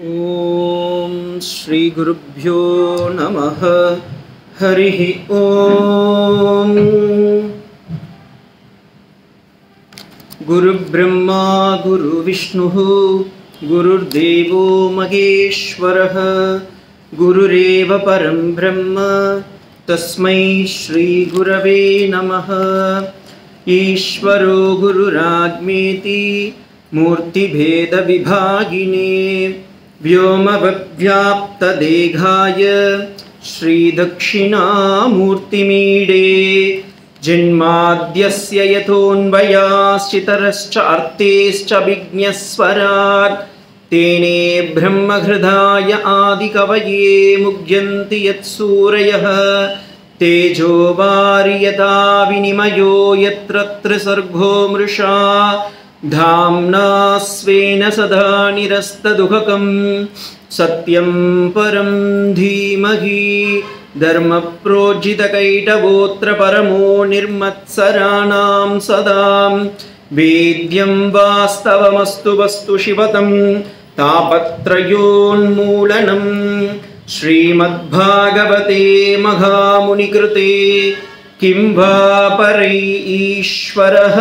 ॐ श्रीगुरुभ्यो नमः। हरिः ॐ। गुरुब्रह्मा गुरुविष्णुः गुरुर्देवो महेश्वरः गुरुरेव परं ब्रह्म तस्मै श्रीगुरवे नमः। ईश्वरो गुरुराज्ञेति मूर्तिभेदविभागिने व्योमवव्याप्तदेघाय श्रीदक्षिणामूर्तिमीडे जन्माद्यस्य यतोऽन्वयाश्चितरश्च अर्तेश्च विज्ञस्वरात् तेने ब्रह्महृदाय आदिकवये मुह्यन्ति यत्सूरयः तेजो वार्यता विनिमयो यत्र त्रिसर्गो मृषा धाम्ना स्वेन सदा निरस्तदुहकं सत्यं परं धीमहि। धर्मप्रोज्झितकैटवोऽत्र परमो निर्मत्सराणां सदां। वेद्यं वास्तवमस्तु वस्तु शिवतं तापत्रयोन्मूलनं। श्रीमद्भागवते महामुनिकृते। किं वा परै ईश्वरः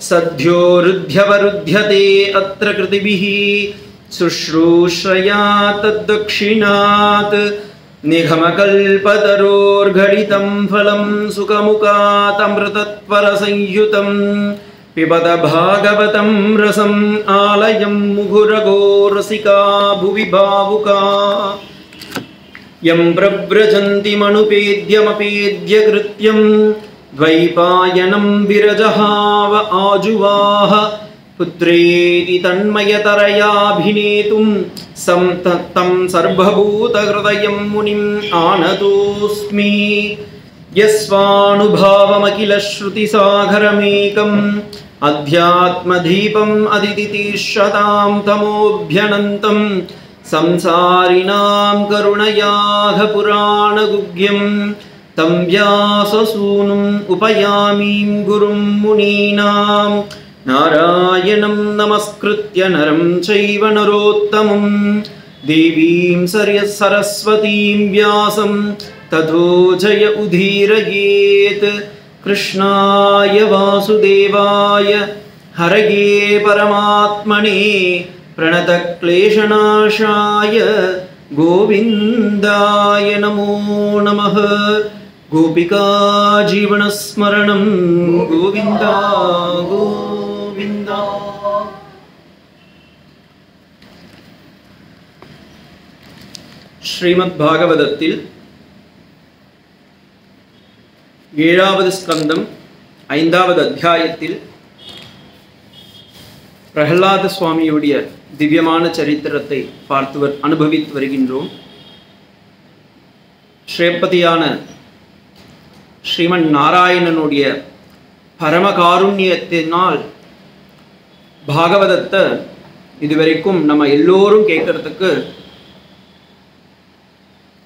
सद्योरुध्यवरुध्यते अत्र कृतिभिः। शुश्रूषया तद्दक्षिणात्। निगमकल्पतरोर्घटितं फलं सुखमुखातमृतत्वरसंयुतं। पिबत भागवतं रसम् आलयं मुहुरगो रसिका भुवि भावुका। यं प्रव्रजन्ति मनुपेद्यमपेद्य कृत्यं द्वैपायनं विरजहाव आजुवाह पुत्रेति तन्मयतरयाभिनेतुं सं तं सर्वभूतहृदयं मुनिम् आनतोऽस्मि। यस्वानुभावमखिलश्रुतिसागरमेकम् अध्यात्मदीपम् अदितितीर्षतां तमोऽभ्यनन्तं संसारिणां करुणयाघ पुराणगुह्यं तं व्याससूनुम् उपयामीं गुरुं मुनीनां। नारायणं नमस्कृत्य नरं चैव नरोत्तमं। देवीं सरस्वतीं व्यासं ततो जय उदीरयेत्। कृष्णाय वासुदेवाय हरये परमात्मने प्रणतक्लेशनाशाय। गोविन्दाय नमो नमः गोपिका जीवनस्मरणं गोविन्दा गोविन्दा ஸ்ரீமத் பாகவதத்தில் ஏழாவது ஸ்கந்தம் ஐந்தாவது அத்தியாயத்தில் பிரகலாத சுவாமியுடைய திவ்யமான சரித்திரத்தை பார்த்து வர்- அனுபவித்து வருகின்றோம் ஸ்ரேப்பதியான ஸ்ரீமன் நாராயணனுடைய பரமகாருண்யத்தினால் பாகவதத்தை இதுவரைக்கும் நம்ம எல்லோரும் கேட்கறதுக்கு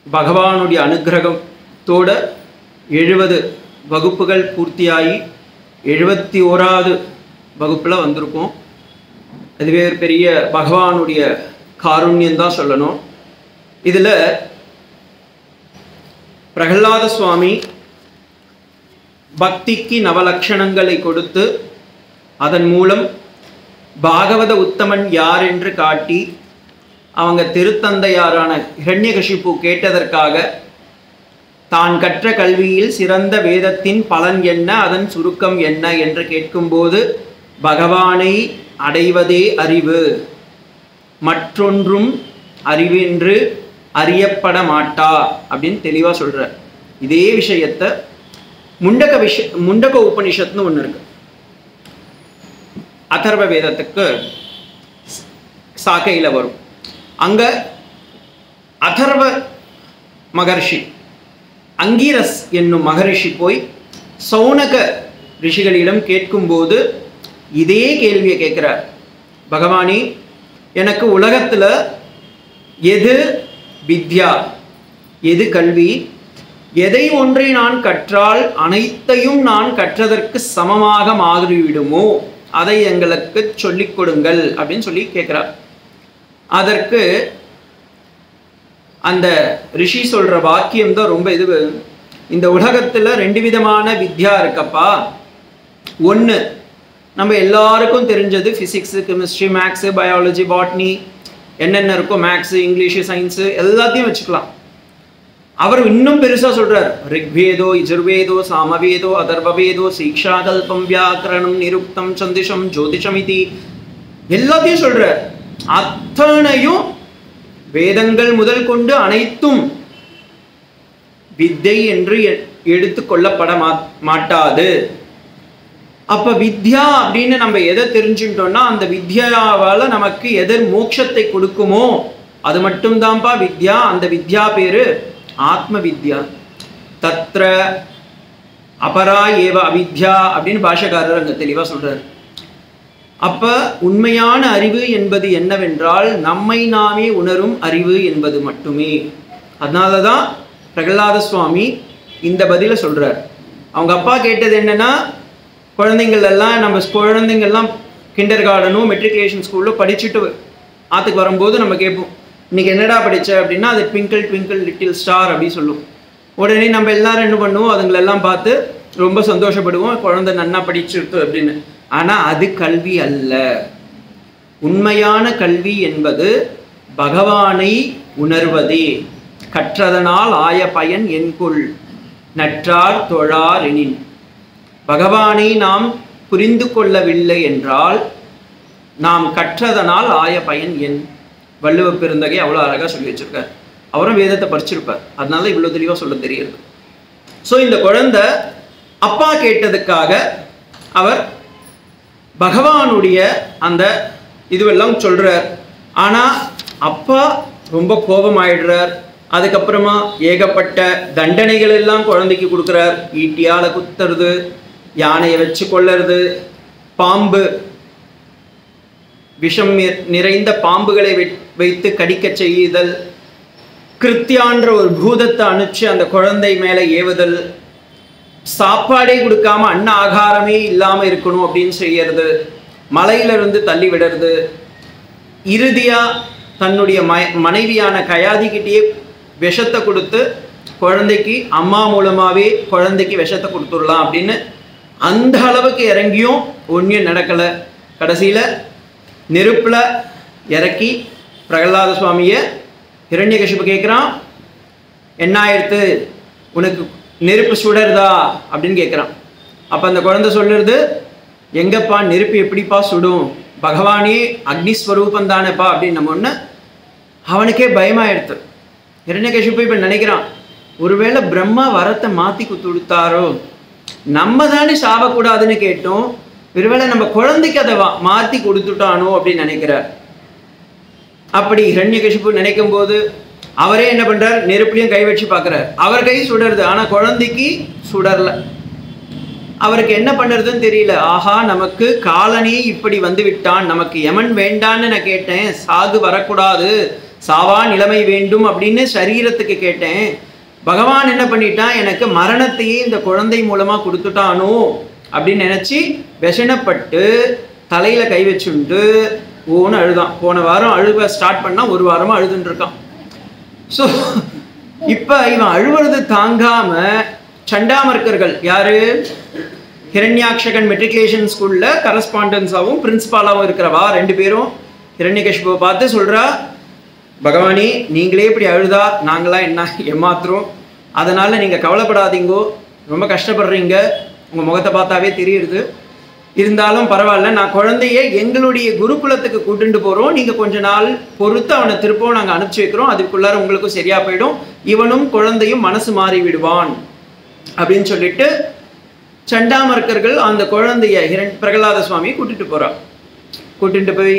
பகவானுடைய அனுகிரகத்தோட எழுபது வகுப்புகள் பூர்த்தியாகி எழுபத்தி ஓராவது வகுப்பில் வந்திருக்கோம். அதுவே ஒரு பெரிய பகவானுடைய காருண்யம் தான் சொல்லணும். இதில் பிரகலாத சுவாமி பக்திக்கு நவலட்சணங்களை கொடுத்து அதன் மூலம் பாகவத உத்தமன் யார் என்று காட்டி அவங்க திருத்தந்தையாரான ஹிரண்யகசிப்பு கேட்டதற்காக தான் கற்ற கல்வியில் சிறந்த வேதத்தின் பலன் என்ன அதன் சுருக்கம் என்ன என்று கேட்கும்போது பகவானை அடைவதே அறிவு. மற்றொன்றும் அறிவென்று அறியப்பட மாட்டா அப்படின்னு தெளிவாக சொல்கிறார் இதே விஷயத்தை முண்டக விஷ முண்டக உபனிஷத்னு ஒன்று இருக்கு. அதர்வ வேதத்துக்கு சாக்கையில் வரும். அங்கே அதர்வ மகர்ஷி அங்கீரஸ் என்னும் மகரிஷி போய் சௌனக ரிஷிகளிடம் கேட்கும்போது இதே கேள்வியை கேட்குறார். பகவானி எனக்கு உலகத்தில் எது வித்யா எது கல்வி? எதை ஒன்றை நான் கற்றால் அனைத்தையும் நான் கற்றதற்கு சமமாக மாறிவிடுமோ? அதை எங்களுக்கு சொல்லிக் கொடுங்கள் அப்படின்னு சொல்லி கேட்குறார். அதற்கு அந்த ரிஷி சொல்கிற வாக்கியம் தான் ரொம்ப இது. இந்த உலகத்தில் ரெண்டு விதமான வித்யா இருக்கப்பா. ஒன்று நம்ம எல்லாருக்கும் தெரிஞ்சது physics chemistry maths biology botany என்னென்ன இருக்கோ மேக்ஸு இங்கிலீஷு சயின்ஸு எல்லாத்தையும் வச்சுக்கலாம். அவர் இன்னும் பெருசா சொல்றார். ரிக்வேதோ யஜுர்வேதோ சாமவேதோ அதர்வவேதோ சீக்ஷாகல்பம் வியாக்கரணம் நிருக்தம் சந்திஷம் ஜோதிஷம் இது எல்லாத்தையும் சொல்றார். அத்தனையும் வேதங்கள் முதல் கொண்டு அனைத்தும் வித்தை என்று எடுத்து எடுத்துக்கொள்ளப்பட மா மாட்டாது. அப்ப வித்யா அப்படின்னு நம்ம எதை தெரிஞ்சுட்டோம்னா அந்த வித்யாவால நமக்கு எதிர் மோட்சத்தை கொடுக்குமோ? அது மட்டும்தான்ப்பா வித்யா? அந்த வித்யா பேரு ஆத்ம வித்யா தத்ர அபரா ஏவ அவித்யா அப்படின்னு பாஷக்காரர் அங்கே தெளிவாக சொல்கிறார் அப்போ உண்மையான அறிவு என்பது என்னவென்றால் நம்மை நாமே உணரும் அறிவு என்பது மட்டுமே. அதனால தான் பிரகலாத சுவாமி இந்த பதிலை சொல்கிறார் அவங்க அப்பா கேட்டது என்னென்னா குழந்தைங்கள் எல்லாம் நம்ம குழந்தைங்கள்லாம் கிண்டர் கார்டனும் மெட்ரிகுலேஷன் ஸ்கூலில் படிச்சுட்டு ஆற்றுக்கு வரும்போது நம்ம கேட்போம். இன்றைக்கி என்னடா படித்த அப்படின்னா அது ட்விங்கிள் ட்விங்கிள் லிட்டில் ஸ்டார் அப்படின்னு சொல்லும். உடனே நம்ம எல்லாரும் என்ன பண்ணுவோம்? அதுங்களெல்லாம் பார்த்து ரொம்ப சந்தோஷப்படுவோம். குழந்தை நன்னா படிச்சிருத்து அப்படின்னு. ஆனால் அது கல்வி அல்ல. உண்மையான கல்வி என்பது பகவானை உணர்வதே. கற்றதனால் ஆய பயன் என்குள் நற்றார் தொழார் எனின். பகவானை நாம் புரிந்து கொள்ளவில்லை என்றால் நாம் கற்றதனால் ஆய பயன் என் வள்ளுவ பெருந்தகை அவ்வளோ அழகாக சொல்லி வச்சுருக்காரு. அவரும் வேதத்தை படிச்சிருப்பார். அதனால இவ்வளோ தெளிவாக சொல்ல தெரியுது. ஸோ இந்த குழந்தை அப்பா கேட்டதுக்காக அவர் பகவானுடைய அந்த இதுவெல்லாம் சொல்கிறார் ஆனால் அப்பா ரொம்ப கோபமாயிடுறார். அதுக்கப்புறமா ஏகப்பட்ட தண்டனைகள் எல்லாம் குழந்தைக்கு கொடுக்குறார். ஈட்டியால் குத்துறது யானையை வச்சு கொள்ளுறது பாம்பு விஷம் நிறைந்த பாம்புகளை வை- வைத்து கடிக்கச் செய்தல் கிருத்தியான்ற ஒரு பூதத்தை அனுப்பிச்சு அந்த குழந்தை மேலே ஏவுதல் சாப்பாடே கொடுக்காம அன்ன ஆகாரமே இல்லாமல் இருக்கணும் அப்படின்னு செய்யறது மலையிலிருந்து தள்ளி விடுறது இறுதியாக தன்னுடைய ம மனைவியான கயாதிக்கிட்டேயே விஷத்தை கொடுத்து குழந்தைக்கு அம்மா மூலமாகவே குழந்தைக்கு விஷத்தை கொடுத்துடலாம் அப்படின்னு அந்த அளவுக்கு இறங்கியும் ஒன்றும் நடக்கலை. கடைசியில் நெருப்பில் இறக்கி பிரகலாத சுவாமியை ஹிரண்யகசிப்பு கேட்குறான் என்ன ஆயிடுத்து? உனக்கு நெருப்பு சுடருதா? அப்படின்னு கேட்குறான் அப்போ அந்த குழந்தை சொல்லுறது எங்கப்பா நெருப்பு எப்படிப்பா சுடும்? பகவானே அக்னிஸ்வரூபம் தானேப்பா? அப்படின்னு நம்ம ஒன்று அவனுக்கே பயமாயிடுத்து. ஹிரண்யகசிப்பு இப்போ நினைக்கிறான் ஒருவேளை பிரம்மா வரத்தை மாற்றி கொடுத்தாரோ? நம்ம தானே சாவக்கூடாதுன்னு கேட்டோம் ஒருவேளை நம்ம குழந்தைக்கு அதை வா- கொடுத்துட்டானோ அப்படின்னு நினைக்கிறார். அப்படி ஹிரண்யகசிப்பு நினைக்கும் போது அவரே என்ன பண்ணுறார் நெருப்புலையும் கை வச்சு பார்க்குறார். அவர் கை சுடருது ஆனால் குழந்தைக்கு சுடரல அவருக்கு என்ன பண்ணுறதுன்னு தெரியல. ஆஹா நமக்கு காலனே இப்படி வந்து விட்டான். நமக்கு எமன் வேண்டான்னு நான் கேட்டேன். சாது வரக்கூடாது. சாவா நிலைமை வேண்டும் அப்படின்னு சரீரத்துக்கு கேட்டேன். பகவான் என்ன பண்ணிட்டான்? எனக்கு மரணத்தையே இந்த குழந்தை மூலமாக கொடுத்துட்டானோ? அப்படின்னு நினச்சி விஷனப்பட்டு தலையில் கை வச்சுண்டு ஓன்னு அழுதான். போன வாரம் அழுவ ஸ்டார்ட் பண்ணால் ஒரு வாரமாக அழுதுன்ட்ருக்கான் ஸோ இப்போ இவன் அழுவுறது தாங்காமல் சண்டாமர்க்கர்கள் யார்? ஹிரண்யாக்ஷகன் மெட்ரிகுலேஷன் ஸ்கூலில் கரஸ்பாண்டன்ஸாகவும் பிரின்ஸிபாலாகவும் இருக்கிறவா? ரெண்டு பேரும். ஹிரண்யகஷ்புவை பார்த்து சொல்கிறா பகவானி நீங்களே இப்படி அழுதா? நாங்களாம் என்ன ஏமாத்துறோம்? அதனால் நீங்கள் கவலைப்படாதீங்கோ. ரொம்ப கஷ்டப்படுறீங்க. உங்கள் முகத்தை பார்த்தாவே தெரியுது. இருந்தாலும் பரவாயில்ல நான் குழந்தைய எங்களுடைய குருகுலத்துக்கு கூட்டிட்டு போகிறோம் நீங்கள் கொஞ்ச நாள் பொறுத்து அவனை திருப்பவும் நாங்கள் அனுப்பிச்சி வைக்கிறோம். அதுக்குள்ளார உங்களுக்கும் சரியாக போயிடும். இவனும் குழந்தையும் மனசு மாறி விடுவான். அப்படின்னு சொல்லிட்டு சண்டாமர்க்கர்கள் அந்த குழந்தைய ஹிரண் பிரகலாத சுவாமியை கூட்டிட்டு போகிறான் கூட்டிட்டு போய்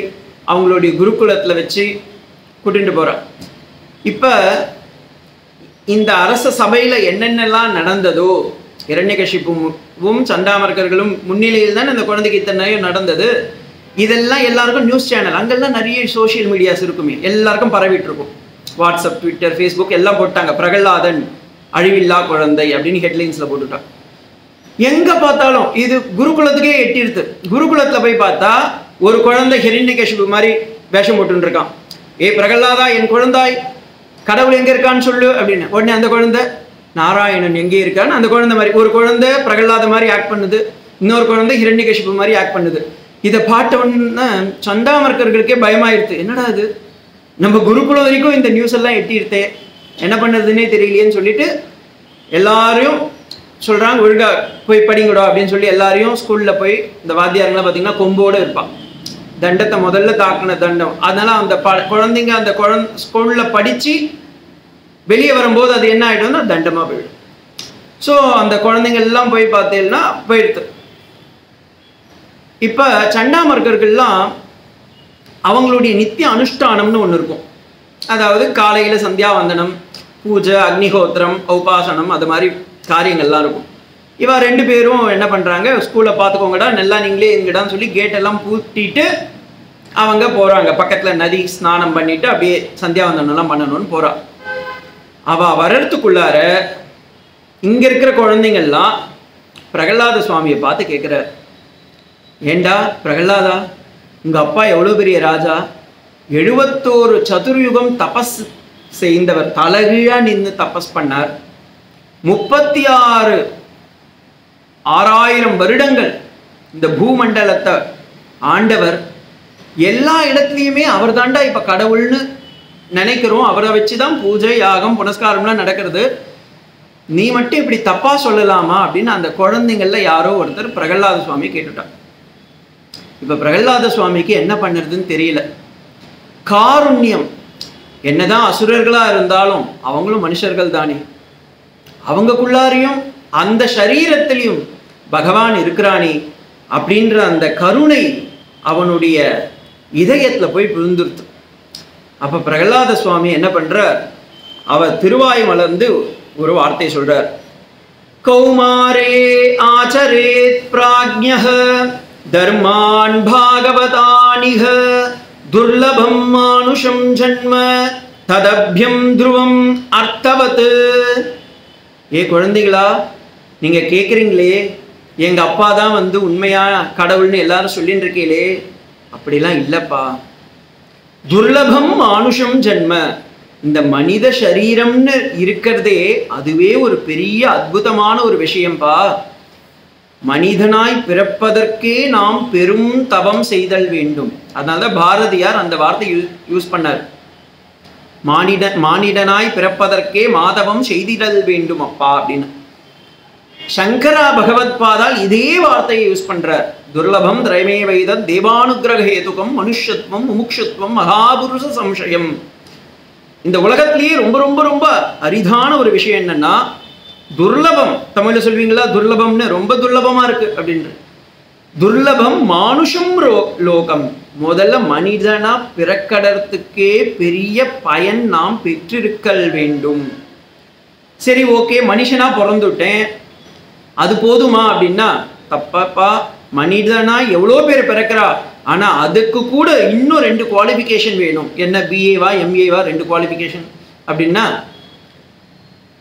அவங்களுடைய குருகுலத்தில் வச்சு கூட்டிட்டு போகிறான் இப்போ இந்த அரச சபையில் என்னென்னலாம் நடந்ததோ இரண்யகஷிப்பும் சண்டாமர்கர்களும் முன்னிலையில் தான் அந்த குழந்தைக்கு இத்தனை நடந்தது. இதெல்லாம் எல்லாருக்கும் நியூஸ் சேனல் அங்கெல்லாம் நிறைய சோஷியல் மீடியாஸ் இருக்குமே. எல்லாருக்கும் பரவிட்டு இருக்கும் வாட்ஸ்அப் ட்விட்டர் ஃபேஸ்புக் எல்லாம் போட்டாங்க. பிரகலாதன் அழிவில்லா குழந்தை அப்படின்னு ஹெட்லைன்ஸில் போட்டுட்டான். எங்கே பார்த்தாலும் இது குருகுலத்துக்கே எட்டிடுது குருகுலத்தில் போய் பார்த்தா ஒரு குழந்தை ஹிரண்யகசிபு மாதிரி வேஷம் போட்டுன்னு இருக்கான் ஏ பிரகலாதா என் குழந்தாய் கடவுள் எங்கே இருக்கான்னு சொல்லு அப்படின்னு. உடனே அந்த குழந்தை நாராயணன் எங்கே இருக்கான்னு அந்த குழந்தை மாதிரி ஒரு குழந்தை பிரகலாத மாதிரி ஆக்ட் பண்ணுது இன்னொரு குழந்தை ஹிரண்யகசிபு மாதிரி ஆக்ட் பண்ணுது. இதை பார்த்த உடனே சண்டாமர்க்கர்களுக்கே பயமாயிருது. என்னடா இது? நம்ம குருகுலம் வரைக்கும் இந்த நியூஸ் எல்லாம் எட்டியிருத்தே என்ன பண்ணுறதுன்னே தெரியலையேன்னு சொல்லிட்டு எல்லாரையும் சொல்கிறாங்க ஒழுங்காக போய் படிங்கடா அப்படின்னு சொல்லி எல்லாரையும் ஸ்கூலில் போய் இந்த வாத்தியாருங்களாம் பார்த்தீங்கன்னா கொம்போடு இருப்பான். தண்டத்தை முதல்ல தாக்குன தண்டம். அதனால் அந்த ப குழந்தைங்க அந்த குழந்த ஸ்கூலில் படித்து வெளியே வரும்போது அது என்ன ஆகிடும்னா தண்டமாக போயிடும். ஸோ அந்த குழந்தைங்க எல்லாம் போய் பார்த்தீங்கன்னா போயிடுது. இப்போ சண்டாமர்கர்கள்லாம் அவங்களுடைய நித்திய அனுஷ்டானம்னு ஒன்று இருக்கும். அதாவது காலையில் சந்தியாவந்தனம் பூஜை அக்னிஹோத்திரம் உபாசனம் அது மாதிரி காரியங்கள்லாம் இருக்கும். இவா ரெண்டு பேரும் என்ன பண்ணுறாங்க ஸ்கூலில் பார்த்துக்கோங்கடா நல்லா நீங்களே எங்கடான்னு சொல்லி கேட்டெல்லாம் பூட்டிட்டு அவங்க போகிறாங்க பக்கத்தில் நதி ஸ்நானம் பண்ணிவிட்டு அப்படியே சந்தியாவந்தனம்லாம் பண்ணணும்னு போகிறான் அவள் வர்றதுக்குள்ளார இங்கே இருக்கிற குழந்தைங்கள்லாம் பிரகலாத சுவாமியை பார்த்து கேட்குறார் ஏண்டா பிரகலாதா உங்கள் அப்பா எவ்வளோ பெரிய ராஜா? எழுபத்தோரு சதுர்யுகம் தபஸ் செய்தவர் தலகீழாக நின்று தபஸ் பண்ணார். முப்பத்தி ஆறு ஆறாயிரம் வருடங்கள் இந்த பூமண்டலத்தை ஆண்டவர் எல்லா இடத்துலையுமே அவர் தாண்டா இப்போ கடவுள்னு நினைக்கிறோம். அவரை வச்சு தான் பூஜை யாகம் புனஸ்காரம்லாம் நடக்கிறது. நீ மட்டும் இப்படி தப்பாக சொல்லலாமா? அப்படின்னு அந்த குழந்தைங்களில் யாரோ ஒருத்தர் பிரகலாத சுவாமி கேட்டுட்டான் இப்போ பிரகலாத சுவாமிக்கு என்ன பண்ணுறதுன்னு தெரியல. காருண்யம். என்னதான் அசுரர்களாக இருந்தாலும் அவங்களும் மனுஷர்கள் தானே. அவங்கக்குள்ளாரையும் அந்த சரீரத்திலையும் பகவான் இருக்கிறானே அப்படின்ற அந்த கருணை அவனுடைய இதயத்தில் போய் விழுந்துருத்து அப்போ பிரகலாத சுவாமி என்ன பண்ணுறார் அவர் திருவாய் மலர்ந்து ஒரு வார்த்தை சொல்றார். கௌமாரே ஆச்சரேத் பிராஜ்ய தர்மான் பாகவதானிக துர்லபம் மானுஷம் ஜன்ம ததபியம் துருவம் அர்த்தவத்து ஏ குழந்தைகளா நீங்க கேட்குறீங்களே எங்க அப்பா தான் வந்து உண்மையா கடவுள்னு எல்லாரும் சொல்லிட்டு இருக்கீங்களே அப்படிலாம் இல்லப்பா. துர்லபம் மானுஷம் ஜென்ம. இந்த மனித சரீரம்னு இருக்கிறதே அதுவே ஒரு பெரிய அற்புதமான ஒரு விஷயம்பா. மனிதனாய் பிறப்பதற்கே நாம் பெரும் தவம் செய்தல் வேண்டும். அதனால தான் பாரதியார் அந்த வார்த்தை யூஸ் பண்ணார். மானிட மானிடனாய் பிறப்பதற்கே மாதவம் செய்திடல் வேண்டும் அப்பா அப்படின்னு. சங்கரா பகவத் பாதால் இதே வார்த்தையை யூஸ் பண்றார். துர்லபம் திரைமே வைதத் தேவானுகிரக ஹேதுகம் மனுஷத்துவம் முமுட்சுத்துவம் மகாபுருஷ சம்சயம். இந்த உலகத்திலேயே ரொம்ப ரொம்ப ரொம்ப அரிதான ஒரு விஷயம் என்னன்னா துர்லபம். தமிழ்ல சொல்வீங்களா? துர்லபம்னு ரொம்ப துர்லபமா இருக்கு அப்படின்ற துர்லபம் மானுஷம் லோகம். முதல்ல மனிதனா பிறக்கடத்துக்கே பெரிய பயன் நாம் பெற்றிருக்கல் வேண்டும். சரி ஓகே மனுஷனா பிறந்துட்டேன். அது போதுமா அப்படின்னா தப்பாப்பா மனிதனா எவ்வளோ பேர் பிறக்கிறா? ஆனால் அதுக்கு கூட இன்னும் ரெண்டு குவாலிஃபிகேஷன் வேணும். என்ன பிஏவா எம்ஏவா ரெண்டு குவாலிஃபிகேஷன் அப்படின்னா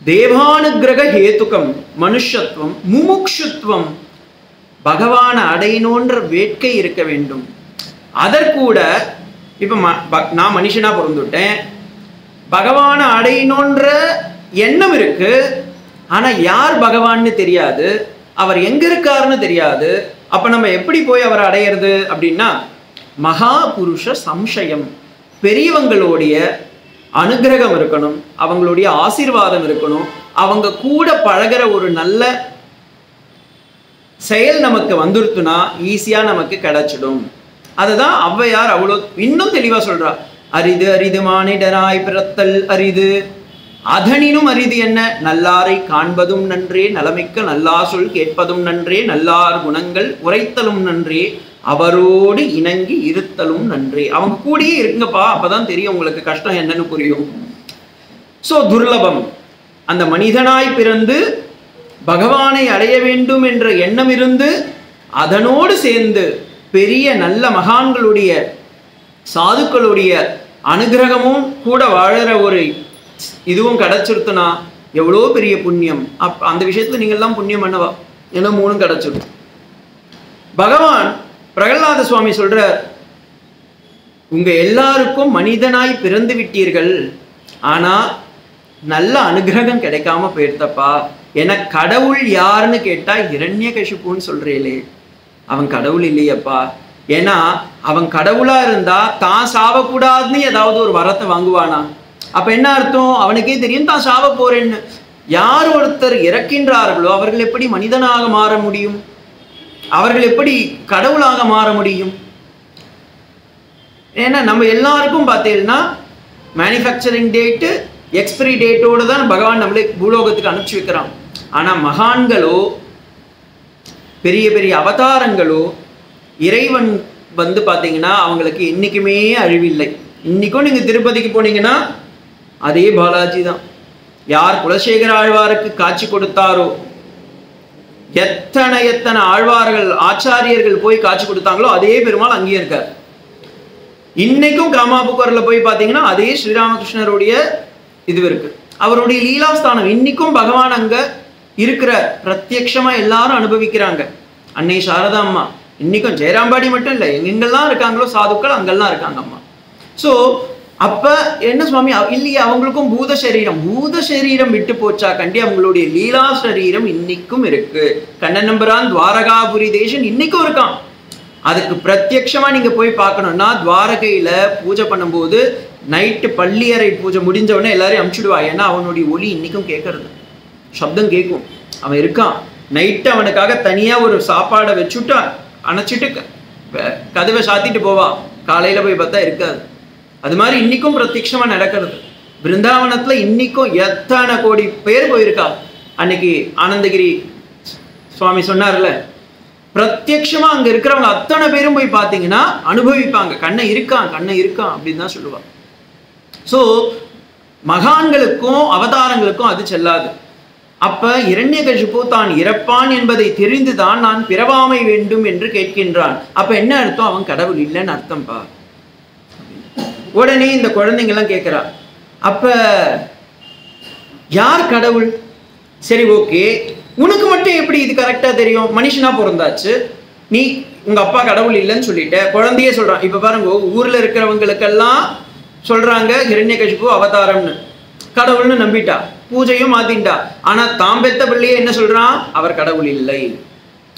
தேவானுகிரக ஹேத்துக்கம் மனுஷத்துவம் முமுக்ஷுத்வம் பகவானை அடையணுன்ற வேட்கை இருக்க வேண்டும். அதற்கூட இப்போ ம நான் மனுஷனாக பிறந்துட்டேன். பகவானை அடையணுன்ற எண்ணம் இருக்கு. ஆனால் யார் பகவான்னு தெரியாது. அவர் எங்க இருக்காருன்னு தெரியாது. அப்போ நம்ம எப்படி போய் அவரை அடையிறது அப்படின்னா மகா புருஷ சம்சயம். பெரியவங்களுடைய அனுகிரகம் இருக்கணும் அவங்களுடைய ஆசீர்வாதம் இருக்கணும் அவங்க கூட பழகிற ஒரு நல்ல செயல் நமக்கு வந்துருத்துனா ஈஸியாக நமக்கு கிடைச்சிடும். அதுதான் ஔவையார் அவ்வளோ இன்னும் தெளிவாக சொல்கிறா அரிது அரிது மானிடராய் பிறத்தல் அரிது. அதனினும் அரிது என்ன? நல்லாரை காண்பதும் நன்றே நலமிக்க நல்லா சொல் கேட்பதும் நன்றே நல்லார் குணங்கள் உரைத்தலும் நன்றே அவரோடு இணங்கி இருத்தலும் நன்றே. அவங்க கூடயே இருக்குங்கப்பா அப்பதான் தெரியும் உங்களுக்கு கஷ்டம் என்னன்னு புரியும். சோ துர்லபம். அந்த மனிதனாய் பிறந்து பகவானை அடைய வேண்டும் என்ற எண்ணம் இருந்து அதனோடு சேர்ந்து பெரிய நல்ல மகான்களுடைய சாதுக்களுடைய அனுகிரகமும் கூட வாழற ஒரு இதுவும் கிடைச்சிருத்துனா எவ்வளோ பெரிய புண்ணியம்? அப் அந்த விஷயத்துல நீங்கள்லாம் புண்ணியம் பண்ணவா? ஏன்னா மூணும் கிடைச்சிடும் பகவான் பிரகலாத சுவாமி சொல்கிறார் உங்க எல்லாருக்கும் மனிதனாய் பிறந்து விட்டீர்கள். ஆனா நல்ல அனுகிரகம் கிடைக்காம போயிருத்தப்பா. என கடவுள் யாருன்னு கேட்டா இரண்ய கஷிப்புன்னு சொல்கிறீங்களே அவன் கடவுள் இல்லையப்பா. ஏன்னா அவன் கடவுளா இருந்தா தான் சாவக்கூடாதுன்னு ஏதாவது ஒரு வரத்தை வாங்குவானா? அப்ப என்ன அர்த்தம்? அவனுக்கே தெரியும் தான் சாவ போறேன்னு. யார் ஒருத்தர் இறக்கின்றார்களோ அவர்கள் எப்படி மனிதனாக மாற முடியும்? அவர்கள் எப்படி கடவுளாக மாற முடியும்? ஏன்னா நம்ம எல்லாருக்கும் பார்த்தீங்கன்னா மேனுஃபேக்சரிங் டேட்டு எக்ஸ்பிரி டேட்டோடு தான் பகவான் நம்மளை பூலோகத்துக்கு அனுப்பிச்சு வைக்கிறான். ஆனால் மகான்களோ பெரிய பெரிய அவதாரங்களோ இறைவன் வந்து பார்த்தீங்கன்னா அவங்களுக்கு என்றைக்குமே அழிவில்லை. இன்றைக்கும் நீங்கள் திருப்பதிக்கு போனீங்கன்னா அதே பாலாஜி தான் யார் குலசேகர ஆழ்வாருக்கு காட்சி கொடுத்தாரோ எத்தனை எத்தனை ஆழ்வார்கள் ஆச்சாரியர்கள் போய் காட்சி கொடுத்தாங்களோ அதே பெருமாள் அங்கேயே இருக்கார். இன்னைக்கும் காமாபுக்கரில் போய் பார்த்தீங்கன்னா அதே ஸ்ரீராமகிருஷ்ணருடைய இது இருக்கு. அவருடைய லீலாஸ்தானம். இன்னைக்கும் பகவான் அங்க இருக்கிற பிரத்யக்ஷமா எல்லாரும் அனுபவிக்கிறாங்க. அன்னை சாரதா அம்மா. இன்னைக்கும் ஜெயராம்பாடி மட்டும் இல்லை எங்கெங்கெல்லாம் இருக்காங்களோ சாதுக்கள் அங்கெல்லாம் இருக்காங்க அம்மா. ஸோ அப்ப என்ன சுவாமி இல்லையே அவங்களுக்கும் பூத சரீரம். பூத சரீரம் விட்டு போச்சா கண்டி அவங்களுடைய லீலா சரீரம் இன்னைக்கும் இருக்கு. கண்ணன் நம்பரான் துவாரகாபுரி தேசன் இன்னைக்கும் இருக்கான். அதுக்கு பிரத்யக்ஷமா நீங்க போய் பார்க்கணும்னா துவாரகையில பூஜை பண்ணும்போது நைட்டு பள்ளியறை பூஜை முடிஞ்ச உடனே எல்லாரையும் அமுச்சுடுவா. ஏன்னா அவனுடைய ஒலி இன்னைக்கும் கேட்கறது சப்தம் கேட்கும் அவன் இருக்கான். நைட்டு அவனுக்காக தனியா ஒரு சாப்பாடை வச்சுட்டு அணைச்சிட்டு கதவை சாத்திட்டு போவான் காலையில போய் பார்த்தா இருக்காது. அது மாதிரி இன்னைக்கும் பிரத்யக்ஷமா நடக்கிறது. பிருந்தாவனத்துல இன்னைக்கும் எத்தனை கோடி பேர் போயிருக்கா? அன்னைக்கு ஆனந்தகிரி சுவாமி சொன்னார்ல பிரத்யக்ஷமா அங்க இருக்கிறவங்க அத்தனை பேரும் போய் பார்த்தீங்கன்னா அனுபவிப்பாங்க. கண்ணை இருக்கான் கண்ணை இருக்கான் அப்படின்னு தான் சொல்லுவாங்க. ஸோ மகான்களுக்கும் அவதாரங்களுக்கும் அது செல்லாது. அப்ப இரண்யகசிபு தான் இறப்பான் என்பதை தெரிந்துதான் நான் பிறவாமை வேண்டும் என்று கேட்கின்றான். அப்ப என்ன அர்த்தம்? அவன் கடவுள் இல்லைன்னு அர்த்தம்பா. உடனே இந்த குழந்தைங்கெல்லாம் கேட்குறா அப்போ யார் கடவுள்? சரி ஓகே. உனக்கு மட்டும் எப்படி இது கரெக்டாக தெரியும்? மனுஷனா பிறந்தாச்சு. நீ உங்கள் அப்பா கடவுள் இல்லைன்னு சொல்லிட்ட. குழந்தையே சொல்கிறான் இப்போ பாருங்க ஊரில் இருக்கிறவங்களுக்கெல்லாம் சொல்கிறாங்க சொல்றாங்க கஷிப்பு அவதாரம்னு. கடவுள்னு நம்பிட்டா பூஜையும் மாத்தின்டா ஆனால் தாம் பெத்த பிள்ளையே என்ன சொல்கிறான் அவர் கடவுள் இல்லை.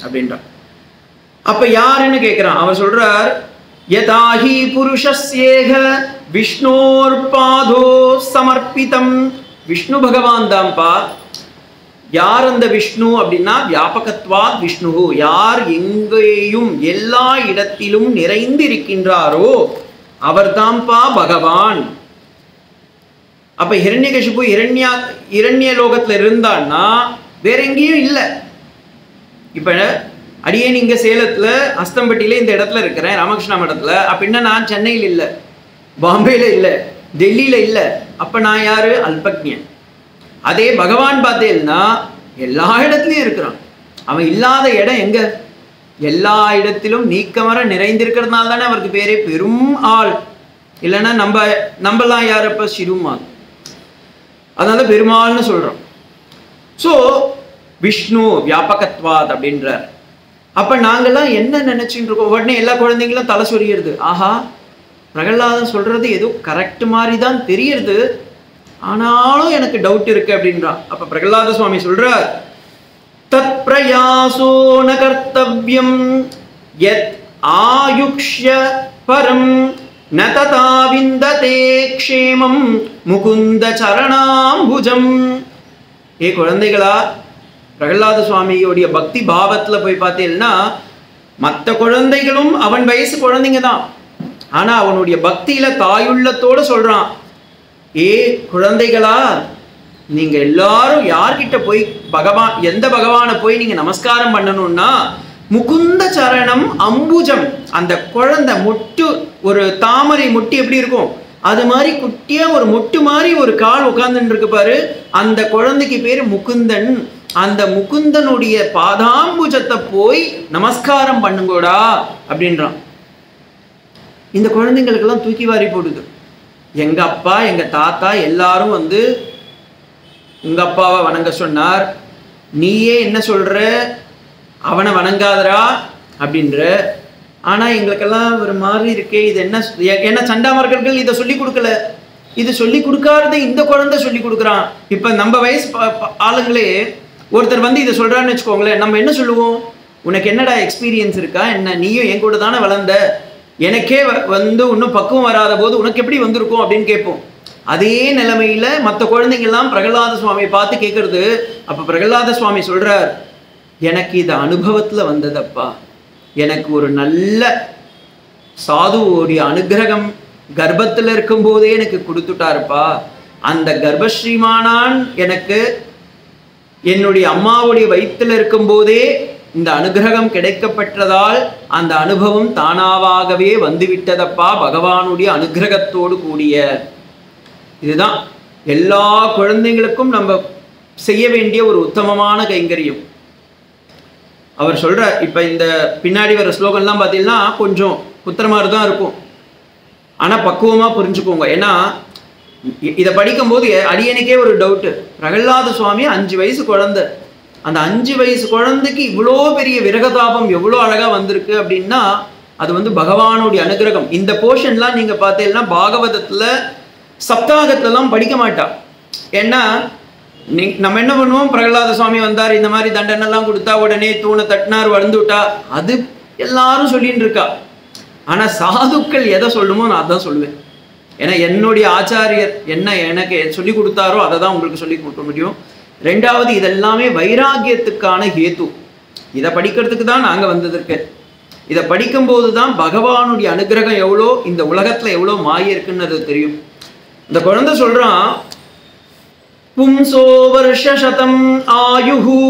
அப்படின்றான் அப்போ யாருன்னு கேட்குறான்? அவர் யதா ஹி புருஷஸ்யேக விஷ்ணோர் சமர்ப்பிதம் விஷ்ணு பகவான் தான்ப்பா யார் அந்த விஷ்ணு அப்படின்னா வியாபகத்வாத் விஷ்ணு யார் எங்கேயும் எல்லா இடத்திலும் நிறைந்து இருக்கின்றாரோ அவர்தான்ப்பா பகவான். அப்ப ஹிரண்யகசிபு இரண்யா இரண்ய லோகத்துல இருந்தான்னா வேற எங்கேயும் இல்லை. இப்ப அடியேன் இங்கே சேலத்துல அஸ்தம்பட்டியில இந்த இடத்துல இருக்கிறேன் ராமகிருஷ்ணா மடத்துல. என்ன நான் சென்னையில் இல்லை. பாம்பேல இல்லை. டெல்லியில இல்லை. அப்ப நான் யாரு? அல்பக்ஞன். அதே பகவான் பார்த்தேன்னா எல்லா இடத்துலயும் இருக்கிறான். அவன் இல்லாத இடம் எங்க? எல்லா இடத்திலும் நீக்கமர நிறைந்திருக்கிறதுனால தானே அவருக்கு பேரே பெரும் ஆள். இல்லைன்னா நம்ம நம்மலாம் யாரப்ப சிறுமால் அதனால பெருமாள்னு சொல்றோம். ஸோ விஷ்ணு வியாபகத்வாத் அப்படின்றார். அப்போ நாங்கெல்லாம் என்ன நினைச்சுட்டு இருக்கோம்? உடனே எல்லா குழந்தைங்களும் தலை சொறியிறது ஆஹா பிரகலாதன் சொல்கிறது ஏதோ கரெக்ட் மாதிரி தான் தெரியுது ஆனாலும் எனக்கு டவுட் இருக்கு அப்படின்றான் அப்போ பிரகலாத சுவாமி சொல்கிறார் தத் பிரயாசோ ந கர்த்தவ்யம் யத் ஆயுக்ஷ்ய பரம் ந க்ஷேமம் முகுந்த சரணாம்புஜம் ஏ குழந்தைகளா பிரகலாத சுவாமியோடைய பக்தி பாவத்தில் போய் பார்த்தீங்கன்னா மற்ற குழந்தைகளும் அவன் வயசு குழந்தைங்க தான். ஆனால் அவனுடைய பக்தியில் தாயுள்ளத்தோடு சொல்கிறான் ஏ குழந்தைகளா நீங்கள் எல்லாரும் யார்கிட்ட போய் பகவான் எந்த பகவானை போய் நீங்கள் நமஸ்காரம் பண்ணணும்னா முகுந்த சரணம் அம்புஜம். அந்த குழந்தை முட்டு ஒரு தாமரை முட்டு எப்படி இருக்கும்? அது மாதிரி குட்டியாக ஒரு முட்டு மாதிரி ஒரு கால் உட்காந்துட்டு இருக்கு பாரு. அந்த குழந்தைக்கு பேர் முகுந்தன். அந்த முகுந்தனுடைய பாதாம்புஜத்தை போய் நமஸ்காரம் பண்ணுங்கோடா அப்படின்றான். இந்த குழந்தைங்களுக்கெல்லாம் தூக்கி வாரி போடுது. எங்க அப்பா எங்க தாத்தா எல்லாரும் வந்து உங்க அப்பாவை வணங்க சொன்னார். நீயே என்ன சொல்ற? அவனை வணங்காதடா. அப்படின்ற. ஆனா எங்களுக்கெல்லாம் ஒரு மாதிரி இருக்கே இது என்ன ஏ- ஏன்னா சண்டாமர்கள் இதை சொல்லி கொடுக்கல. இது சொல்லி கொடுக்காததை இந்த குழந்தை சொல்லி கொடுக்குறான். இப்ப நம்ம வயசு ப- ஆளுங்களே ஒருத்தர் வந்து இதை சொல்கிறான்னு வச்சுக்கோங்களேன் நம்ம என்ன சொல்லுவோம்? உனக்கு என்னடா எக்ஸ்பீரியன்ஸ் இருக்கா? என்ன நீயும் என் கூட தானே வளர்ந்த? எனக்கே வ- வந்து இன்னும் பக்குவம் வராத போது உனக்கு எப்படி வந்திருக்கும் அப்படின்னு கேட்போம். அதே நிலைமையில் மற்ற குழந்தைங்கள்லாம் பிரகலாத சுவாமியை பார்த்து கேட்குறது அப்போ பிரகலாத சுவாமி சொல்கிறார் எனக்கு இது அனுபவத்தில் வந்ததப்பா. எனக்கு ஒரு நல்ல சாதுவோடைய அனுகிரகம் கர்ப்பத்தில் இருக்கும்போதே எனக்கு கொடுத்துட்டாருப்பா. அந்த கர்ப்பஸ்ரீமானான் எனக்கு என்னுடைய அம்மாவுடைய வயிற்றில் இருக்கும்போதே இந்த அனுகிரகம் கிடைக்கப்பெற்றதால் அந்த அனுபவம் தானாவாகவே வந்துவிட்டதப்பா பகவானுடைய அனுகிரகத்தோடு கூடிய. இதுதான். எல்லா குழந்தைங்களுக்கும் நம்ம செய்ய வேண்டிய ஒரு உத்தமமான கைங்கரியம். அவர் சொல்கிற இப்போ இந்த பின்னாடி வர ஸ்லோகன்லாம் பார்த்தீங்கன்னா கொஞ்சம் குத்துற மாதிரி தான் இருக்கும். ஆனால் பக்குவமாக புரிஞ்சுக்கோங்க. ஏன்னா இதை படிக்கும்போது அடியனுக்கே ஒரு டவுட்டு பிரகலாத சுவாமி அஞ்சு வயசு குழந்தை. அந்த அஞ்சு வயசு குழந்தைக்கு இவ்வளோ பெரிய விரகதாபம் எவ்வளோ அழகாக வந்திருக்கு அப்படின்னா அது வந்து பகவானுடைய அனுகிரகம். இந்த போர்ஷன்லாம் நீங்கள் பார்த்தீங்கன்னா பாகவதத்தில் சப்தாகத்திலலாம் படிக்க மாட்டா. ஏன்னா நீ நம்ம என்ன பண்ணுவோம்? பிரகலாத சுவாமி வந்தார் இந்த மாதிரி தண்டனைலாம் கொடுத்தா உடனே தூணை தட்டினார் வளர்ந்துட்டா அது எல்லாரும் சொல்லின்னு இருக்கா. ஆனால் சாதுக்கள் எதை சொல்லுமோ நான் அதான் சொல்லுவேன். ஏன்னா என்னுடைய ஆச்சாரியர் என்ன எனக்கு சொல்லி கொடுத்தாரோ அதை தான் உங்களுக்கு சொல்லி கொடுக்க முடியும். ரெண்டாவது இதெல்லாமே வைராகியத்துக்கான ஹேத்து. இதை படிக்கிறதுக்கு தான் நாங்கள் வந்ததற்கு. இதை படிக்கும்போது தான் பகவானுடைய அனுகிரகம் எவ்வளோ இந்த உலகத்தில் எவ்வளோ மாய இருக்குன்னு தெரியும். இந்த குழந்தை சொல்கிறான் பும்சோ வருஷதம் ஆயுகு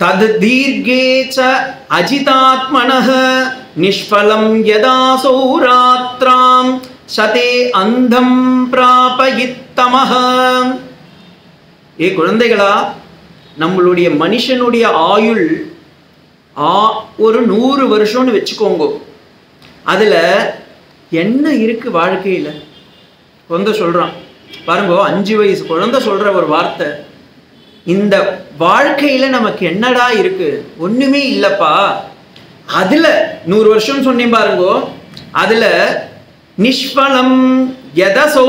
தது தீர்கே ச அஜிதாத்மனः நிஷ்பலம் யதா சௌராத் சதே அந்தம் பிராபயித்தமஹ ஏ குழந்தைகளா நம்மளுடைய மனுஷனுடைய ஆயுள் ஆ ஒரு நூறு வருஷம்னு வச்சுக்கோங்க. அதில் என்ன இருக்கு வாழ்க்கையில்? குழந்தை சொல்கிறான் பாருங்க அஞ்சு வயசு குழந்தை சொல்கிற ஒரு வார்த்தை. இந்த வாழ்க்கையில் நமக்கு என்னடா இருக்குது ஒன்றுமே இல்லைப்பா. அதில் நூறு வருஷம் சொன்னேன் பாருங்கோ. அதில் நிஷ்பலம் எதசோ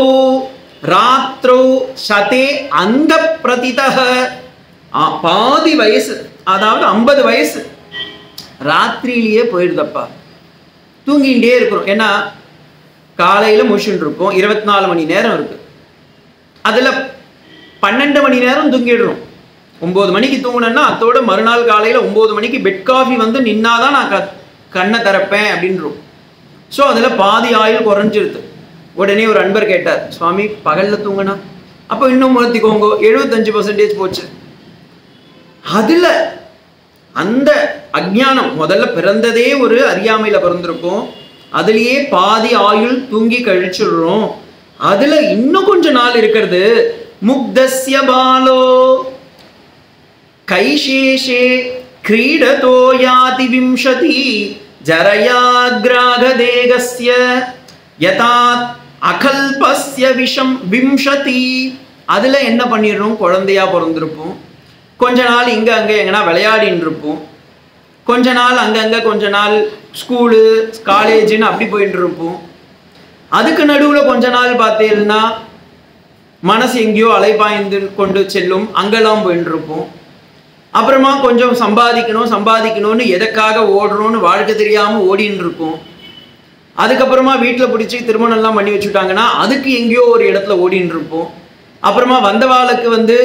ராத்திரோ சதே அந்த பிரதிதக பாதி வயசு அதாவது ஐம்பது வயசு. ராத்திரியிலேயே போயிடுதப்பா. தூங்கிகிட்டே இருக்கிறோம். ஏன்னா காலையில் முஷின் இருப்போம் இருபத்தி நாலு மணி நேரம் இருக்கு. அதில் பன்னெண்டு மணி நேரம் தூங்கிடுறோம். ஒம்பது மணிக்கு தூங்கினேன்னா அதோட மறுநாள் காலையில் ஒம்பது மணிக்கு பெட் காஃபி வந்து நின்னாதான் நான் க கண்ணை திறப்பேன் அப்படின்றோம். ஸோ அதில் பாதி ஆயுள் குறைஞ்சிருது. உடனே ஒரு அன்பர் கேட்டார் சுவாமி பகலில் தூங்கினா? அப்போ இன்னும் உணர்த்திக்கோங்க எழுபத்தஞ்சு பர்சன்டேஜ் போச்சு. அதில் அந்த அஜ்ஞானம் முதல்ல பிறந்ததே ஒரு அறியாமையில் பிறந்திருக்கும். அதுலேயே பாதி ஆயுள் தூங்கி கழிச்சிடுறோம். அதில் இன்னும் கொஞ்ச நாள் இருக்கிறது முக்தஸ்ய பாலோ கைசேஷே கிரீடதோ யாதி விம்சதி ஜரயாக்ராகதேகஸ்ய யதாத் அகல்பஸ்ய விஷம் விம்சதி அதில் என்ன பண்ணிடுறோம்? குழந்தையா பிறந்திருப்போம். கொஞ்ச நாள் இங்கே அங்கே எங்கன்னா விளையாடின்னு இருப்போம் கொஞ்ச நாள் அங்கங்கே கொஞ்ச நாள் ஸ்கூலு காலேஜுன்னு அப்படி போயிட்டு இருப்போம் அதுக்கு நடுவில் கொஞ்ச நாள் பார்த்தீங்கன்னா மனசு எங்கேயோ அலைபாய்ந்து கொண்டு செல்லும் அங்கெல்லாம் போயின்னு இருப்போம் அப்புறமா கொஞ்சம் சம்பாதிக்கணும் சம்பாதிக்கணும்னு எதுக்காக ஓடுறோன்னு வாழ்க்கை தெரியாமல் ஓடின்னு இருக்கும் அதுக்கப்புறமா வீட்டில் பிடிச்சி திருமணம்லாம் பண்ணி வச்சுட்டாங்கன்னா அதுக்கு எங்கேயோ ஒரு இடத்துல ஓடின்னு இருப்போம் அப்புறமா வந்தவாளுக்கு வந்து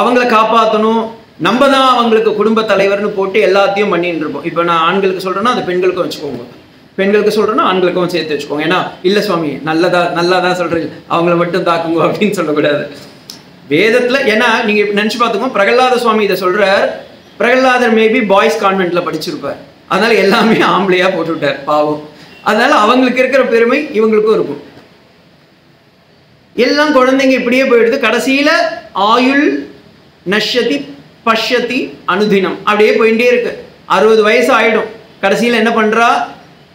அவங்கள காப்பாற்றணும் நம்ம தான் அவங்களுக்கு குடும்ப தலைவர்னு போட்டு எல்லாத்தையும் பண்ணிட்டு இருப்போம் இப்போ நான் ஆண்களுக்கு சொல்கிறேன்னா அது பெண்களுக்கும் வச்சுக்கோங்க. பெண்களுக்கு சொல்கிறேன்னா ஆண்களுக்கும் சேர்த்து வச்சுக்கோங்க. ஏன்னா இல்லை சுவாமி நல்லதா நல்லா தான் சொல்கிறீங்க அவங்கள மட்டும் தாக்குங்க அப்படின்னு சொல்லக்கூடாது. வேதத்தில் ஏன்னா நீங்கள் நினச்சி பார்த்துக்கோங்க பிரகலாத சுவாமி இதை சொல்கிறார் பிரகலாதர் மேபி பாய்ஸ் கான்வென்ட்டில் படிச்சிருப்பார். அதனால் எல்லாமே ஆம்பளையாக போட்டு விட்டார் பாவம். அதனால் அவங்களுக்கு இருக்கிற பெருமை இவங்களுக்கும் இருக்கும். எல்லாம் குழந்தைங்க இப்படியே போயிடுது. கடைசியில் ஆயுள் நஷ்யத்தி பஷ்யத்தி அனுதினம் அப்படியே போயிட்டே இருக்கு. அறுபது வயசு ஆகிடும் கடைசியில் என்ன பண்ணுறா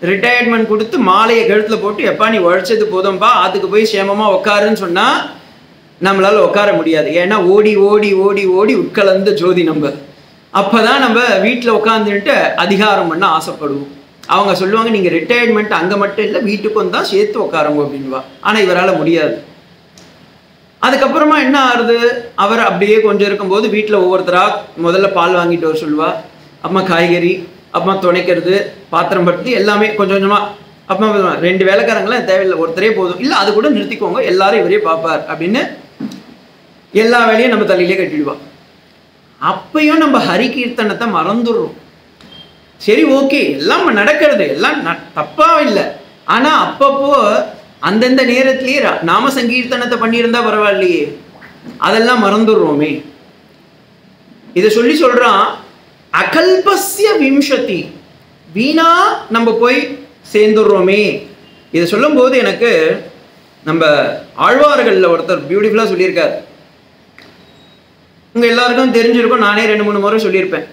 ரிட்டையர்மெண்ட் கொடுத்து மாலையை கழுத்தில் போட்டு எப்பா நீ உழைச்சது போதும்பா அதுக்கு போய் சேமமாக உட்காருன்னு சொன்னால் நம்மளால் உட்கார முடியாது. ஏன்னா ஓடி ஓடி ஓடி ஓடி உட்கலந்த ஜோதி நம்ம. அப்போ தான் நம்ம வீட்டில் உட்காந்துட்டு அதிகாரம் பண்ண ஆசைப்படுவோம். அவங்க சொல்லுவாங்க நீங்கள் ரிட்டையர்மெண்ட் அங்கே மட்டும் இல்லை வீட்டுக்கும் தான் சேர்த்து உட்காருங்க அப்படின்வா ஆனால் இவரால் முடியாது. அதுக்கப்புறமா என்ன ஆகுது அவர் அப்படியே கொஞ்சம் இருக்கும்போது வீட்டில் ஒவ்வொருத்தராக முதல்ல பால் வாங்கிட்டு வர சொல்லுவா. அம்மா காய்கறி அம்மா துணைக்கிறது பாத்திரம் படுத்தி எல்லாமே கொஞ்சம் கொஞ்சமாக அப்புறமா ரெண்டு வேலைக்காரங்களாம் தேவையில்லை ஒருத்தரே போதும். இல்லை அது கூட நிறுத்திக்கோங்க எல்லாரும் இவரே பார்ப்பார் அப்படின்னு எல்லா வேலையும் நம்ம தலையிலே கட்டிடுவா. அப்பையும் நம்ம ஹரி கீர்த்தனத்தை மறந்துடுறோம். சரி ஓகே எல்லாம் நடக்கிறது எல்லாம் ந- இல்லை. ஆனால் அப்பப்போ அந்தந்த நேரத்திலேயே நாம சங்கீர்த்தனத்தை பண்ணியிருந்தா பரவாயில்லையே. அதெல்லாம் மறந்துடுறோமே. இதை சொல்லி சொல்கிறான் அகல்பஸ்ய விம்சதி. வீணா நம்ம போய் சேர்ந்துடுறோமே. இதை சொல்லும்போது எனக்கு நம்ம ஆழ்வார்களில் ஒருத்தர் பியூட்டிஃபுல்லாக சொல்லியிருக்கார். உங்க எல்லாருக்கும் தெரிஞ்சிருக்கும் நானே ரெண்டு மூணு முறை சொல்லியிருப்பேன்.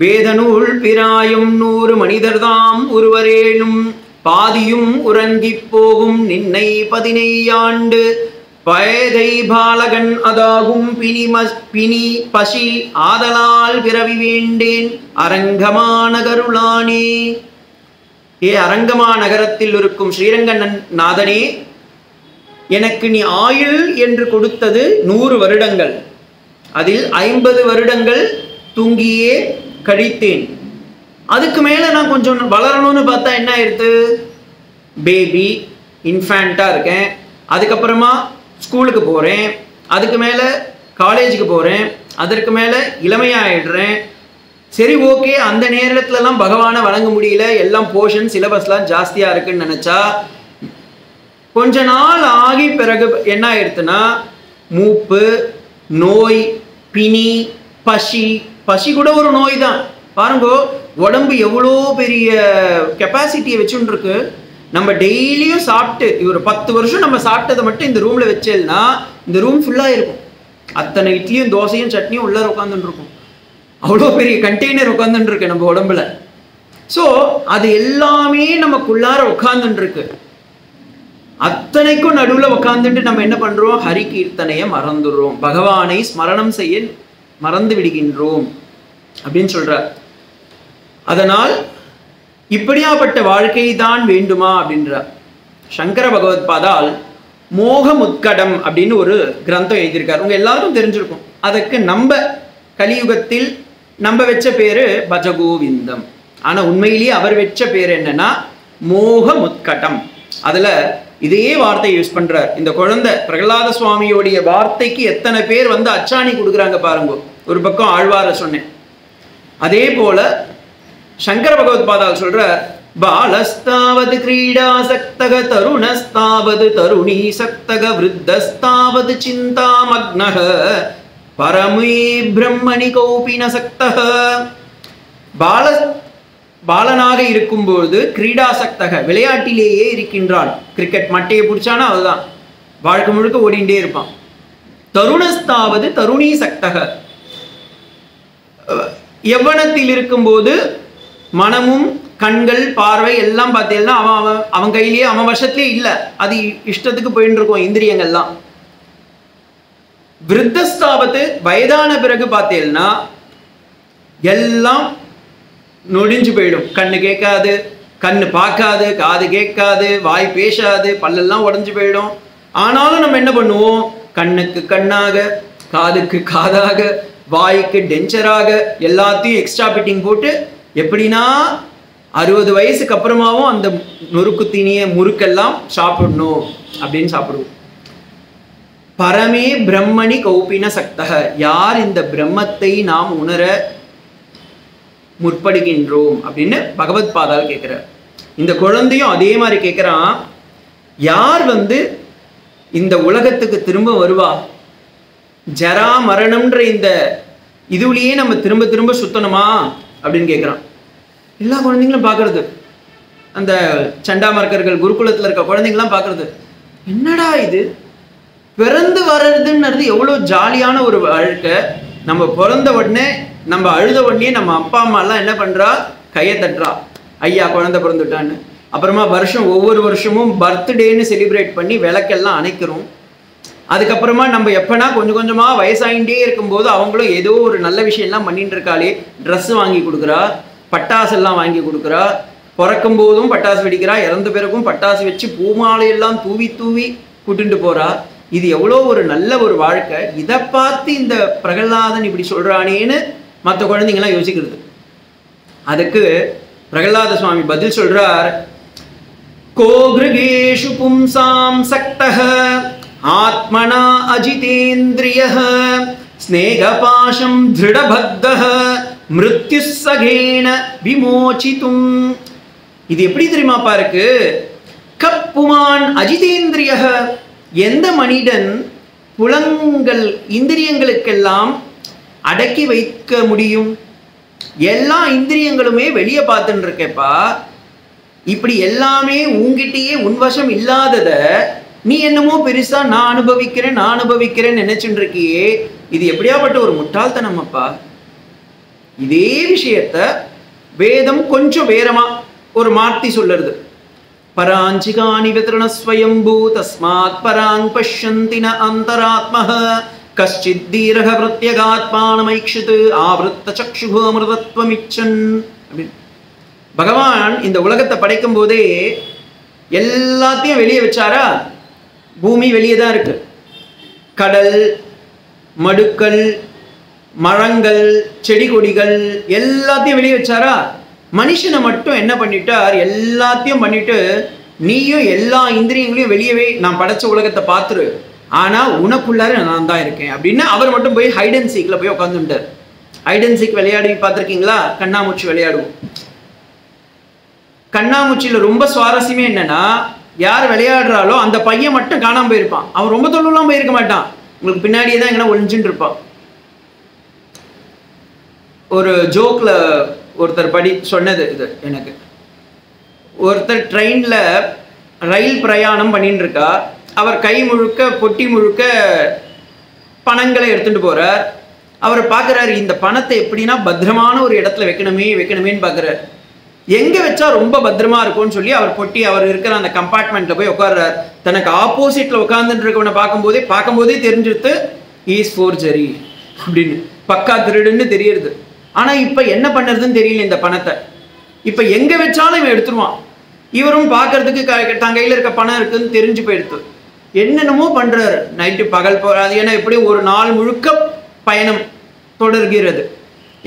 வேதநூல் பிராயும் நூறு மனிதர்தாம் ஒருவரேனும் பாதியும் உறங்கி போகும் நின்னை பதினையாண்டு. பயதை பாலகன் அதாகும் பிணி மஸ் பிணி பசி ஆதலால் பிறவி வேண்டேன் அரங்கமானகருளானே ஏ அரங்கமா நகரத்தில் இருக்கும் ஸ்ரீரங்கன் நாதனே எனக்கு நீ ஆயுள் என்று கொடுத்தது நூறு வருடங்கள். அதில் ஐம்பது வருடங்கள் தூங்கியே கழித்தேன். அதுக்கு மேலே நான் கொஞ்சம் வளரணும்னு பார்த்தா என்ன ஆயிடுது பேபி இன்ஃபேண்ட்டாக இருக்கேன். அதுக்கப்புறமா ஸ்கூலுக்கு போகிறேன் அதுக்கு மேலே காலேஜுக்கு போகிறேன் அதற்கு மேலே இளமையாயிடுறேன். சரி ஓகே அந்த நேரத்துலலாம் பகவானை வழங்க முடியல. எல்லாம் போர்ஷன் சிலபஸ்லாம் ஜாஸ்தியாக இருக்குன்னு நினச்சா கொஞ்ச நாள் ஆகி பிறகு என்ன ஆயிடுத்துன்னா மூப்பு நோய் பிணி பசி பசி கூட ஒரு நோய் தான் பாருங்கோ உடம்பு எவ்வளோ பெரிய கெப்பாசிட்டியை வச்சுருக்கு நம்ம டெய்லியும் சாப்பிட்டு ஒரு பத்து வருஷம் நம்ம சாப்பிட்டதை மட்டும் இந்த ரூமில் வச்சேன்னா இந்த ரூம் ஃபுல்லாக இருக்கும். அத்தனை இட்லியும் தோசையும் சட்னியும் உள்ளே உட்காந்துருக்கும் அவ்வளோ பெரிய கண்டெய்னர் உட்காந்துருக்கு நம்ம உடம்புல. ஸோ அது எல்லாமே நமக்குள்ளார உட்காந்துட்டு அத்தனைக்கும் நடுவில் உட்காந்துட்டு நம்ம என்ன பண்ணுறோம் ஹரி கீர்த்தனையை மறந்துடுறோம். பகவானை ஸ்மரணம் செய்ய மறந்து விடுகின்றோம். அப்படின்னு சொல்கிறார் அதனால் இப்படியாப்பட்ட வாழ்க்கை தான் வேண்டுமா? அப்படின்றார். சங்கர பகவத் பாதால் மோகமுத்கடம் அப்படின்னு ஒரு கிரந்தம் எழுதியிருக்கார். உங்கள் எல்லாருக்கும் தெரிஞ்சிருக்கும். அதுக்கு நம்ம கலியுகத்தில் நம்ம வச்ச பேர் பஜகோவிந்தம். ஆனால் உண்மையிலேயே அவர் வச்ச பேர் என்னன்னா மோகமுத்கடம் அதில் இதே வார்த்தை யூஸ் பண்ணுறார் இந்த குழந்தை பிரகலாத சுவாமியோடைய வார்த்தைக்கு எத்தனை பேர் வந்து அச்சாணி கொடுக்குறாங்க பாருங்க. ஒரு பக்கம் ஆழ்வார சொன்னேன். அதே போல சங்கர பகவத் பாதால் சொல்கிற பாலஸ்தாவது கிரீடாசக்தக தருணஸ்தாவது தருணி சக்தக விருத்தஸ்தாவது சிந்தாமக்னக பரமே பிரம்மணி கௌபின சக்தக பால பாலனாக இருக்கும்போது கிரீடாசக்தக விளையாட்டிலேயே இருக்கின்றான். கிரிக்கெட் மட்டையை பிடிச்சானா அதுதான். வாழ்க்கை முழுக்க ஓடிண்டே இருப்பான். தருணஸ்தாவது தருணி சக்தக எவ்வனத்தில் இருக்கும்போது மனமும் கண்கள் பார்வை எல்லாம் பார்த்தீங்கன்னா அவன் அவன் அவன் கையிலேயே அவன் வருஷத்துலேயே இல்லை. அது இஷ்டத்துக்கு போயின்னு இருக்கும் இந்திரியங்கள்லாம். விருத்தஸ்தாபத்து வயதான பிறகு பார்த்தீங்கன்னா எல்லாம் நொடிஞ்சு போயிடும். கண்ணு கேட்காது கண்ணு பார்க்காது காது கேட்காது வாய் பேசாது பல்லெல்லாம் உடஞ்சு போயிடும். ஆனாலும் நம்ம என்ன பண்ணுவோம்? கண்ணுக்கு கண்ணாக காதுக்கு காதாக வாய்க்கு டென்ச்சராக எல்லாத்தையும் எக்ஸ்ட்ரா பிட்டிங் போட்டு எப்படின்னா அறுபது வயசுக்கு அப்புறமாவும் அந்த நொறுக்கு தீனிய முறுக்கெல்லாம் சாப்பிடணும் அப்படின்னு சாப்பிடுவோம். பரமே பிரம்மணி கௌபின சக்தக யார் இந்த பிரம்மத்தை நாம் உணர முற்படுகின்றோம் அப்படின்னு பகவத் பாதால் கேட்குறார் இந்த குழந்தையும் அதே மாதிரி கேட்குறான் யார் வந்து இந்த உலகத்துக்கு திரும்ப வருவா? ஜரா மரணம்ன்ற இந்த இதுலேயே நம்ம திரும்ப திரும்ப சுத்தணுமா? அப்படின்னு கேட்குறான் எல்லா குழந்தைங்களும் பார்க்குறது அந்த சண்டாமர்க்கர்கள் குருகுலத்தில் இருக்க குழந்தைங்களாம் பார்க்குறது என்னடா இது? பிறந்து வர்றதுன்றது எவ்வளோ ஜாலியான ஒரு வாழ்க்கை. நம்ம பிறந்த உடனே நம்ம அழுத உடனே நம்ம அப்பா அம்மாலாம் என்ன பண்ணுறா கையை தட்டுறா. ஐயா குழந்தை பிறந்துட்டான்னு. அப்புறமா வருஷம் ஒவ்வொரு வருஷமும் பர்த்டேன்னு செலிப்ரேட் பண்ணி விளக்கெல்லாம் அணைக்கிறோம். அதுக்கப்புறமா நம்ம எப்பனா கொஞ்சம் கொஞ்சமாக வயசாகிட்டே இருக்கும்போது அவங்களும் ஏதோ ஒரு நல்ல விஷயம்லாம் பண்ணிட்டு இருக்காளே. ட்ரெஸ் வாங்கி கொடுக்குறா. பட்டாசெல்லாம் வாங்கி கொடுக்குறா. பிறக்கும் போதும் பட்டாசு வெடிக்கிறா. இறந்த பிறகும் பட்டாசு வச்சு பூமாலையெல்லாம் தூவி தூவி கூட்டிட்டு போறா. இது எவ்வளோ ஒரு நல்ல ஒரு வாழ்க்கை. இதை பார்த்து இந்த பிரகலாதன் இப்படி சொல்றானேன்னு மற்ற குழந்தைங்களாம் யோசிக்கிறது. அதுக்கு பிரகலாத சுவாமி பதில் சொல்றார் கோகிருகேஷு பும்சாம் சக்தக ஆத்மனா அஜிதேந்திரிய ஸ்நேகபாஷம் திருடபக்த மிருத்யுசகேன விமோச்சிதும் இது எப்படி தெரியுமா பாருக்கு? கப்புமான் அஜிதேந்திரிய எந்த மனிதன் புலங்கள் இந்திரியங்களுக்கெல்லாம் அடக்கி வைக்க முடியும். எல்லா இந்திரியங்களுமே வெளியே பார்த்துட்டு இருக்கேப்பா இப்படி எல்லாமே உங்ககிட்டயே உன்வசம் இல்லாதத நீ என்னமோ பெருசா நான் அனுபவிக்கிறேன் நான் அனுபவிக்கிறேன்னு நினைச்சுட்டு இருக்கியே இது எப்படியாப்பட்ட ஒரு முட்டாள்தனம் அப்பா இதே விஷயத்த வேதம் கொஞ்சம் வேறமா ஒரு மாத்தி சொல்லுறது. பராஞ்சிகானி விதரணஸ்வயம்பூ தஸ்மாத் பராங் பஷ்யந்தி ந கஷ்டித் தீரக பிரத்யகாத்மானமைக்ஷித் ஆவருத்த சக்ஷுகு அமிர்தத்வமிச்சன் அப்படின்னு பகவான் இந்த உலகத்தை படைக்கும் போதே எல்லாத்தையும் வெளியே வச்சாரா? பூமி வெளியே தான் இருக்கு. கடல் மடுக்கள் மரங்கள் செடி கொடிகள் எல்லாத்தையும் வெளியே வச்சாரா? மனுஷனை மட்டும் என்ன பண்ணிட்டார்? எல்லாத்தையும் பண்ணிட்டு நீயும் எல்லா இந்திரியங்களையும் வெளியவே நான் படைச்ச உலகத்தை பார்த்துரு. ஆனால் உனக்குள்ளார நான் தான் இருக்கேன் அப்படின்னு அவர் மட்டும் போய் ஹைட் அண்ட் சீக்கில் போய் உட்காந்துட்டார் ஹைட் அண்ட் சீக் விளையாடி பார்த்துருக்கீங்களா? கண்ணாமூச்சி விளையாடுவோம். கண்ணாமூச்சியில் ரொம்ப சுவாரஸ்யமே என்னன்னா யார் விளையாடுறாலோ அந்த பையன் மட்டும் காணாமல் போயிருப்பான். அவன் ரொம்ப தொழிலாம் போயிருக்க மாட்டான். உங்களுக்கு பின்னாடியே தான் எங்கன்னா ஒழிஞ்சுட்டு இருப்பான். ஒரு ஜோக்கில் ஒருத்தர் படி சொன்னது இது எனக்கு. ஒருத்தர் ட்ரெயினில் ரயில் பிரயாணம் பண்ணிட்டு இருக்கா அவர் கை முழுக்க பொட்டி முழுக்க பணங்களை எடுத்துகிட்டு போகிறார் அவர் பார்க்குறாரு இந்த பணத்தை எப்படின்னா பத்திரமான ஒரு இடத்துல வைக்கணுமே வைக்கணுமேன்னு பார்க்குறாரு. எங்கே வச்சா ரொம்ப பத்திரமா இருக்கும்னு சொல்லி அவர் பொட்டி அவர் இருக்கிற அந்த கம்பார்ட்மெண்ட்டில் போய் உட்கார்றாரு. தனக்கு ஆப்போசிட்டில் உட்காந்துட்டு இருக்கவனை பார்க்கும்போதே பார்க்கும்போதே தெரிஞ்சிருத்து ஈஸ் ஃபோர்ஜரி அப்படின்னு. பக்கா திருடுன்னு தெரியுது ஆனால் இப்போ என்ன பண்ணுறதுன்னு தெரியல இந்த பணத்தை. இப்போ எங்கே வச்சாலும் இவன் எடுத்துருவான். இவரும் பார்க்கறதுக்கு க- தன் கையில் இருக்க பணம் இருக்குதுன்னு தெரிஞ்சு போயிடுத்து. என்னென்னமோ பண்ணுறாரு நைட்டு பகல் போறாது ஏன்னா எப்படி ஒரு நாள் முழுக்க பயணம் தொடர்கிறது.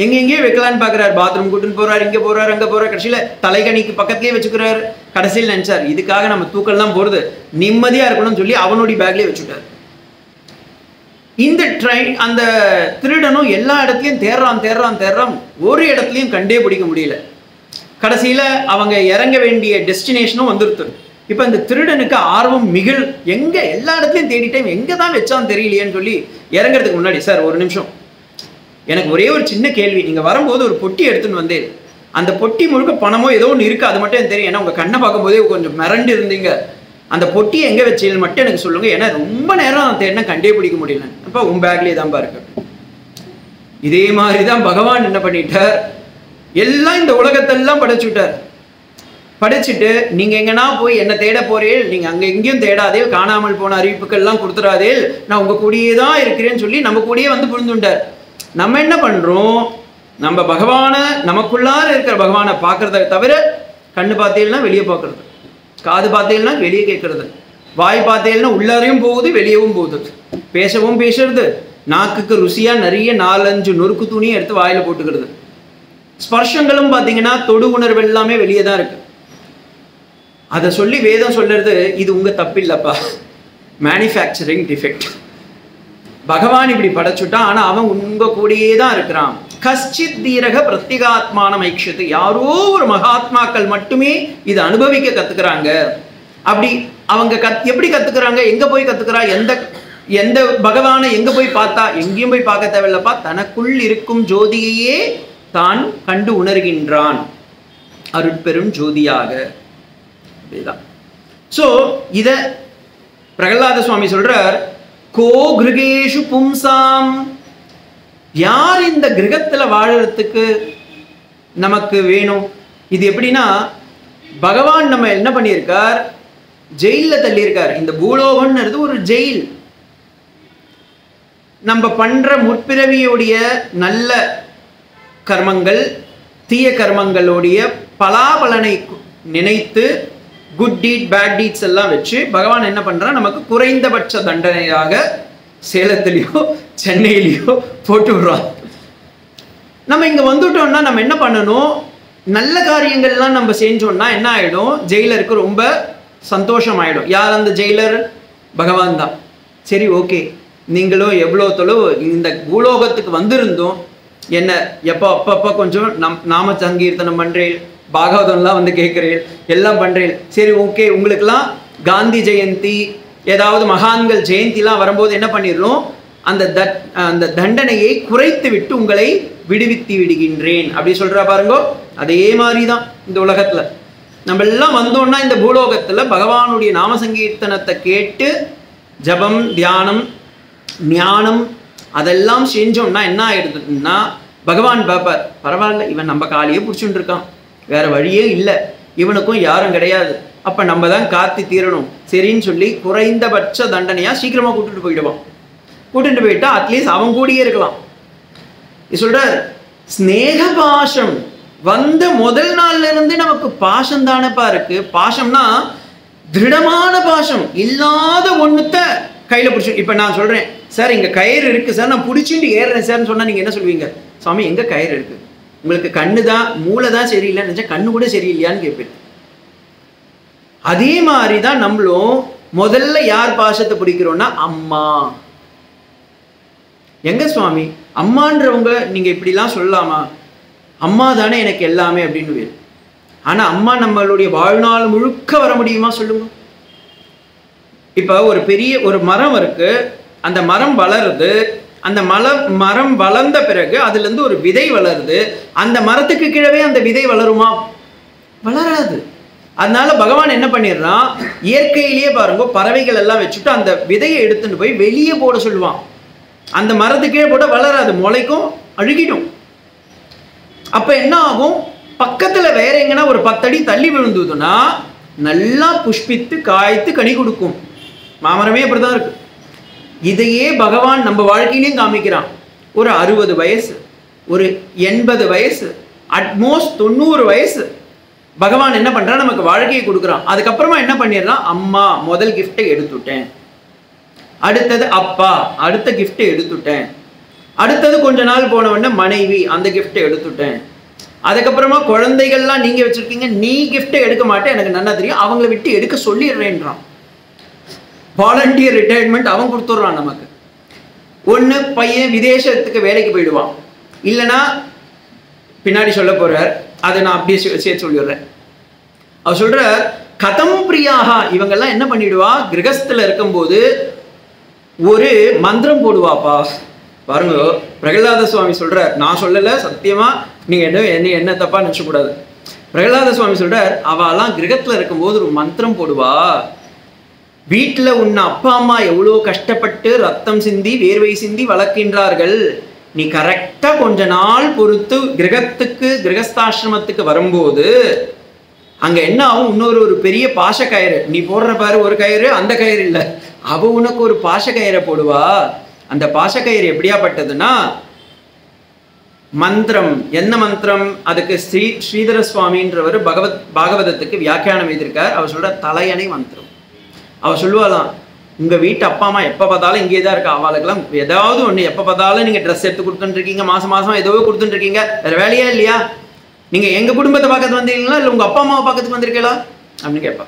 எங்கெங்கேயோ வைக்கலான்னு பார்க்குறாரு பாத்ரூம் கூட்டுன்னு போகிறார் இங்கே போகிறார் அங்கே போகிறார் கடைசியில் தலைகணிக்கு பக்கத்துலேயே வச்சுக்கிறாரு. கடைசியில் நினச்சார் இதுக்காக நம்ம தூக்கம்லாம் போகிறது நிம்மதியாக இருக்கணும்னு சொல்லி அவனுடைய பேக்லேயே வச்சுட்டார். இந்த ட்ரெயின் அந்த திருடனும் எல்லா இடத்துலையும் தேர்றான் தேடுறான் தேடுறான் ஒரு இடத்துலையும் கண்டே பிடிக்க முடியல. கடைசியில் அவங்க இறங்க வேண்டிய டெஸ்டினேஷனும் வந்துருத்து இப்போ இந்த திருடனுக்கு ஆர்வம் மிகில் எங்கே எல்லா இடத்துலையும் தேடிட்டேன் எங்கே தான் வச்சான்னு தெரியலையேன்னு சொல்லி இறங்குறதுக்கு முன்னாடி சார் ஒரு நிமிஷம். எனக்கு ஒரே ஒரு சின்ன கேள்வி. நீங்கள் வரும்போது ஒரு பொட்டி எடுத்துன்னு வந்தேன். அந்த பொட்டி முழுக்க பணமோ ஏதோ ஒன்று இருக்குது அது மட்டும் எனக்கு தெரியும். ஏன்னா உங்கள் கண்ணை பார்க்கும்போதே கொஞ்சம் மிரண்டு இருந்தீங்க. அந்த பொட்டியை எங்கே வச்சீங்கன்னு மட்டும் எனக்கு சொல்லுங்க. ஏன்னா ரொம்ப நேரம் நான் தேடினா கண்டே பிடிக்க முடியல. அப்போ உன் பேக்லேயே தான் பாருக்கு இதே மாதிரி தான் பகவான் என்ன பண்ணிட்டார்? எல்லாம் இந்த உலகத்தெல்லாம் படைச்சு விட்டார் படிச்சுட்டு நீங்கள் எங்கன்னா போய் என்ன தேட போறீர்கள் நீங்கள் அங்கே எங்கேயும் தேடாதே காணாமல் போன அறிவிப்புகள்லாம் கொடுத்துடாதே நான் உங்கள் கூடயே தான் இருக்கிறேன்னு சொல்லி நம்ம கூடயே வந்து புரிந்துட்டார் நம்ம என்ன பண்ணுறோம் நம்ம பகவானை நமக்குள்ளார இருக்கிற பகவானை பார்க்குறத தவிர கண்ணு பார்த்தேன்னா வெளியே பார்க்குறது காது பார்த்தேன்னா வெளியே கேட்குறது வாய் பார்த்தேன்னா உள்ளாரையும் போகுது வெளியவும் போகுது. பேசவும் பேசுறது நாக்குக்கு ருசியாக நிறைய நாலஞ்சு நொறுக்கு துணியை எடுத்து வாயில் போட்டுக்கிறது. ஸ்பர்ஷங்களும் பார்த்தீங்கன்னா தொடு உணர்வு எல்லாமே வெளியே தான் இருக்குது அதை சொல்லி வேதம் சொல்றது இது உங்க தப்பு இல்லப்பா மேனுஃபேக்சரிங் டிஃபெக்ட் பகவான் இப்படி படைச்சுட்டான் ஆனால் அவன் உங்க கூடியே தான் இருக்கிறான். கஷ்டித் தீரக பிரத்யேகாத்மானம் ஐக்ஷத்து. யாரோ ஒரு மகாத்மாக்கள் மட்டுமே இதை அனுபவிக்க கத்துக்கிறாங்க. அப்படி அவங்க கத் எப்படி கத்துக்கிறாங்க? எங்க போய் கத்துக்கிறா? எந்த எந்த பகவானை எங்க போய் பார்த்தா? எங்கேயும் போய் பார்க்க தேவையில்லப்பா. தனக்குள் இருக்கும் ஜோதியையே தான் கண்டு உணர்கின்றான். அருட்பெரும் ஜோதியாக. இதுதான் ஸோ இத பிரகலாத சுவாமி சொல்றார் கோ கிருகேஷு பும்சாம். யார் இந்த கிரகத்துல வாழறதுக்கு நமக்கு வேணும்? இது எப்படின்னா பகவான் நம்ம என்ன பண்ணியிருக்கார்? ஜெயிலில் தள்ளியிருக்கார். இந்த பூலோகம்ன்றது ஒரு ஜெயில். நம்ம பண்ற முற்பிறவியுடைய நல்ல கர்மங்கள் தீய கர்மங்களுடைய பலாபலனை நினைத்து குட் டீட் பேட் டீட்ஸ் எல்லாம் வச்சு பகவான் என்ன பண்ணுறா நமக்கு குறைந்தபட்ச தண்டனையாக சேலத்துலேயோ சென்னையிலையோ போட்டு விடுறோம் நம்ம இங்கே வந்துட்டோம்னா நம்ம என்ன பண்ணணும்? நல்ல காரியங்கள்லாம் நம்ம செஞ்சோம்னா என்ன ஆகிடும் ஜெயிலருக்கு ரொம்ப சந்தோஷம் ஆகிடும் யார் அந்த ஜெயிலர்? பகவான் தான். சரி ஓகே. நீங்களும் எவ்வளோ தொலைவு இந்த பூலோகத்துக்கு வந்திருந்தோம் என்ன எப்போ அப்பப்போ கொஞ்சம் நம் நாம சங்கீர்த்தனம் பண்ணுறேன் பாகவதம்லாம் வந்து கேட்குறேன் எல்லாம் பண்ணுறேன் சரி ஓகே உங்களுக்கெல்லாம் காந்தி ஜெயந்தி ஏதாவது மகான்கள் ஜெயந்திலாம் வரும்போது என்ன பண்ணிடுறோம் அந்த தட் அந்த தண்டனையை குறைத்து விட்டு உங்களை விடுவித்து விடுகின்றேன். அப்படி சொல்கிறா பாருங்க. அதே மாதிரி தான் இந்த உலகத்தில். நம்ம எல்லாம் வந்தோம்னா இந்த பூலோகத்தில் பகவானுடைய நாம சங்கீர்த்தனத்தை கேட்டு ஜபம் தியானம் ஞானம் அதெல்லாம் செஞ்சோம்னா என்ன ஆயிடுதுன்னா பகவான் பாப்பார் பரவாயில்ல இவன் நம்ம காலையே பிடிச்சுட்டு இருக்கான். வேற வழியே இல்லை. இவனுக்கும் யாரும் கிடையாது. அப்ப நம்ம தான் காத்து தீரணும். சரின்னு சொல்லி குறைந்தபட்ச தண்டனையா சீக்கிரமா கூட்டிட்டு போயிடுவான். கூட்டிட்டு போயிட்டா அட்லீஸ்ட் அவன் கூடயே இருக்கலாம். இது சொல்றார் ஸ்நேக பாஷம். வந்த முதல் நாள்ல இருந்து நமக்கு பாஷம் தானப்பா இருக்கு. பாஷம்னா திருடமான பாஷம். இல்லாத ஒண்ணுத்த கையில பிடிச்சி இப்ப நான் சொல்றேன். சார் இங்க கயிறு இருக்கு சார். நான் பிடிச்சிட்டு ஏறுறேன் சார்னு சொன்னா நீங்க என்ன சொல்லுவீங்க சுவாமி எங்க கயிறு இருக்கு? உங்களுக்கு கண்ணு தான் மூளை தான் சரியில்லைன்னு நினைச்சா கண்ணு கூட சரியில்லையான்னு கேட்பேன் அதே மாதிரி தான் நம்மளும் முதல்ல யார் பாசத்தை பிடிக்கிறோம்னா அம்மா. எங்க சுவாமி? அம்மான்றவங்க நீங்க இப்படிலாம் சொல்லலாமா அம்மா தானே எனக்கு எல்லாமே அப்படின்னு வேறு. அம்மா நம்மளுடைய வாழ்நாள் முழுக்க வர முடியுமா சொல்லுங்க? இப்போ ஒரு பெரிய ஒரு மரம் இருக்குது அந்த மரம் வளருது. அந்த மலம் மரம் வளர்ந்த பிறகு அதுலேருந்து ஒரு விதை வளருது. அந்த மரத்துக்கு கீழவே அந்த விதை வளருமா? வளராது. அதனால பகவான் என்ன பண்ணிடுறான்? இயற்கையிலேயே பாருங்க பறவைகள் எல்லாம் வச்சுட்டு அந்த விதையை எடுத்துட்டு போய் வெளியே போட சொல்லுவான். அந்த மரத்துக்கே போட வளராது முளைக்கும் அழுகிடும். அப்ப என்ன ஆகும்? பக்கத்துல வேற எங்கன்னா ஒரு பத்தடி தள்ளி விழுந்ததுன்னா நல்லா புஷ்பித்து காய்த்து கனி கொடுக்கும். மாமரமே அப்படிதான் இருக்கு. இதையே பகவான் நம்ம வாழ்க்கையிலையும் காமிக்கிறான். ஒரு அறுபது வயசு ஒரு எண்பது வயசு அட்மோஸ்ட் தொண்ணூறு வயசு. பகவான் என்ன பண்ணுறான் நமக்கு வாழ்க்கையை கொடுக்குறான். அதுக்கப்புறமா என்ன பண்ணிடுறான் அம்மா முதல் கிஃப்டை எடுத்துட்டேன். அடுத்தது அப்பா அடுத்த கிஃப்ட்டை எடுத்துட்டேன். அடுத்தது கொஞ்ச நாள் போனவுடனே மனைவி அந்த கிஃப்ட்டை எடுத்துட்டேன். அதுக்கப்புறமா குழந்தைகள்லாம் நீங்கள் வச்சுருக்கீங்க நீ கிஃப்ட்டை எடுக்க மாட்டேன். எனக்கு நல்லா தெரியும். அவங்கள விட்டு எடுக்க சொல்லிடுறேன்றான். வாலண்டியர் ரிட்டையர்மெண்ட் அவன் கொடுத்துட்றான் நமக்கு. ஒன்று பையன் விதேசத்துக்கு வேலைக்கு போயிடுவான். இல்லைன்னா பின்னாடி சொல்ல போகிறார் அதை நான் அப்படியே சே- சேர்த்து சொல்லிடுறேன். அவர் சொல்கிறார் கதம் பிரியாகா. இவங்கெல்லாம் என்ன பண்ணிடுவா? கிரகஸ்தில் இருக்கும்போது ஒரு மந்திரம் போடுவாப்பா. பாருங்க பிரகலாத சுவாமி சொல்கிறார் நான் சொல்லலை சத்தியமாக நீங்கள் என்ன என்ன என்ன தப்பா நினச்சக்கூடாது பிரகலாத சுவாமி சொல்கிறார் அவெல்லாம் கிரகத்தில் இருக்கும்போது ஒரு மந்திரம் போடுவா. வீட்டில் உன் அப்பா அம்மா எவ்வளோ கஷ்டப்பட்டு ரத்தம் சிந்தி வேர்வை சிந்தி வளர்க்கின்றார்கள். நீ கரெக்டாக கொஞ்ச நாள் பொறுத்து கிரகத்துக்கு கிரகஸ்தாசிரமத்துக்கு வரும்போது அங்கே என்ன ஆகும்? இன்னொரு ஒரு பெரிய பாச கயிறு. நீ போடுற பாரு ஒரு கயிறு அந்த கயிறு இல்லை. அவ உனக்கு ஒரு பாச கயிறை போடுவா. அந்த பாச கயிறு எப்படியாப்பட்டதுன்னா மந்திரம். என்ன மந்திரம்? அதுக்கு ஸ்ரீ ஸ்ரீதர சுவாமின்றவர் பகவத் பாகவதத்துக்கு வியாக்கியானம் எழுதியிருக்கார். அவர் சொல்கிற தலையணை மந்திரம். அவள் சொல்லுவாளாம் உங்கள் வீட்டு அப்பா அம்மா எப்போ பார்த்தாலும் இங்கே தான் இருக்கா? அவளுக்கெல்லாம் ஏதாவது ஒன்று எப்போ பார்த்தாலும் நீங்கள் ட்ரெஸ் எடுத்து கொடுத்துட்டுருக்கீங்க இருக்கீங்க மாதம் ஏதோ கொடுத்துட்டுருக்கீங்க. வேறு வேலையே இல்லையா? நீங்கள் எங்கள் குடும்பத்தை பார்க்கறது வந்தீங்களா இல்லை உங்கள் அப்பா அம்மாவை பார்க்கறதுக்கு வந்திருக்கீங்களா அப்படின்னு கேட்பா.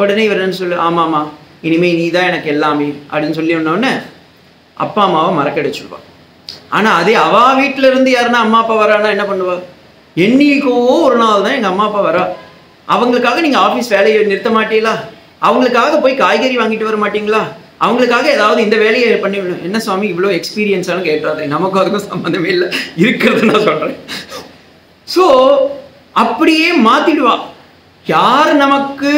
உடனே இவர் என்ன சொல்லு ஆமாம்மா இனிமேல் நீ தான் எனக்கு எல்லாமே அப்படின்னு சொல்லி உடனே அப்பா அம்மாவை மறக்கடிச்சுடுவா ஆனால் அதே அவா வீட்டில் இருந்து யாருன்னா அம்மா அப்பா வரானா என்ன பண்ணுவா? என்னைக்கோ ஒரு நாள் தான் எங்கள் அம்மா அப்பா வரா. அவங்களுக்காக நீங்கள் ஆஃபீஸ் வேலையை நிறுத்த மாட்டீங்களா அவங்களுக்காக போய் காய்கறி வாங்கிட்டு வர மாட்டீங்களா? அவங்களுக்காக ஏதாவது இந்த வேலையை பண்ணி என்ன சுவாமி இவ்வளோ எக்ஸ்பீரியன்ஸானு கேட்டுறாரு நமக்கு அதுக்கும் சம்மந்தமே இல்லை. இருக்கிறது நான் சொல்கிறேன் ஸோ அப்படியே மாத்திடுவா. யார் நமக்கு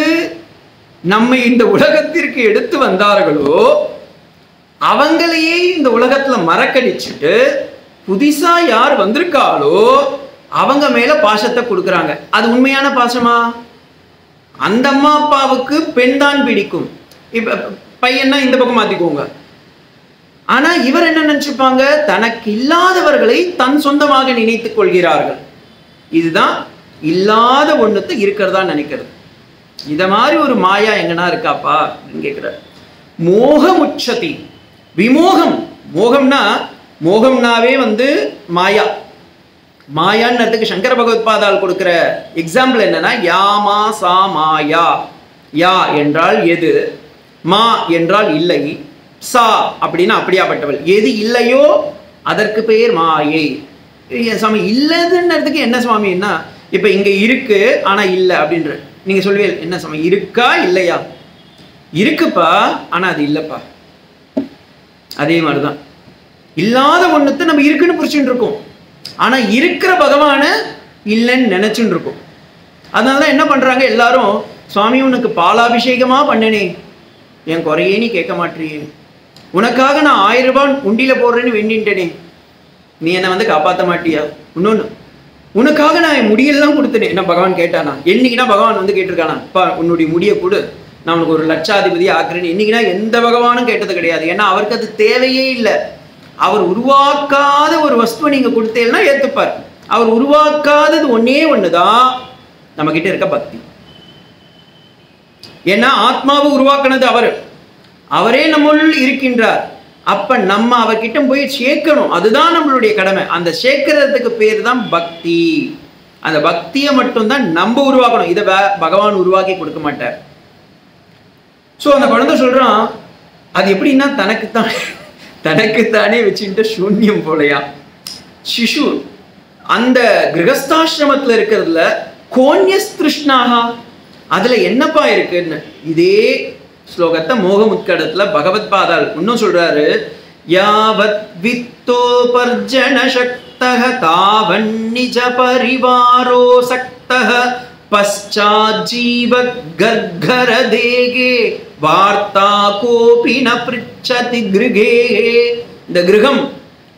நம்மை இந்த உலகத்திற்கு எடுத்து வந்தார்களோ அவங்களையே இந்த உலகத்தில் மறக்கடிச்சுட்டு புதுசா யார் வந்திருக்காளோ அவங்க மேல பாசத்தை கொடுக்குறாங்க. அது உண்மையான பாசமா? அந்த அம்மா அப்பாவுக்கு பெண் தான் பிடிக்கும். இப்ப பையன்னா இந்த பக்கம் மாத்திக்கோங்க. ஆனா இவர் என்ன நினைச்சுப்பாங்க? தனக்கு இல்லாதவர்களை தன் சொந்தமாக நினைத்துக் கொள்கிறார்கள். இதுதான் இல்லாத ஒண்ணுத்த இருக்கிறதா நினைக்கிறது. இத மாதிரி ஒரு மாயா எங்கன்னா இருக்காப்பா? அப்படின்னு கேட்கிறார் மோகமுச்சதி. விமோகம். மோகம்னா மோகம்னாவே வந்து மாயா. மாயான்னதுக்கு சங்கர பகவத்பாதால் கொடுக்கிற எக்ஸாம்பிள் என்னன்னா யாமா சா மாயா யா. என்றால் எது? மா என்றால் இல்லை. சா அப்படின்னா அப்படியாப்பட்டவள். எது இல்லையோ அதற்கு பெயர் மாயை. சாமி இல்லதுன்றதுக்கு என்ன சுவாமின்னா இப்ப இங்க இருக்கு ஆனா இல்லை அப்படின்ற. நீங்க சொல்லுவீங்க என்ன சாமி இருக்கா இல்லையா? இருக்குப்பா ஆனா அது இல்லப்பா. அதே மாதிரிதான். இல்லாத ஒண்ணுத்த நம்ம இருக்குன்னு புரிச்சுட்டு இருக்கோம். ஆனால் இருக்கிற பகவானை இல்லைன்னு நினச்சின்னு இருக்கும். அதனால தான் என்ன பண்ணுறாங்க எல்லாரும் சுவாமி உனக்கு பாலாபிஷேகமாக பண்ணனே? என் குறையே நீ கேட்க மாட்டியே. உனக்காக நான் ஆயிரம் ரூபாய் உண்டியில் போடுறேன்னு வேண்டின்ட்டேனே நீ என்னை வந்து காப்பாற்ற மாட்டியா? இன்னொன்று உனக்காக நான் என் முடியெல்லாம் கொடுத்தனே. என்ன பகவான் கேட்டானா? என்னைக்குனா பகவான் வந்து கேட்டிருக்கானா? அப்பா உன்னுடைய முடியை கொடு. நான் உனக்கு ஒரு லட்சாதிபதி ஆக்குறேன்னு. என்னைக்குனா எந்த பகவானும் கேட்டது கிடையாது. ஏன்னா அவருக்கு அது தேவையே இல்லை. அவர் உருவாக்காத ஒரு வஸ்துவை நீங்க கொடுத்தீங்கன்னா ஏத்துப்பார். அவர் உருவாக்காதது ஒண்ணே ஒண்ணுதான் நம்ம கிட்ட இருக்க பக்தி. ஏன்னா ஆத்மாவை உருவாக்குனது அவர். அவரே நம்முள் இருக்கின்றார். அப்ப நம்ம அவர்கிட்ட போய் சேர்க்கணும். அதுதான் நம்மளுடைய கடமை. அந்த சேர்க்கறதுக்கு பேர் தான் பக்தி. அந்த பக்தியை மட்டும்தான் நம்ம உருவாக்கணும். இதை வே- பகவான் உருவாக்கி கொடுக்க மாட்டார். ஸோ அந்த குழந்தை சொல்றான் அது எப்படின்னா தனக்கு தான் தனக்குத்தானே வச்சுட்டு சூன்யம் போலையா? சிசு அந்த கிரகஸ்தாசிரமத்தில் இருக்கிறதுல கோன்யஸ் திருஷ்ணாகா அதுல என்னப்பா இருக்குன்னு? இதே ஸ்லோகத்தை மோகமுத்கடத்துல பகவத் பாதால் இன்னும் சொல்றாரு யாவத் வித்தோபர்ஜன சக்தக தாவன் நிஜ பரிவாரோ சக்தக पश्चाज्जीवगर्घरदेगे वार्ता कोऽपि न पृच्छति கிருகே இந்த கிரகம்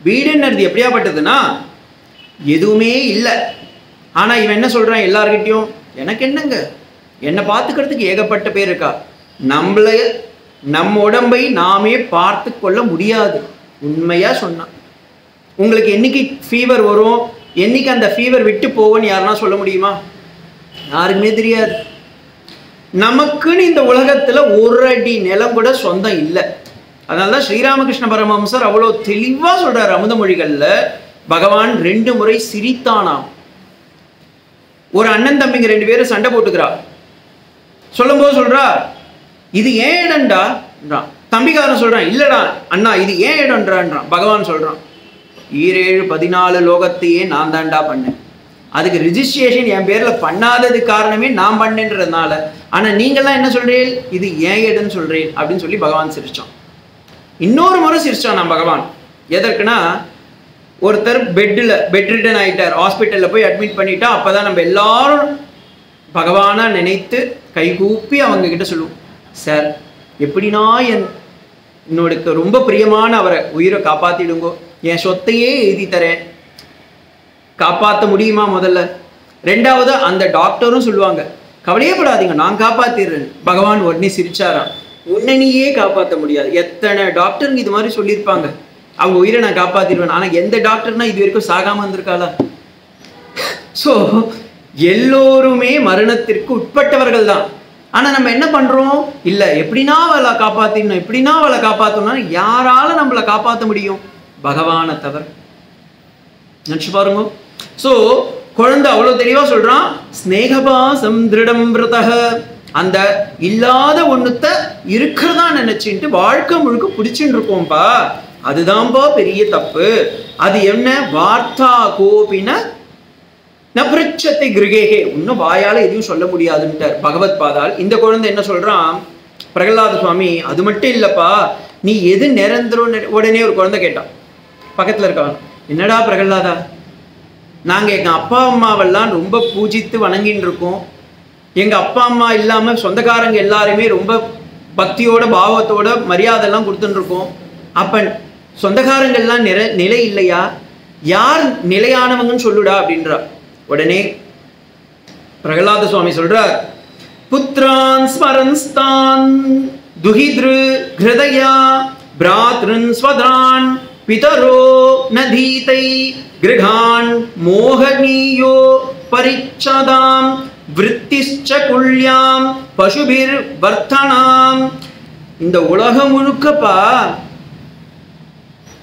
வீடுன்றது எப்படியாப்பட்டதுன்னா எதுவுமே இல்லை. ஆனால் இவன் என்ன சொல்கிறான் எல்லார்கிட்டையும்? எனக்கு என்னங்க? என்னை பார்த்துக்கிறதுக்கு ஏகப்பட்ட பேர் இருக்கா? நம்மளை நம் உடம்பை நாமே பார்த்து கொள்ள முடியாது. உண்மையாக சொன்னான். உங்களுக்கு என்னைக்கு ஃபீவர் வரும்? என்னைக்கு அந்த ஃபீவர் விட்டு போவோன்னு யாருன்னா சொல்ல முடியுமா? யாருக்குமே தெரியாது. நமக்குன்னு இந்த உலகத்தில் ஒரு அடி நிலம் கூட சொந்தம் இல்லை. அதனால தான் ஸ்ரீராமகிருஷ்ண பரமஹம்சர் அவ்வளோ தெளிவாக சொல்கிறார் அமுத மொழிகளில் பகவான் ரெண்டு முறை சிரித்தானாம். ஒரு அண்ணன் தம்பிங்க ரெண்டு பேரும் சண்டை போட்டுக்கிறா. சொல்லும்போது சொல்கிறா இது ஏன் இடம்டா என்றான். தம்பிக்காரன் சொல்கிறான் இல்லடா அண்ணா இது ஏன் இடம்ன்றான்றான் பகவான் சொல்கிறான் ஈரேழு பதினாலு லோகத்தையே நான் தான்டா பண்ணேன். அதுக்கு ரிஜிஸ்ட்ரேஷன் என் பேரில் பண்ணாதது காரணமே நான் பண்ணேன்றதுனால. ஆனால் நீங்கள்லாம் என்ன சொல்கிறீர்கள் இது ஏன் இடம்னு சொல்கிறேன் அப்படின்னு சொல்லி பகவான் சிரிச்சான். இன்னொரு முறை சிரிச்சான் நான் பகவான். எதற்குன்னா ஒருத்தர் பெட்டில் பெட் ரிட்டன் ஆகிட்டார் ஹாஸ்பிட்டலில் போய் அட்மிட் பண்ணிட்டா அப்பதான் நம்ம எல்லாரும் பகவானாக நினைத்து கைகூப்பி அவங்கக்கிட்ட சொல்லுவோம். சார் எப்படின்னா என் என்னோடக்கு ரொம்ப பிரியமான அவரை உயிரை காப்பாற்றிடுங்கோ என் சொத்தையே எழுதி தரேன். காப்பாற்ற முடியுமா முதல்ல? ரெண்டாவது அந்த டாக்டரும் சொல்லுவாங்க கவலையே படாதீங்க நான் காப்பாத்திடுறேன். பகவான் உடனே சிரிச்சாராம் உன்னை காப்பாற்ற முடியாது. எத்தனை டாக்டருங்க இது மாதிரி சொல்லியிருப்பாங்க. அவங்க உயிரை நான் காப்பாத்திடுவேன். ஆனா எந்த டாக்டர்னா இது வரைக்கும் சாகாம வந்திருக்காளா ஸோ எல்லோருமே மரணத்திற்கு உட்பட்டவர்கள் தான். ஆனா நம்ம என்ன பண்றோம்? இல்ல எப்படின்னா அவளை காப்பாத்திடணும் எப்படின்னா அவளை காப்பாத்தணும்னா யாரால நம்மளை காப்பாற்ற முடியும்? பகவானை தவிர. நினச்சி பாருங்க. ஸோ குழந்தை அவ்வளோ தெளிவாக சொல்கிறான் ஸ்நேகபாசம் திருடம் விரதக அந்த இல்லாத ஒன்றுத்த இருக்கிறதா நினச்சின்ட்டு வாழ்க்கை முழுக்க பிடிச்சின்னு இருக்கோம்ப்பா அதுதான்ப்பா பெரிய தப்பு. அது என்ன? வார்த்தா கோபின நபிருச்சத்தை கிருகேகே இன்னும் வாயால் எதையும் சொல்ல முடியாதுன்ட்டார் பகவத் பாதால். இந்த குழந்தை என்ன சொல்கிறான் பிரகலாத சுவாமி அது மட்டும் இல்லைப்பா. நீ எது நிரந்தரம் உடனே ஒரு குழந்தை கேட்டான். பக்கத்தில் இருக்கான். என்னடா பிரகலாதா? நாங்கள் எங்கள் அப்பா அம்மாவெல்லாம் ரொம்ப பூஜித்து வணங்கின்னு இருக்கோம் எங்கள் அப்பா அம்மா இல்லாமல் சொந்தக்காரங்க எல்லாருமே ரொம்ப பக்தியோட பாவத்தோட மரியாதைலாம் கொடுத்துட்டுருக்கோம் அப்போ சொந்தக்காரங்கள்லாம் நிற நிலை இல்லையா? யார் நிலையானவங்கன்னு சொல்லுடா அப்படின்றா. உடனே பிரகலாத சுவாமி சொல்றார் புத்ரான் ஸ்மரன்ஸ்தான் துஹித்ரு ஹிருதயா பிராத்ருன் ஸ்வதான் பிதரோ நதீதை கிருகான் மோகனியோ பரிச்சதாம் விருத்திஷ்ச குல்யாம் பசுபிர் வர்த்தனாம் இந்த உலகம் முழுக்கப்பா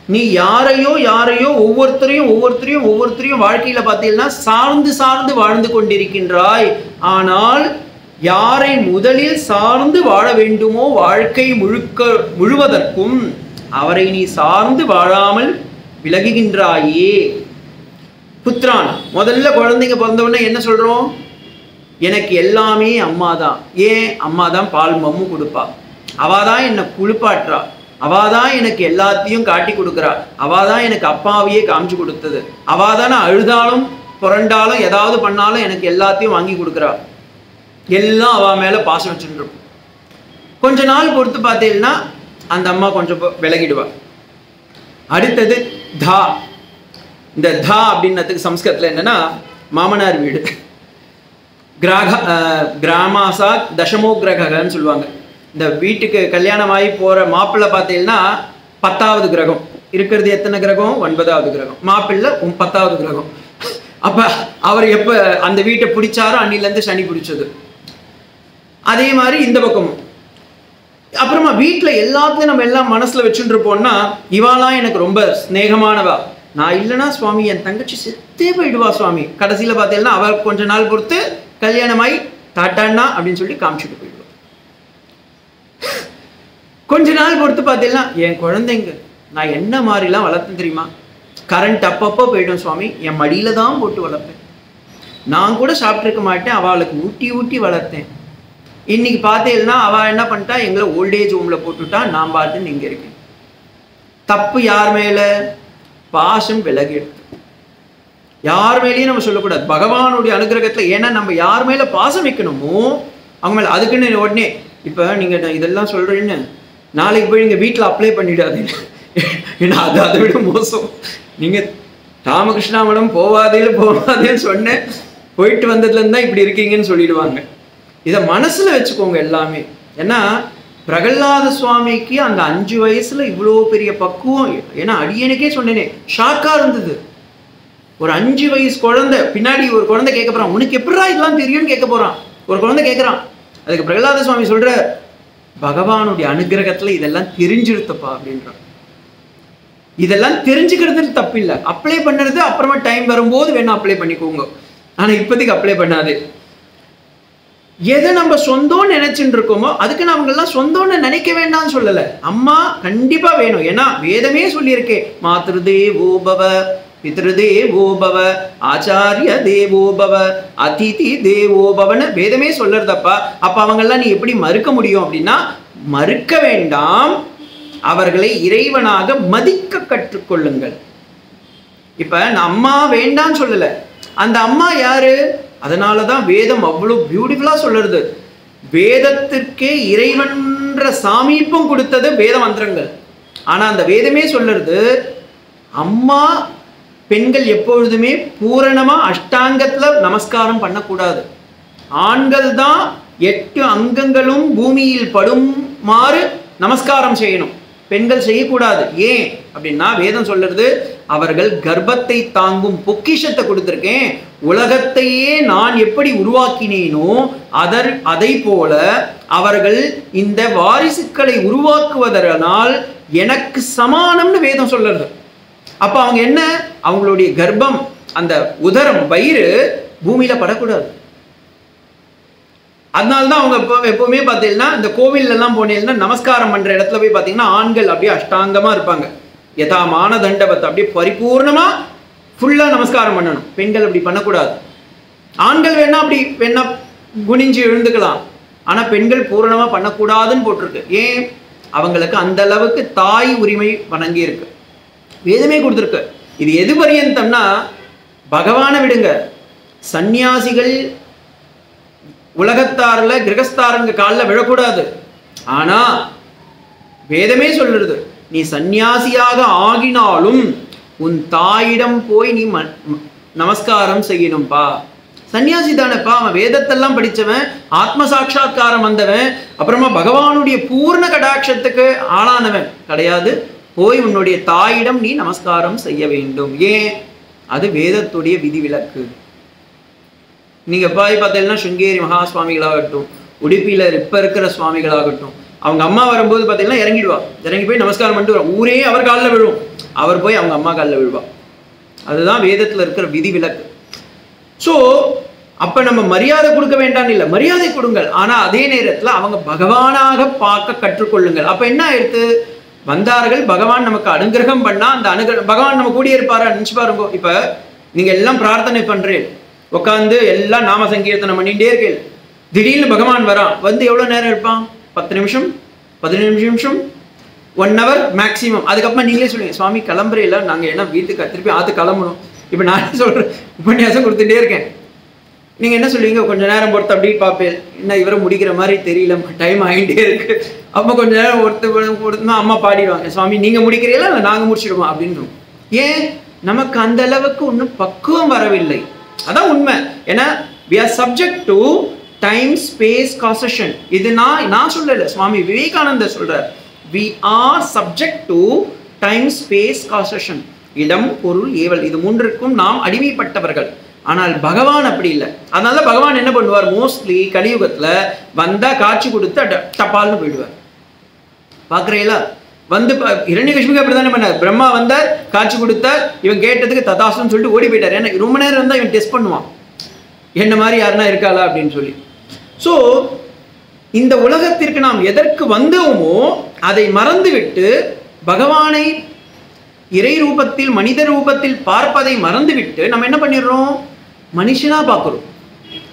நீ யாரையோ யாரையோ ஒவ்வொருத்தரையும் ஒவ்வொருத்தரையும் ஒவ்வொருத்தரையும் வாழ்க்கையில பார்த்தீங்கன்னா சார்ந்து சார்ந்து வாழ்ந்து கொண்டிருக்கின்றாய். ஆனால் யாரை முதலில் சார்ந்து வாழ வேண்டுமோ வாழ்க்கை முழுக்க முழுவதற்கும் அவரை நீ சார்ந்து வாழாமல் விலகுகின்றாயே. புத்திரான் முதல்ல குழந்தைங்க பிறந்தவுடனே என்ன சொல்கிறோம் எனக்கு எல்லாமே அம்மா தான் ஏன்? அம்மா தான் பால் மம்மு கொடுப்பா. அவள் தான் என்னை குளிப்பாட்டுறா அவள் தான் எனக்கு எல்லாத்தையும் காட்டி கொடுக்குறா. அவள் தான் எனக்கு அப்பாவையே காமிச்சு கொடுத்தது. அவள் தானே அழுதாலும் புரண்டாலும் ஏதாவது பண்ணாலும் எனக்கு எல்லாத்தையும் வாங்கி கொடுக்குறா. எல்லாம் அவா மேலே பாசம் வச்சுட்டு கொஞ்ச நாள் பொறுத்து பார்த்தீங்கன்னா அந்த அம்மா கொஞ்சம் விலகிடுவா. அடுத்தது தா. இந்த தா அப்படின்னதுக்கு சம்ஸ்கிருத்தில் என்னன்னா மாமனார் வீடு. கிராக கிராமாசா தசமோ கிரகன்னு சொல்லுவாங்க. இந்த வீட்டுக்கு கல்யாணம் ஆகி போகிற மாப்பிள்ளை பார்த்தீங்கன்னா பத்தாவது கிரகம். இருக்கிறது எத்தனை கிரகம்? ஒன்பதாவது கிரகம். மாப்பிள்ளை உம் பத்தாவது கிரகம். அப்போ அவர் எப்போ அந்த வீட்டை பிடிச்சாரோ அன்னிலேருந்து சனி பிடிச்சது. அதே மாதிரி இந்த பக்கமும். அப்புறமா வீட்டில் எல்லாத்தையும் நம்ம எல்லாம் மனசில் வச்சுட்டு இருப்போம்னா இவாலாம் எனக்கு ரொம்ப ஸ்நேகமானவா நான் இல்லைன்னா சுவாமி என் தங்கச்சி செத்தே போயிடுவா சுவாமி. கடைசியில் பார்த்தீங்கன்னா அவள் கொஞ்ச நாள் பொறுத்து கல்யாணமாய் டாட்டாண்ணா அப்படின்னு சொல்லி காமிச்சிட்டு போயிடுவோம் கொஞ்ச நாள் பொறுத்து பார்த்தீங்கன்னா என் குழந்தைங்க நான் என்ன மாதிரிலாம் வளர்த்தேன் தெரியுமா? கரண்ட் அப்பப்போ போயிடும் சுவாமி. என் மடியில தான் போட்டு வளர்ப்பேன் நான் கூட சாப்பிட்ருக்க மாட்டேன் அவளுக்கு ஊட்டி ஊட்டி வளர்த்தேன். இன்னைக்கு பார்த்தீங்கன்னா அவள் என்ன பண்ணிட்டா? எங்களை ஓல்டேஜ் ஹோம்ல போட்டுட்டா. நான் பார்த்து இங்க இருக்கேன் தப்பு யார் மேல? பாசம் விலகி எடுத்து. யார் மேலேயும் நம்ம சொல்லக்கூடாது. பகவானுடைய அனுகிரகத்துல ஏன்னா நம்ம யார் மேல பாசம் வைக்கணுமோ அவங்க மேல அதுக்குன்னு உடனே இப்ப நீங்க நான் இதெல்லாம் சொல்றேன்னு நாளைக்கு போய் நீங்க வீட்டில் அப்ளை பண்ணிடாதீங்க. ஏன்னா அது அதை விட மோசம். நீங்க ராமகிருஷ்ணா மேடம் போவாதேன்னு போவாதேன்னு சொன்னேன். போயிட்டு வந்ததுல இருந்தா இப்படி இருக்கீங்கன்னு சொல்லிடுவாங்க. இதை மனசுல வச்சுக்கோங்க எல்லாமே. ஏன்னா பிரகலாத சுவாமிக்கு அந்த அஞ்சு வயசுல இவ்வளோ பெரிய பக்குவம் ஏன்னா அடியனுக்கே சொன்னேனே ஷாக்காக இருந்தது. ஒரு அஞ்சு வயசு குழந்தை பின்னாடி ஒரு குழந்தை கேட்க போகிறான் உனக்கு எப்படா இதெல்லாம் தெரியும்னு கேட்க போகிறான் ஒரு குழந்தை கேட்குறான். அதுக்கு பிரகலாத சுவாமி சொல்கிற பகவானுடைய அனுகிரகத்தில் இதெல்லாம் தெரிஞ்சிருத்தப்பா அப்படின்றான். இதெல்லாம் தெரிஞ்சுக்கிறது தப்பு இல்லை அப்ளை பண்ணுறது அப்புறமா டைம் வரும்போது வேணால் அப்ளை பண்ணிக்கோங்க. ஆனால் இப்போதைக்கு அப்ளை பண்ணாது. எதை நம்ம சொந்தம்னு நினைச்சுட்டு இருக்கோமோ அதுக்கு நாமெல்லாம் சொந்தம்னு நினைக்க வேண்டாம்னு சொல்லல. அம்மா கண்டிப்பா வேணும். ஏன்னா வேதமே சொல்லியிருக்கே மாத்திரு தேவோபவ பித்ருதேவோபவ ஆச்சாரிய தேவோபவ அதிதி தேவோபவன்னு வேதமே சொல்லறதப்பா அப்ப அவங்கெல்லாம் நீ எப்படி மறுக்க முடியும் அப்படின்னா மறுக்க வேண்டாம் அவர்களை இறைவனாக மதிக்க கற்றுக்கொள்ளுங்கள். இப்ப நான் அம்மா வேண்டாம்னு சொல்லல. அந்த அம்மா யாரு? அதனால தான் வேதம் அவ்வளோ பியூட்டிஃபுல்லாக சொல்லுறது. வேதத்திற்கே இறைவன்ற சாமீபம் கொடுத்தது வேத மந்திரங்கள். ஆனால் அந்த வேதமே சொல்லுறது அம்மா பெண்கள் எப்பொழுதுமே பூரணமாக அஷ்டாங்கத்தில் நமஸ்காரம் பண்ணக்கூடாது. ஆண்கள் தான் எட்டு அங்கங்களும் பூமியில் படுமாறு நமஸ்காரம் செய்யணும். பெண்கள் செய்யக்கூடாது. ஏன்? அப்படின்னா வேதம் சொல்றது அவர்கள் கர்ப்பத்தை தாங்கும் பொக்கிஷத்தை கொடுத்துருக்கேன். உலகத்தையே நான் எப்படி உருவாக்கினேனோ அதர் அதை போல அவர்கள் இந்த வாரிசுக்களை உருவாக்குவதனால் எனக்கு சமானம்னு வேதம் சொல்றது அப்போ அவங்க என்ன? அவங்களுடைய கர்ப்பம் அந்த உதரம் வயிறு பூமியில படக்கூடாது. அதனால தான் அவங்க எப்போ எப்போவுமே பார்த்தீங்கன்னா இந்த கோவில்லெல்லாம் போனீங்கன்னா நமஸ்காரம் பண்ணுற இடத்துல போய் பார்த்தீங்கன்னா ஆண்கள் அப்படியே அஷ்டாங்கமாக இருப்பாங்க. யதா மான தண்டபத்தை அப்படியே பரிபூர்ணமாக ஃபுல்லாக நமஸ்காரம் பண்ணணும். பெண்கள் அப்படி பண்ணக்கூடாது. ஆண்கள் வேணால் அப்படி வேணா குனிஞ்சு எழுந்துக்கலாம். ஆனால் பெண்கள் பூரணமாக பண்ணக்கூடாதுன்னு போட்டிருக்கு. ஏன்? அவங்களுக்கு அந்த அளவுக்கு தாய் உரிமை வணங்கி இருக்கு வேதமே கொடுத்துருக்கு. இது எது பரியந்தம்னா பகவானை விடுங்க. சந்நியாசிகள் உலகத்தாரில் கிரகஸ்தாரங்க காலில் விழக்கூடாது. ஆனால் வேதமே சொல்லுறது நீ சந்நியாசியாக ஆகினாலும் உன் தாயிடம் போய் நீ நமஸ்காரம் செய்யணும்ப்பா சன்னியாசி தானேப்பா அவன் வேதத்தெல்லாம் படித்தவன் ஆத்ம சாட்சா்காரம் வந்தவன் அப்புறமா பகவானுடைய பூர்ண கடாட்சத்துக்கு ஆளானவன். கிடையாது போய் உன்னுடைய தாயிடம் நீ நமஸ்காரம் செய்ய வேண்டும். ஏன்? அது வேதத்துடைய விதிவிலக்கு. நீங்கள் போய் பார்த்தீங்கன்னா சுங்கேரி மகா சுவாமிகளாகட்டும் உடுப்பியில் இப்போ இருக்கிற சுவாமிகளாகட்டும் அவங்க அம்மா வரும்போது பார்த்தீங்கன்னா இறங்கிடுவா. இறங்கி போய் நமஸ்காரம் பண்ணிட்டு வரும் ஊரே அவர் காலில் விழுவும் அவர் போய் அவங்க அம்மா காலில் விழுவா. அதுதான் வேதத்தில் இருக்கிற விதி விலக்கு ஸோ அப்போ நம்ம மரியாதை கொடுக்க வேண்டாம்னு இல்லை மரியாதை கொடுங்கள். ஆனால் அதே நேரத்தில் அவங்க பகவானாக பார்க்க கற்றுக்கொள்ளுங்கள். அப்போ என்ன ஆயிடுத்து? வந்தார்கள் பகவான் நமக்கு அனுகிரகம் பண்ணால் அந்த அனுகிர பகவான் நம்ம கூடிய இருப்பாரா நினச்சி பாருங்க. இப்போ நீங்கள் எல்லாம் பிரார்த்தனை பண்ணுறேன் உட்காந்து எல்லாம் நாம சங்கீர்த்தனம் பண்ணிகிட்டே இருக்கேன். திடீர்னு பகவான் வரான். வந்து எவ்வளோ நேரம் இருப்பான்? பத்து நிமிஷம்? பதினஞ்சு நிமிஷம்? ஒன் ஹவர் மேக்ஸிமம் அதுக்கப்புறம் நீங்களே சொல்லுங்கள் சுவாமி கிளம்புறையில நாங்கள் என்ன வீட்டுக்கு திருப்பி ஆற்று கிளம்பணும். இப்போ நான் சொல்கிறேன் உபன்யாசம் கொடுத்துட்டே இருக்கேன். நீங்கள் என்ன சொல்லுவீங்க? கொஞ்சம் நேரம் பொறுத்து அப்படி பார்ப்பேன். என்ன இவரை முடிக்கிற மாதிரி தெரியல. டைம் ஆகிட்டே இருக்கு. அப்போ கொஞ்சம் நேரம் ஒருத்த கொடுத்தா அம்மா பாடிடுவாங்க. சுவாமி நீங்கள் முடிக்கிறீங்களா? இல்லை நாங்கள் முடிச்சிடுவோம்? அப்படின்னு ஏன்? நமக்கு அந்த அளவுக்கு ஒன்றும் பக்குவம் வரவில்லை. அதான் உண்மை. ஏன்னா we are subject to time space causation இது நான் நான் சொல்லல. சுவாமி விவேகானந்தர் சொல்றார். We are subject to time space causation இடம் பொருள் ஏவல். இது மூன்றுக்கும் நாம் அடிமைப்பட்டவர்கள். ஆனால் பகவான் அப்படி இல்லை. அதனால பகவான் என்ன பண்ணுவார்? மோஸ்ட்லி கலியுகத்தில் வந்தா காட்சி கொடுத்து அட- டப்பால்னு போயிடுவார். பார்க்குறீங்களா? வந்து இரண்யகஷ்மிக்கு அப்படி தானே பண்ணார். பிரம்மா வந்தார் காட்சி கொடுத்தார் இவன் கேட்டதுக்கு ததாசுன்னு சொல்லிட்டு ஓடி போயிட்டார். ஏன்னா ரொம்ப நேரம் இருந்தால் இவன் டெஸ்ட் பண்ணுவான். என்ன மாதிரி யாருன்னா இருக்காளா அப்படின்னு சொல்லி. ஸோ இந்த உலகத்திற்கு நாம் எதற்கு வந்தோமோ அதை மறந்துவிட்டு பகவானை இறை ரூபத்தில் மனித ரூபத்தில் பார்ப்பதை மறந்துவிட்டு நம்ம என்ன பண்ணிடுறோம்? மனுஷனாக பார்க்குறோம்.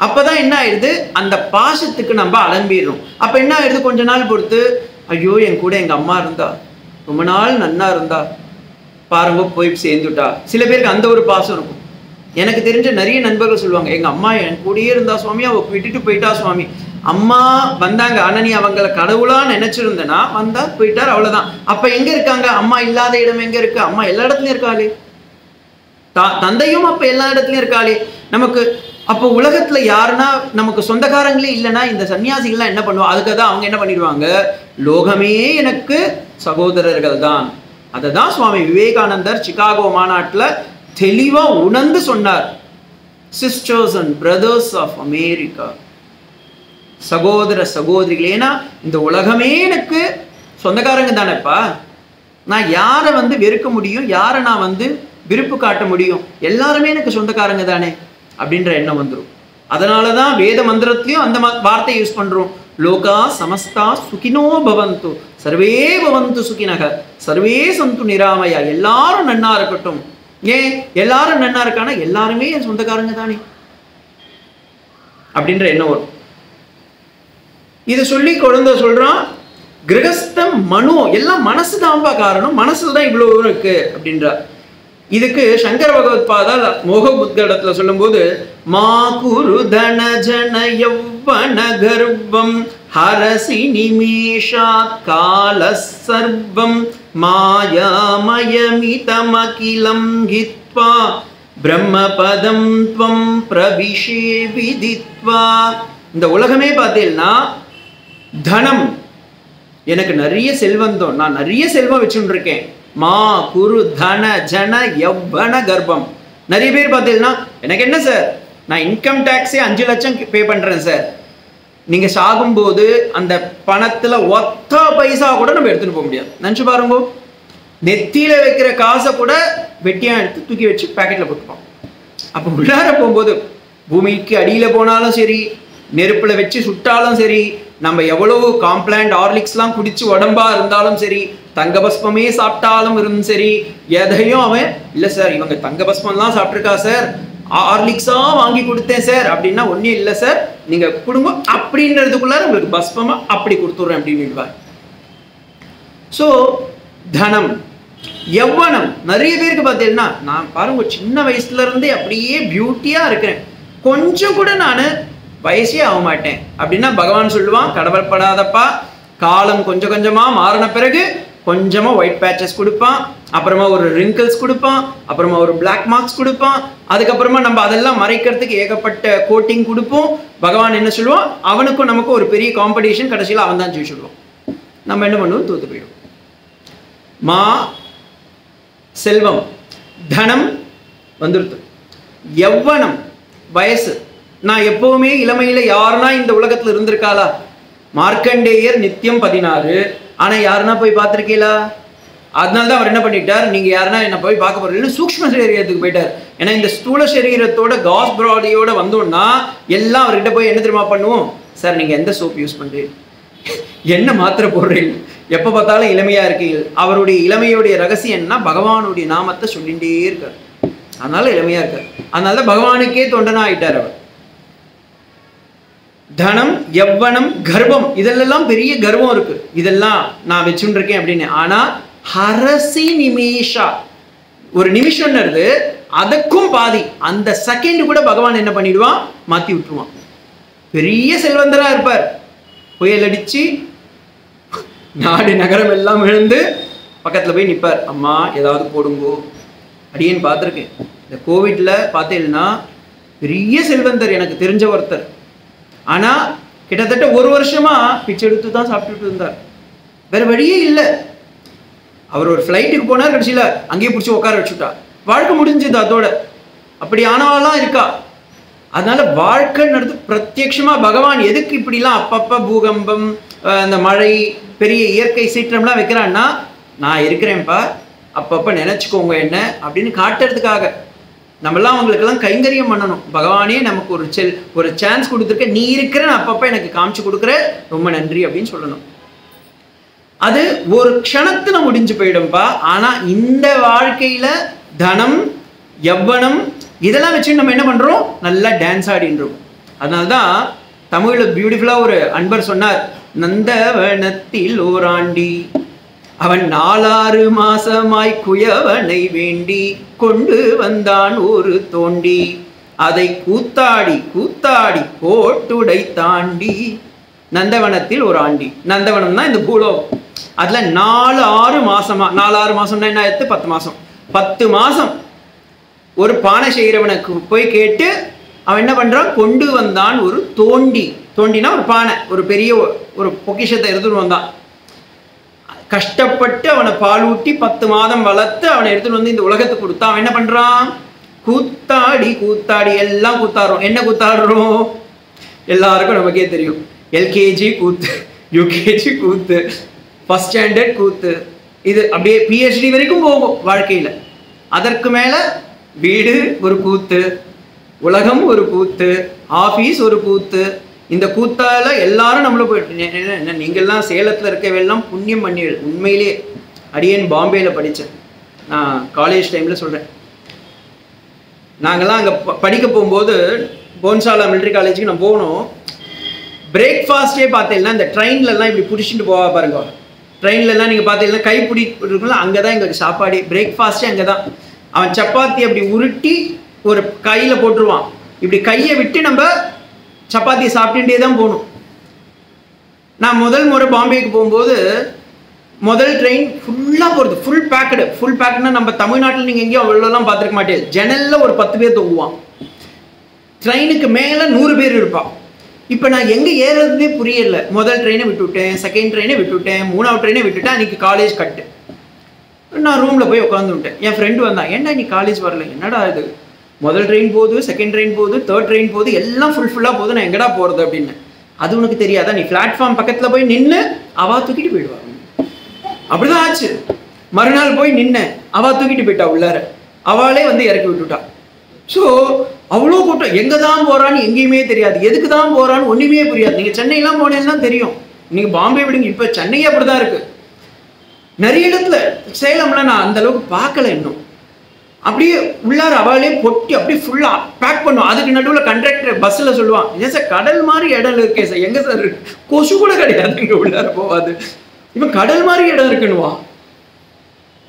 அப்பதான் என்ன ஆயிடுது? அந்த பாசத்துக்கு நம்ம அலம்பிடுறோம். அப்போ என்ன ஆயிடுது? கொஞ்ச நாள் பொறுத்து ஐயோ என் கூட எங்கள் அம்மா இருந்தா. ரொம்ப நாள் நன்னா இருந்தா பாருங்க போய் சேர்ந்துட்டா. சில பேருக்கு அந்த ஒரு பாசம் இருக்கும். எனக்கு தெரிஞ்ச நிறைய நண்பர்கள் சொல்லுவாங்க எங்க அம்மா என் கூடயே இருந்தா சுவாமி அவ விட்டுட்டு போயிட்டா சுவாமி. அம்மா வந்தாங்க ஆனா நீ அவங்கள கடவுளா நினைச்சிருந்தனா வந்தா போயிட்டார் அவ்வளவுதான். அப்ப எங்க இருக்காங்க? அம்மா இல்லாத இடம் எங்க இருக்கு? அம்மா எல்லா இடத்துலயும் இருக்காளே. தா- தந்தையும் அப்ப எல்லா இடத்துலயும் இருக்காளே. நமக்கு அப்போ உலகத்துல யாருன்னா நமக்கு சொந்தக்காரங்களே இல்லைன்னா இந்த சன்னியாசிகள்லாம் என்ன பண்ணுவோம் அதுக்கு தான் அவங்க என்ன பண்ணிடுவாங்க? லோகமே எனக்கு சகோதரர்கள் தான். அதை தான் சுவாமி விவேகானந்தர் சிகாகோ மாநாட்டில் தெளிவாக உணர்ந்து சொன்னார். Sisters and brothers of America சகோதர சகோதரிகள் ஏன்னா இந்த உலகமே எனக்கு சொந்தக்காரங்க தானேப்பா. நான் யாரை வந்து வெறுக்க முடியும்? யாரை நான் வந்து விருப்பு காட்ட முடியும்? எல்லாருமே எனக்கு சொந்தக்காரங்க தானே. அப்படின்ற எண்ணம் வந்துடும் அதனால தான் வேத மந்திரத்திலையும் அந்த ம- வார்த்தையை யூஸ் பண்ணுறோம் லோகா சமஸ்தா சுகினோ பவந்து. சர்வே பவந்து சுகினக. சர்வே சந்து நிராமையா. எல்லாரும் நன்னா இருக்கட்டும். ஏன்? எல்லாரும் நன்னா இருக்கானா? எல்லாருமே என் சொந்தக்காரங்க தானே. அப்படின்ற எண்ணம் வரும். இதை சொல்லி குழந்தை சொல்றான் கிரகஸ்தம் மனு. எல்லாம் மனசு தான்ப்பா காரணம். மனசுல தான் இவ்வளோ இருக்கு அப்படின்றார் இதுக்கு சங்கர பகவத் பாதால் மோக சொல்லும்போது மா குரு தன ஜன யௌவன கர்ப்பம் ஹரசி நிமேஷாத் கால சர்வம் மாயாமயமிதமகிலம் ஹித்வா பிரம்மபதம் துவம் பிரவிஷே விதித்வா. இந்த உலகமே பார்த்தீங்கன்னா தனம். எனக்கு நிறைய செல்வந்தோம் நான் நிறைய செல்வம் வச்சுருக்கேன். மா குரு தன ஜன எவ்வன கர்ப்பம். நிறைய பேர் பார்த்தீங்கன்னா எனக்கு என்ன சார் நான் இன்கம் டேக்ஸே அஞ்சு லட்சம் பே பண்ணுறேன் சார் நீங்கள் சாகும்போது அந்த பணத்தில் ஒத்த பைசா கூட நம்ம எடுத்துகிட்டு போக முடியாது. நினச்சி பாருங்க. நெத்தியில் வைக்கிற காசை கூட வெட்டியாக எடுத்து தூக்கி வச்சு பேக்கெட்டில் போட்டுப்போம். அப்போ உள்ளார போகும்போது பூமிக்கு அடியில் போனாலும் சரி நெருப்பில் வச்சு சுட்டாலும் சரி நம்ம எவ்வளவு காம்ப்ளாண்ட் ஹார்லிக்ஸ்லாம் குடித்து உடம்பாக இருந்தாலும் சரி தங்க பஸ்பமே சாப்பிட்டாலும் இருந்தும் சரி எதையும் அவன் இல்லை சார் இவங்க தங்க பஸ்பம்லாம் சாப்பிட்ருக்கா சார் ஹார்லிக்ஸா வாங்கி கொடுத்தேன் சார் அப்படின்னா ஒன்றும் இல்லை சார் நீங்கள் கொடுங்க. அப்படின்றதுக்குள்ளார உங்களுக்கு பஸ்பமாக அப்படி கொடுத்துட்றேன் அப்படின்னு ஸோ தனம் எவ்வனம் நிறைய பேருக்கு பார்த்தீங்கன்னா நான் பாருங்க சின்ன வயசுல இருந்தே அப்படியே பியூட்டியா இருக்கிறேன். கொஞ்சம் கூட நான் வயசே ஆக மாட்டேன். அப்படின்னா பகவான் சொல்லுவான் கடவுள்படாதப்பா காலம் கொஞ்சம் கொஞ்சமா மாறின பிறகு கொஞ்சமாக ஒயிட் பேச்சஸ் கொடுப்பான் அப்புறமா ஒரு ரிங்கிள்ஸ் கொடுப்பான் அப்புறமா ஒரு பிளாக் மார்க்ஸ் கொடுப்பான் அதுக்கப்புறமா நம்ம அதெல்லாம் மறைக்கிறதுக்கு ஏகப்பட்ட கோட்டிங் கொடுப்போம். பகவான் என்ன சொல்லுவான்? அவனுக்கும் நமக்கும் ஒரு பெரிய காம்படிஷன் கடைசியில் அவன் தான் ஜெயிச்சுடுவான் நம்ம என்ன பண்ணுவோம்? தூத்து போயிடுவோம். மா செல்வம் தனம் வந்துருது எவ்வனம் வயசு. நான் எப்பவுமே இளமையில் யாருன்னா இந்த உலகத்தில் இருந்திருக்காளா? மார்க்கண்டேயர் நித்தியம் பதினாறு. ஆனால் யாருன்னா போய் பார்த்துருக்கீங்களா அதனால தான் அவர் என்ன பண்ணிட்டார்? நீங்கள் யாருன்னா என்ன போய் பார்க்க போகிறீங்கன்னு சூக்ம சரீரத்துக்கு போயிட்டார். ஏன்னா இந்த ஸ்தூல சரீரத்தோட காஸ் ப்ராடியோட வந்தோம்னா எல்லாம் அவர்கிட்ட போய் என்ன தெரியுமா பண்ணுவோம்? சார் நீங்கள் எந்த சோப் யூஸ் பண்ணுறீங்க என்ன மாத்திரை போடுறீங்க எப்போ பார்த்தாலும் இளமையாக இருக்கீங்க அவருடைய இளமையுடைய ரகசியம் என்ன பகவானுடைய நாமத்தை சொல்லிகிட்டே இருக்கார். அதனால இளமையாக இருக்கார். அதனால தான் பகவானுக்கே தொண்டனாக ஆயிட்டார் அவர். தனம் எவ்வனம் கர்ப்பம் இதெல்லாம் பெரிய கர்வம் இருக்கு. இதெல்லாம் நான் வச்சுருக்கேன் அப்படின்னு. ஆனா ஹரசி நிமேஷா. ஒரு நிமிஷம்ன்றது அதுக்கும் பாதி. அந்த செகண்ட் கூட பகவான் என்ன பண்ணிடுவான்? மாத்தி விட்டுருவான். பெரிய செல்வந்தரா இருப்பார். புயல் அடிச்சு நாடு நகரம் எல்லாம் விழுந்து பக்கத்துல போய் நிற்பார் அம்மா ஏதாவது போடுங்கோ. அப்படின்னு பார்த்துருக்கேன். இந்த கோவிட்ல பார்த்தீங்கன்னா பெரிய செல்வந்தர் எனக்கு தெரிஞ்ச ஒருத்தர். ஆனா கிட்டத்தட்ட ஒரு வருஷமா பிச்சை எடுத்து தான் சாப்பிட்டுட்டு இருந்தார். வேற வழியே இல்லை. அவர் ஒரு ஃப்ளைட்டுக்கு போனார் கடைசியில் அங்கேயே பிடிச்சி உட்கார வச்சுட்டா. வாழ்க்கை முடிஞ்சது அதோட. அப்படி ஆனவாலாம் இருக்கா? அதனால வாழ்க்கை நடந்து பகவான் எதுக்கு இப்படிலாம் அப்பப்ப பூகம்பம் இந்த மழை பெரிய இயற்கை சீற்றம்லாம் வைக்கிறான்னா நான் இருக்கிறேன்ப்பா. அப்பப்ப நினைச்சுக்கோங்க என்ன? அப்படின்னு காட்டுறதுக்காக. நம்மளாம் அவங்களுக்கெல்லாம் கைங்கரியம் பண்ணணும். பகவானே நமக்கு ஒரு செல் ஒரு சான்ஸ் கொடுத்துருக்க. நீ இருக்கிற அப்பப்போ எனக்கு காமிச்சு கொடுக்குற ரொம்ப நன்றி அப்படின்னு சொல்லணும். அது ஒரு க்ஷணத்தில் முடிஞ்சு போயிடும்பா. ஆனால் இந்த வாழ்க்கையில் தனம் எவ்வனம் இதெல்லாம் வச்சு நம்ம என்ன பண்ணுறோம் நல்லா டான்ஸ் ஆடின்றோம் அதனால்தான் தமிழில் பியூட்டிஃபுல்லாக ஒரு அன்பர் சொன்னார். நந்தவனத்தில் ஓராண்டி. அவன் நாலாறு மாசமாய் குயவனை வேண்டி கொண்டு வந்தான் ஒரு தோண்டி. அதை கூத்தாடி கூத்தாடி கோட்டுடை தாண்டி. நந்தவனத்தில் ஒரு ஆண்டி. நந்தவனம் தான் இந்த பூலோகம். அதுல நாலு ஆறு மாசமா நாலு ஆறு மாசம்னா என்ன ஆயிடுத்து? பத்து மாசம். பத்து மாசம் ஒரு பானை செய்கிறவனுக்கு போய் கேட்டு அவன் என்ன பண்ணுறான் கொண்டு வந்தான் ஒரு தோண்டி. தோண்டினா ஒரு பானை ஒரு பெரிய ஒரு பொக்கிஷத்தை எடுத்துட்டு வந்தான். கஷ்டப்பட்டு அவனை பாலூட்டி பத்து மாதம் வளர்த்து அவனை எடுத்துட்டு வந்து இந்த உலகத்துக்கு கொடுத்தான் அவன் என்ன பண்றான்? கூத்தாடி கூத்தாடி எல்லாம் கூத்தாடுறோம். என்ன கூத்தாடுறோம்? எல்லாருக்கும் நமக்கே தெரியும். எல்கேஜி கூத்து யூகேஜி கூத்து ஃபர்ஸ்ட் ஸ்டாண்டர்ட் கூத்து. இது அப்படியே பிஹெச்டி வரைக்கும் போகும் வாழ்க்கையில. அதற்கு மேல வீடு ஒரு கூத்து உலகம் ஒரு கூத்து ஆபீஸ் ஒரு கூத்து இந்த கூத்தால எல்லாரும் நம்மள போயிட்டு நீங்கள்லாம் சேலத்தில் இருக்கவெல்லாம் புண்ணியம் பண்ணி உண்மையிலே அடியேன் பாம்பேயில் படித்தேன் நான் காலேஜ் டைமில் சொல்கிறேன் நாங்கள்லாம் அங்கே படிக்க போகும்போது போன்சாலா மிலிட்ரி காலேஜுக்கு நான் போனோம். பிரேக்ஃபாஸ்ட்டே பார்த்தீங்கன்னா இந்த ட்ரெயின்லலாம் இப்படி பிடிச்சிட்டு போவா பாருங்க. ட்ரெயின்லலாம் நீங்கள் பார்த்தீங்கன்னா கை பிடி இருக்குல்ல அங்கே தான் எங்களுக்கு சாப்பாடு. பிரேக்ஃபாஸ்ட்டே அங்கே தான் அவன் சப்பாத்தி அப்படி உருட்டி ஒரு கையில் போட்டுருவான். இப்படி கையை விட்டு நம்ம சப்பாத்தி சாப்பிட்டுட்டே தான் போகணும். நான் முதல் முறை பாம்பேக்கு போகும்போது முதல் ட்ரெயின் ஃபுல்லாக போகிறது ஃபுல் பேக்கடு ஃபுல் பேக்குன்னா நம்ம தமிழ்நாட்டில் நீங்கள் எங்கேயும் அவ்வளோலாம் பார்த்துருக்க மாட்டேன் ஜன்னலில் ஒரு பத்து பேர் தொங்குவான். ட்ரெயினுக்கு மேலே நூறு பேர் இருப்பான். இப்போ நான் எங்கே ஏறுறதுனே புரியல. முதல் ட்ரெயினை விட்டுவிட்டேன் செகண்ட் ட்ரெயினை விட்டுவிட்டேன் மூணாவது ட்ரெயினை விட்டுவிட்டேன் அன்றைக்கி காலேஜ் கட்டு நான் ரூமில் போய் உட்காந்துட்டேன் என் ஃப்ரெண்டு வந்தான் ஏன்டா நீ காலேஜ் வரல? என்னடா இது? முதல் ட்ரெயின் போகுது செகண்ட் ட்ரெயின் போகுது தேர்ட் ட்ரெயின் போகுது எல்லாம் ஃபுல் ஃபுல்லாக போகுது. நான் எங்கடா போகிறது அப்படின்னு. அது உனக்கு தெரியாதா? நீ பிளாட்ஃபார்ம் பக்கத்தில் போய் நின்று அவா தூக்கிட்டு போயிடுவா. அப்படிதான் ஆச்சு. மறுநாள் போய் நின்று அவா தூக்கிட்டு போயிட்டா உள்ளார. அவளே வந்து இறக்கி விட்டுட்டா. ஸோ அவ்வளோ கூட்டம். எங்கே தான் போகிறான்னு எங்கேயுமே தெரியாது. எதுக்கு தான் போகிறான்னு ஒன்றுமே புரியாது. நீங்கள் சென்னையெல்லாம் தான் தெரியும். நீங்கள் பாம்பே விடுங்க. இப்போ சென்னையே அப்படி தான் இருக்குது நிறைய இடத்துல சேலம்லாம் நான் அந்தளவுக்கு பார்க்கல இன்னும். அப்படியே உள்ளார அவளே பொட்டி அப்படியே ஃபுல்லாக பேக் பண்ணுவோம் அதுக்கு நடுவில் கண்டக்டர் பஸ்ஸில் சொல்லுவான் ஏன் சார் கடல் மாதிரி இடம் இருக்கே சார் எங்கே சார் இருக்கு? கொசு கூட கிடையாது இங்கே உள்ளார போகாது. இவன் கடல் மாதிரி இடம் இருக்குன்னுவா?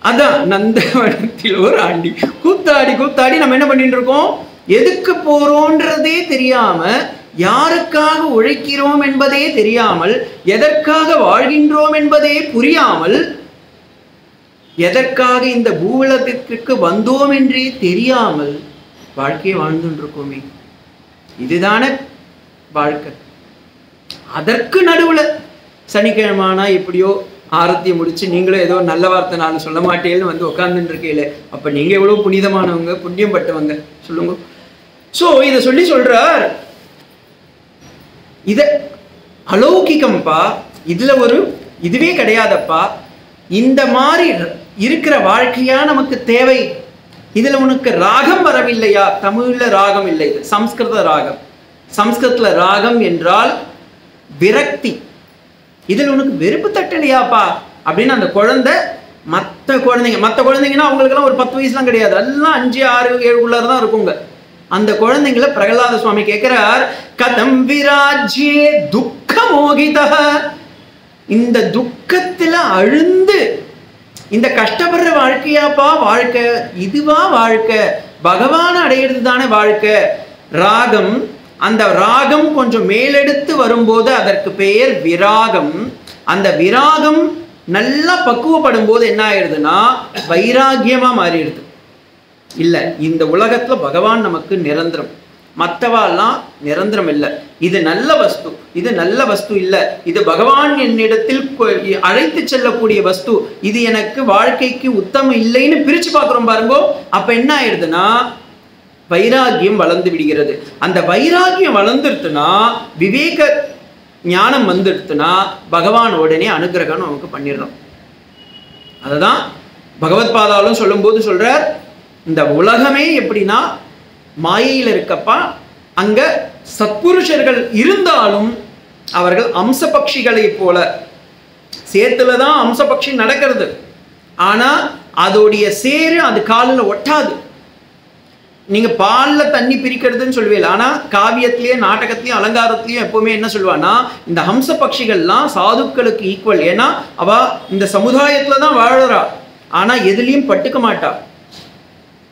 அதான் நந்தவனத்தில் ஒரு ஆண்டி. கூத்தாடி கூத்தாடி நம்ம என்ன பண்ணிட்டு இருக்கோம்? எதுக்கு போகிறோன்றதே தெரியாமல் யாருக்காக உழைக்கிறோம் என்பதே தெரியாமல் எதற்காக வாழ்கின்றோம் என்பதே புரியாமல் எதற்காக இந்த பூவுலகத்திற்கு வந்தோம் என்றே தெரியாமல் வாழ்க்கையை வாழ்ந்துட்டுருக்கோமே இருக்கோமே வாழ்க்கை. அதற்கு நடுவில் சனிக்கிழமானா எப்படியோ ஆரத்தி முடித்து நீங்களும் ஏதோ நல்ல வார்த்தை நான் சொல்ல மாட்டேன்னு வந்து உட்காந்துட்டு அப்போ நீங்கள் எவ்வளோ புனிதமானவங்க புண்ணியம் பட்டவங்க சொல்லுங்க. ஸோ இதை சொல்லி சொல்கிறார் இதை அலௌகிகம்ப்பா இதில் ஒரு இதுவே கிடையாதப்பா இந்த மாதிரி இருக்கிற வாழ்க்கையா நமக்கு தேவை? இதில் உனக்கு ராகம் வரவில்லையா? தமிழில் ராகம் இல்லை இது. சம்ஸ்கிருத ராகம். சம்ஸ்கிருதத்தில் ராகம் என்றால் விரக்தி. இதில் உனக்கு வெறுப்பு தட்டலையாப்பா? அப்படின்னு அந்த குழந்தை மற்ற குழந்தைங்க மற்ற குழந்தைங்கன்னா அவங்களுக்கெல்லாம் ஒரு பத்து வயசுலாம் கிடையாது. எல்லாம் அஞ்சு ஆறு ஏழுக்குள்ளார தான் இருக்குங்க. அந்த குழந்தைங்கள பிரகலாத சுவாமி கேட்கிறார் கதம் விராஜ்யே துக்க மோகிதா இந்த துக்கத்தில் அழுந்து இந்த கஷ்டப்படுற வாழ்க்கையாப்பா வாழ்க்கை இதுவா வாழ்க்கை. பகவான் அடையிறது தானே வாழ்க்கை. ராகம் அந்த ராகம் கொஞ்சம் மேலெடுத்து வரும்போது அதற்கு பெயர் விராகம். அந்த விராகம் நல்லா பக்குவப்படும் போது என்ன ஆயிடுதுன்னா வைராகியமாக மாறிடுது. இல்லை இந்த உலகத்தில் பகவான் நமக்கு நிரந்தரம். மற்றவாலாம் நிரந்தரம் இல்லை. இது நல்ல வஸ்து இது நல்ல வஸ்து இல்லை. இது பகவான் என்னிடத்தில் அழைத்து செல்லக்கூடிய வஸ்து. இது எனக்கு வாழ்க்கைக்கு உத்தமம் இல்லைன்னு பிரித்து பார்க்குறோம் பாருங்கோ. அப்போ என்ன ஆயிடுதுன்னா வைராகியம் வளர்ந்து விடுகிறது. அந்த வைராகியம் வளர்ந்துருத்துனா விவேக ஞானம் வந்துடுத்துனா பகவான் உடனே அனுகிரகம் நமக்கு பண்ணிடுறோம் அதுதான் பகவத் பாதாலும் சொல்லும்போது சொல்கிறார் இந்த உலகமே எப்படின்னா மாயையில் இருக்கப்பா அங்க சத்புருஷர்கள் இருந்தாலும் அவர்கள் அம்ச பட்சிகளைப் போல. சேத்துல தான் அம்ச நடக்கிறது. ஆனால் அதோடைய சேரு அது காலில் ஒட்டாது. நீங்க பாலில் தண்ணி பிரிக்கிறதுன்னு சொல்லுவீங்க ஆனால் காவியத்திலேயே நாட்டகத்திலையும் அலங்காரத்திலையும் எப்பவுமே என்ன சொல்லுவான்னா இந்த ஹம்ச பட்சிகள்லாம் சாதுக்களுக்கு ஈக்குவல் ஏன்னா அவ இந்த சமுதாயத்தில் தான் வாழறா. ஆனால் எதுலேயும் பட்டுக்க மாட்டா.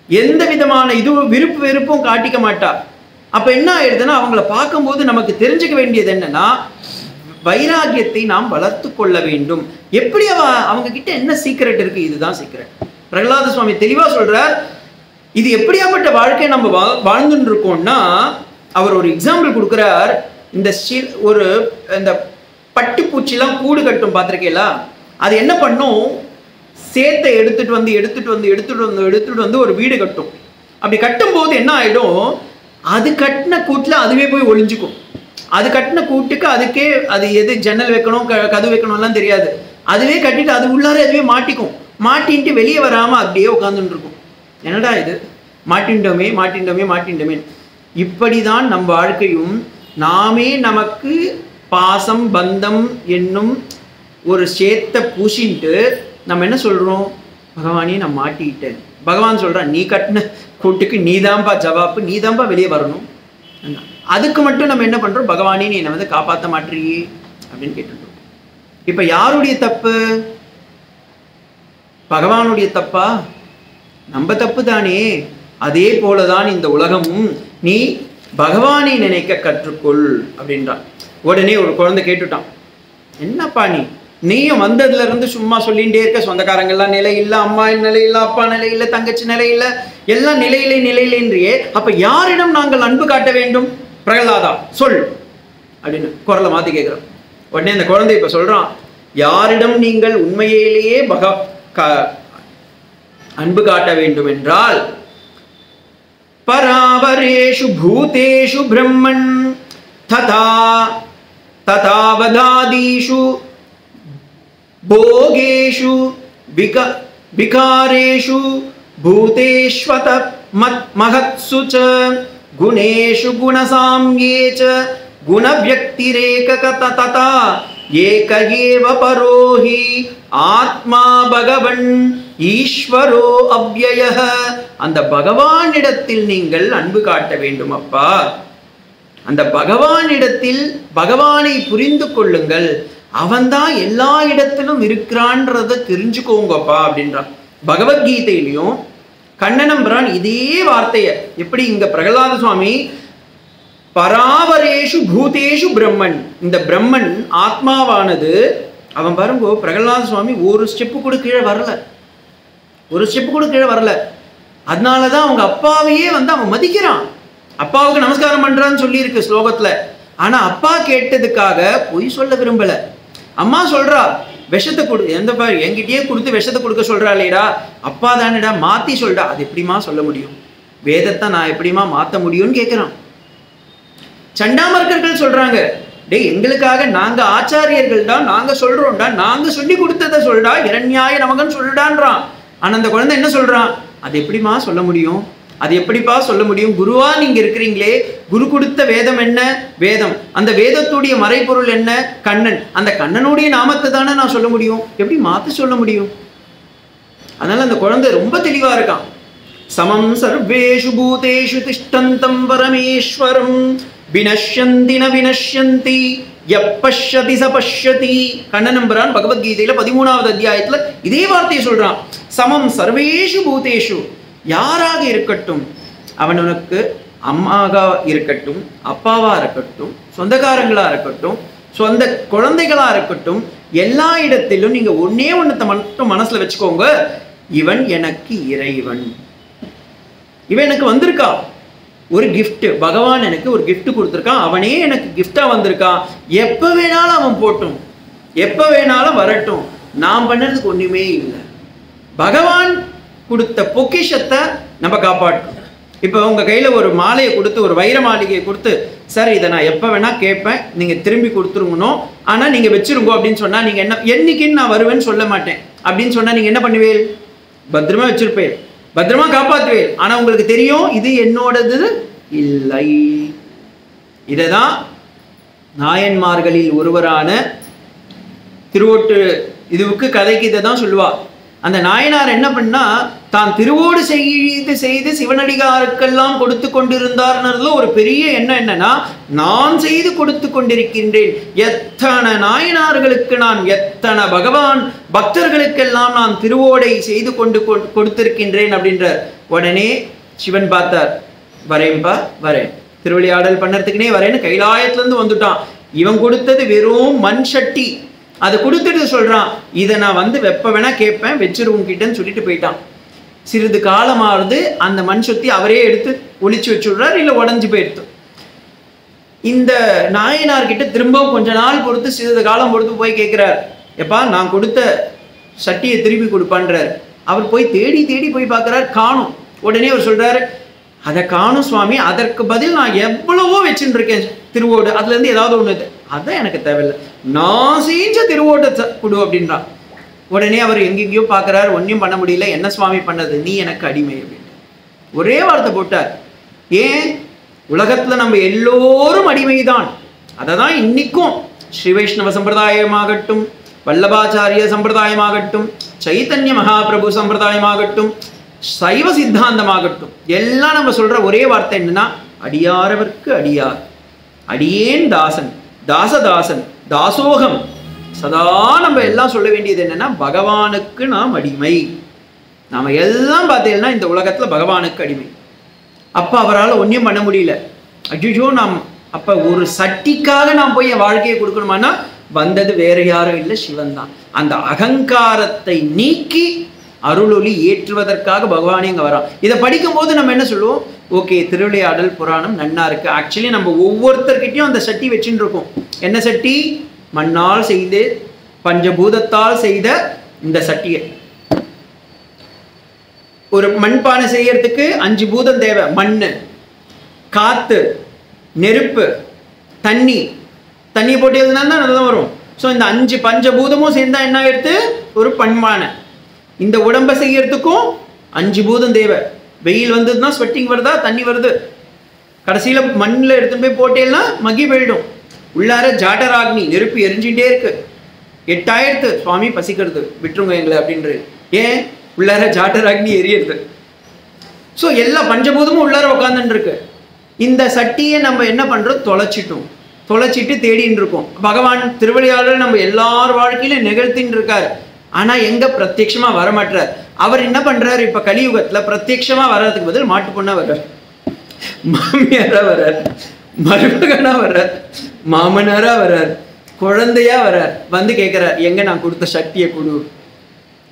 எந்த விதமான இது விருப்பு வெறுப்பும் காட்டிக்க மாட்டா. அப்ப என்ன ஆயிடுதுன்னா அவங்கள பார்க்கும்போது நமக்கு தெரிஞ்சுக்க வேண்டியது என்னன்னா வைராகியத்தை நாம் வளர்த்து கொள்ள வேண்டும். எப்படி அவ அவங்க கிட்ட என்ன சீக்கிரட் இருக்கு இதுதான் சீக்கிரட் பிரகலாத சுவாமி தெளிவா சொல்றார் இது எப்படியாப்பட்ட வாழ்க்கை நம்ம வா வாழ்ந்துட்டு இருக்கோம்னா அவர் ஒரு எக்ஸாம்பிள் கொடுக்குறார். இந்த ஷி- ஒரு இந்த பட்டுப்பூச்சிலாம் கூடு கட்டும் பார்த்துருக்கீங்களா? அது என்ன பண்ணும்? சேத்தை எடுத்துட்டு வந்து எடுத்துட்டு வந்து எடுத்துட்டு வந்து எடுத்துட்டு வந்து ஒரு வீடு கட்டும். அப்படி கட்டும்போது என்ன ஆயிடும்? அது கட்டின கூட்டில் அதுவே போய் ஒளிஞ்சுக்கும். அது கட்டின கூட்டுக்கு அதுக்கே அது எது ஜன்னல் வைக்கணும் க கதவு வைக்கணும்லாம் தெரியாது. அதுவே கட்டிட்டு அது உள்ளார அதுவே மாட்டிக்கும். மாட்டின்ட்டு வெளியே வராம அப்படியே உட்காந்துட்டு இருக்கும் என்னடா இது? மாட்டிண்டோமே மாட்டிண்டோமே மாட்டிண்டோமே இப்படிதான் நம் வாழ்க்கையும் நாமே நமக்கு பாசம் பந்தம் என்னும் ஒரு சேத்தை பூசின்ட்டு நம்ம என்ன சொல்கிறோம் பகவானே நான் மாட்டிக்கிட்டேன். பகவான் சொல்கிறான் நீ கட்டின கூட்டுக்கு நீதான்பா ஜவாப்பு நீதாம்பா வெளியே வரணும். அதுக்கு மட்டும் நம்ம என்ன பண்ணுறோம் பகவானே நீ என்னை வந்து காப்பாற்ற மாட்டீயே அப்படின்னு கேட்டுட்டோம். இப்போ யாருடைய தப்பு? பகவானுடைய தப்பா? நம்ம தப்பு தானே. அதே போல தான் இந்த உலகமும். நீ பகவானை நினைக்க கற்றுக்கொள் அப்படின்றான். உடனே ஒரு குழந்தை கேட்டுட்டான். என்னப்பா நீ? நீயும் வந்ததுல இருந்து சும்மா சொல்லிகிட்டே இருக்க. சொந்தக்காரங்கள்லாம் நிலை இல்லை அம்மா நிலை இல்ல அப்பா நிலை இல்ல தங்கச்சி நிலை இல்ல. எல்லாம் நிலையிலே நிலையிலேன்றியே அப்ப யாரிடம் நாங்கள் அன்பு காட்ட வேண்டும்? பிரகலாதா சொல். அப்படின்னு குரலை மாத்தி கேட்கிறோம் உடனே அந்த குழந்தை இப்ப சொல்றான் யாரிடம் நீங்கள் உண்மையிலேயே பக அன்பு காட்ட வேண்டும் என்றால் பராவரேஷு பூதேஷு பிரம்மன் ததா ததாவதாதீஷு भोगेषु विक विकारेषु भूतेष्वत मत् महत्सु च गुणेषु गुणसाम्ये च गुणव्यक्तिरेककत तथा एक एव परो हि ஆத்மா பகவன் ஈஸ்வரோ அவ்யயः அந்த பகவானிடத்தில் நீங்கள் அன்பு காட்ட வேண்டும் அப்பா அந்த பகவானிடத்தில் பகவானை புரிந்து கொள்ளுங்கள் அவன்தான் எல்லா இடத்திலும் இருக்கிறான்றத தெரிஞ்சுக்கோங்கப்பா அப்படின்றான். பகவத்கீதையிலையும் கண்ணனம்புரான் இதே வார்த்தைய. எப்படி இங்க பிரகலாத சுவாமி பராவரேஷு பூதேஷு பிரம்மன். இந்த பிரம்மன் ஆத்மாவானது அவன் பாருங்கோ பிரகலாத சுவாமி ஒரு ஸ்டெப்பு கூட கீழே வரல. ஒரு ஸ்டெப்பு கூட கீழே வரல. அதனால தான் அவங்க அப்பாவையே வந்து அவன் மதிக்கிறான். அப்பாவுக்கு நமஸ்காரம் பண்றான்னு சொல்லியிருக்கு ஸ்லோகத்துல. ஆனா அப்பா கேட்டதுக்காக பொய் சொல்ல விரும்பலை. அம்மா சொல்றா விஷத்தை கொடு எந்த பாரு என்கிட்டயே கொடுத்து விஷத்தை கொடுக்க சொல்கிறாளேடா அப்பா தானேடா மாத்தி சொல்றா. அது எப்படிம்மா சொல்ல முடியும்? வேதத்தை நான் எப்படிம்மா மாத்த முடியும்னு கேட்கிறான் சண்டாமர்க்கர்கள் சொல்றாங்க டேய் எங்களுக்காக நாங்க தான் நாங்க சொல்றோம்டா. நாங்க சொல்லி கொடுத்ததை சொல்டா இரண்யாய நமகன் சொல்லுடான்றான் ஆனா அந்த குழந்தை என்ன சொல்றான்? அது எப்படிமா சொல்ல முடியும்? அது எப்படிப்பா சொல்ல முடியும்? குருவா நீங்க இருக்கிறீங்களே குரு கொடுத்த வேதம் என்ன? வேதம். அந்த வேதத்துடைய மறைபொருள் என்ன? கண்ணன். அந்த கண்ணனுடைய நாமத்தை தானே நான் சொல்ல முடியும்? எப்படி மாத்தி சொல்ல முடியும்? அதனால அந்த குழந்தை ரொம்ப தெளிவா இருக்கான். சமம் சர்வேஷு பூதேஷு திஷ்டந்தம் பரமேஸ்வரம். வினஷ்யந்தி ந வினஷ்யந்தி எப்பஷ்யதி ச பஷ்யதி கண்ணனம்பரான் பகவத்கீதையில பதிமூணாவது அத்தியாயத்துல இதே வார்த்தையை சொல்றான். சமம் சர்வேஷு பூதேஷு. யாராக இருக்கட்டும் அவன் உனக்கு அம்மாக இருக்கட்டும் அப்பாவா இருக்கட்டும் சொந்தக்காரங்களா இருக்கட்டும் சொந்த குழந்தைகளா இருக்கட்டும் எல்லா இடத்திலும் நீங்க ஒன்னே ஒன்றத்தை மட்டும் மனசுல வச்சுக்கோங்க. இவன் எனக்கு இறைவன். இவன் எனக்கு வந்திருக்கா. ஒரு கிஃப்ட் பகவான் எனக்கு ஒரு கிஃப்ட் கொடுத்துருக்கான் அவனே எனக்கு gift-ஆ வந்திருக்கான் எப்ப வேணாலும் அவன் போட்டும். எப்ப வேணாலும் வரட்டும். நான் பண்ணதுக்கு ஒண்ணுமே இல்லை. பகவான் கொடுத்த பொக்கிஷத்தை நம்ம காப்பாற்றணும். இப்போ உங்கள் கையில் ஒரு மாலையை கொடுத்து ஒரு வைர மாளிகையை கொடுத்து சார் இதை நான் எப்போ வேணால் கேட்பேன். நீங்கள் திரும்பி கொடுத்துருங்கணும். ஆனால் நீங்கள் வச்சுருங்கோ அப்படின்னு சொன்னால் நீங்கள் என்ன என்றைக்குன்னு நான் வருவேன்னு சொல்ல மாட்டேன். அப்படின்னு சொன்னால் நீங்கள் என்ன பண்ணுவீர் பத்திரமா வச்சுருப்பேன். பத்திரமா காப்பாற்றுவேன். ஆனால் உங்களுக்கு தெரியும் இது என்னோடது இல்லை. இதை தான் நாயன்மார்களில் ஒருவரான திருவோட்டு இதுவுக்கு கதைக்கு இதை தான் சொல்லுவாள் அந்த நாயனார் என்ன பண்ணா தான் திருவோடு செய்து செய்து சிவனடிகாருக்கெல்லாம் கொடுத்து கொண்டிருந்தார்ன்றதுல ஒரு பெரிய எண்ணம் என்னன்னா நான் செய்து கொடுத்து கொண்டிருக்கின்றேன். எத்தனை நாயனார்களுக்கு நான் எத்தனை பகவான் பக்தர்களுக்கெல்லாம் நான் திருவோடை செய்து கொண்டு கொடுத்திருக்கின்றேன் அப்படின்ற உடனே சிவன் பார்த்தார். வரேன்பா வரேன். திருவிளையாடல் பண்ணறதுக்குனே வரேன்னு கைலாயத்துலேருந்து வந்துட்டான். இவன் கொடுத்தது வெறும் மண் சட்டி அதை கொடுத்துட்டு சொல்கிறான் இதை நான் வந்து வெப்ப வேணா கேட்பேன் வச்சிருவங்கிட்டன்னு சொல்லிட்டு போயிட்டான். சிறிது காலமாவது அந்த மண் சுத்தி அவரே எடுத்து ஒழிச்சு வச்சுடுறார் இல்லை உடஞ்சி போயிடுத்து இந்த நாயனார்கிட்ட திரும்பவும் கொஞ்ச நாள் பொறுத்து சிறிது காலம் பொறுத்து போய் கேட்குறார். எப்பா நான் கொடுத்த சட்டியை திருப்பி கொடுப்பான்றார். அவர் போய் தேடி தேடி போய் பார்க்குறார் காணும். உடனே அவர் சொல்கிறார் அதை காணும் சுவாமி அதற்கு பதில் நான் எவ்வளவோ வச்சுட்டு இருக்கேன் திருவோடு அதுலேருந்து ஏதாவது ஒன்று அதான் எனக்கு தேவையில்லை. நான் செஞ்ச திருவோட்டத்தை கொடு அப்படின்றான் உடனே அவர் எங்கெங்கேயோ பார்க்கறாரு ஒன்றும் பண்ண முடியல. என்ன சுவாமி பண்ணது? நீ எனக்கு அடிமை அப்படின்னு ஒரே வார்த்தை போட்டார். ஏன்? உலகத்தில் நம்ம எல்லோரும் அடிமைதான். அதை தான் இன்னைக்கும் ஸ்ரீ வைஷ்ணவ சம்பிரதாயமாகட்டும் வல்லபாச்சாரிய சம்பிரதாயமாகட்டும் சைத்தன்ய மகாபிரபு சம்பிரதாயமாகட்டும் சைவ சித்தாந்தமாகட்டும். எல்லாம் நம்ம சொல்கிற ஒரே வார்த்தை என்னன்னா அடியாரவர்க்கு அடியார். அடியேன் தாசன் தாசதாசன். தாசோகம். சதா நம்ம எல்லாம் சொல்ல வேண்டியது என்னன்னா பகவானுக்கு நாம் அடிமை. நாம எல்லாம் பார்த்தீங்கன்னா இந்த உலகத்துல பகவானுக்கு அடிமை. அப்ப அவரால் ஒன்றும் பண்ண முடியல. அஜிஜோ நாம் அப்ப ஒரு சட்டிக்காக நாம் போய் என் வாழ்க்கையை கொடுக்கணுமானா வந்தது வேற யாரும் இல்லை சிவன் தான். அந்த அகங்காரத்தை நீக்கி அருளொளி ஏற்றுவதற்காக பகவானே இங்கே வரான். இதை படிக்கும்போது நம்ம என்ன சொல்லுவோம்? ஓகே திருவிளையாடல் புராணம் நன்னா இருக்கு. ஆக்சுவலி நம்ம ஒவ்வொருத்தர்கிட்டையும் அந்த சட்டி வச்சுட்டு இருக்கோம். என்ன சட்டி? மண்ணால் செய்து பஞ்சபூதத்தால் செய்த இந்த சட்டியை. ஒரு மண்பானை செய்யறதுக்கு அஞ்சு பூதம் தேவை. மண் காத்து நெருப்பு தண்ணி. தண்ணி போட்டு இருந்தால் தான் நல்லா வரும். ஸோ இந்த அஞ்சு பஞ்சபூதமும் சேர்ந்தா என்ன ஆயிடுத்து ஒரு பண்பானை. இந்த உடம்பை செய்யறதுக்கும் அஞ்சு பூதம் தேவை. வெயில் வந்ததுன்னா ஸ்வெட்டிங் வருதா? தண்ணி வருது. கடைசியில் மண்ணில் எடுத்துன்னு போய் போட்டேன்னா மகி போயிடும். உள்ளார ஜாட்டராக்னி நெருப்பு எரிஞ்சுட்டே இருக்கு. எட்டாயிரத்து. சுவாமி பசிக்கிறது. விட்டுருங்க எங்களை அப்படின்றது ஏன்? உள்ளார ஜாட்டராக்னி எரியறது. ஸோ எல்லா பஞ்சபூதமும் உள்ளார உட்காந்துருக்கு இந்த சட்டியை நம்ம என்ன பண்ணுறோம் தொலைச்சிட்டோம். தொலைச்சிட்டு தேடின்னு இருக்கோம் பகவான் திருவிளையாடல் நம்ம எல்லார் வாழ்க்கையிலும் நிகழ்த்தின்னு இருக்காரு ஆனா எங்க வர வரமாட்டார் அவர் என்ன பண்ணுறாரு இப்போ கலியுகத்தில் பிரத்யட்சமா வர்றதுக்கு பதில் மாட்டு பொண்ணாக வர்றார். மாமியாராக வர்றார். மருமகனாக வர்றார். மாமனாராக வர்றார். குழந்தையா வர்றார். வந்து கேட்குறார் எங்கே நான் கொடுத்த சக்தியை கொடு.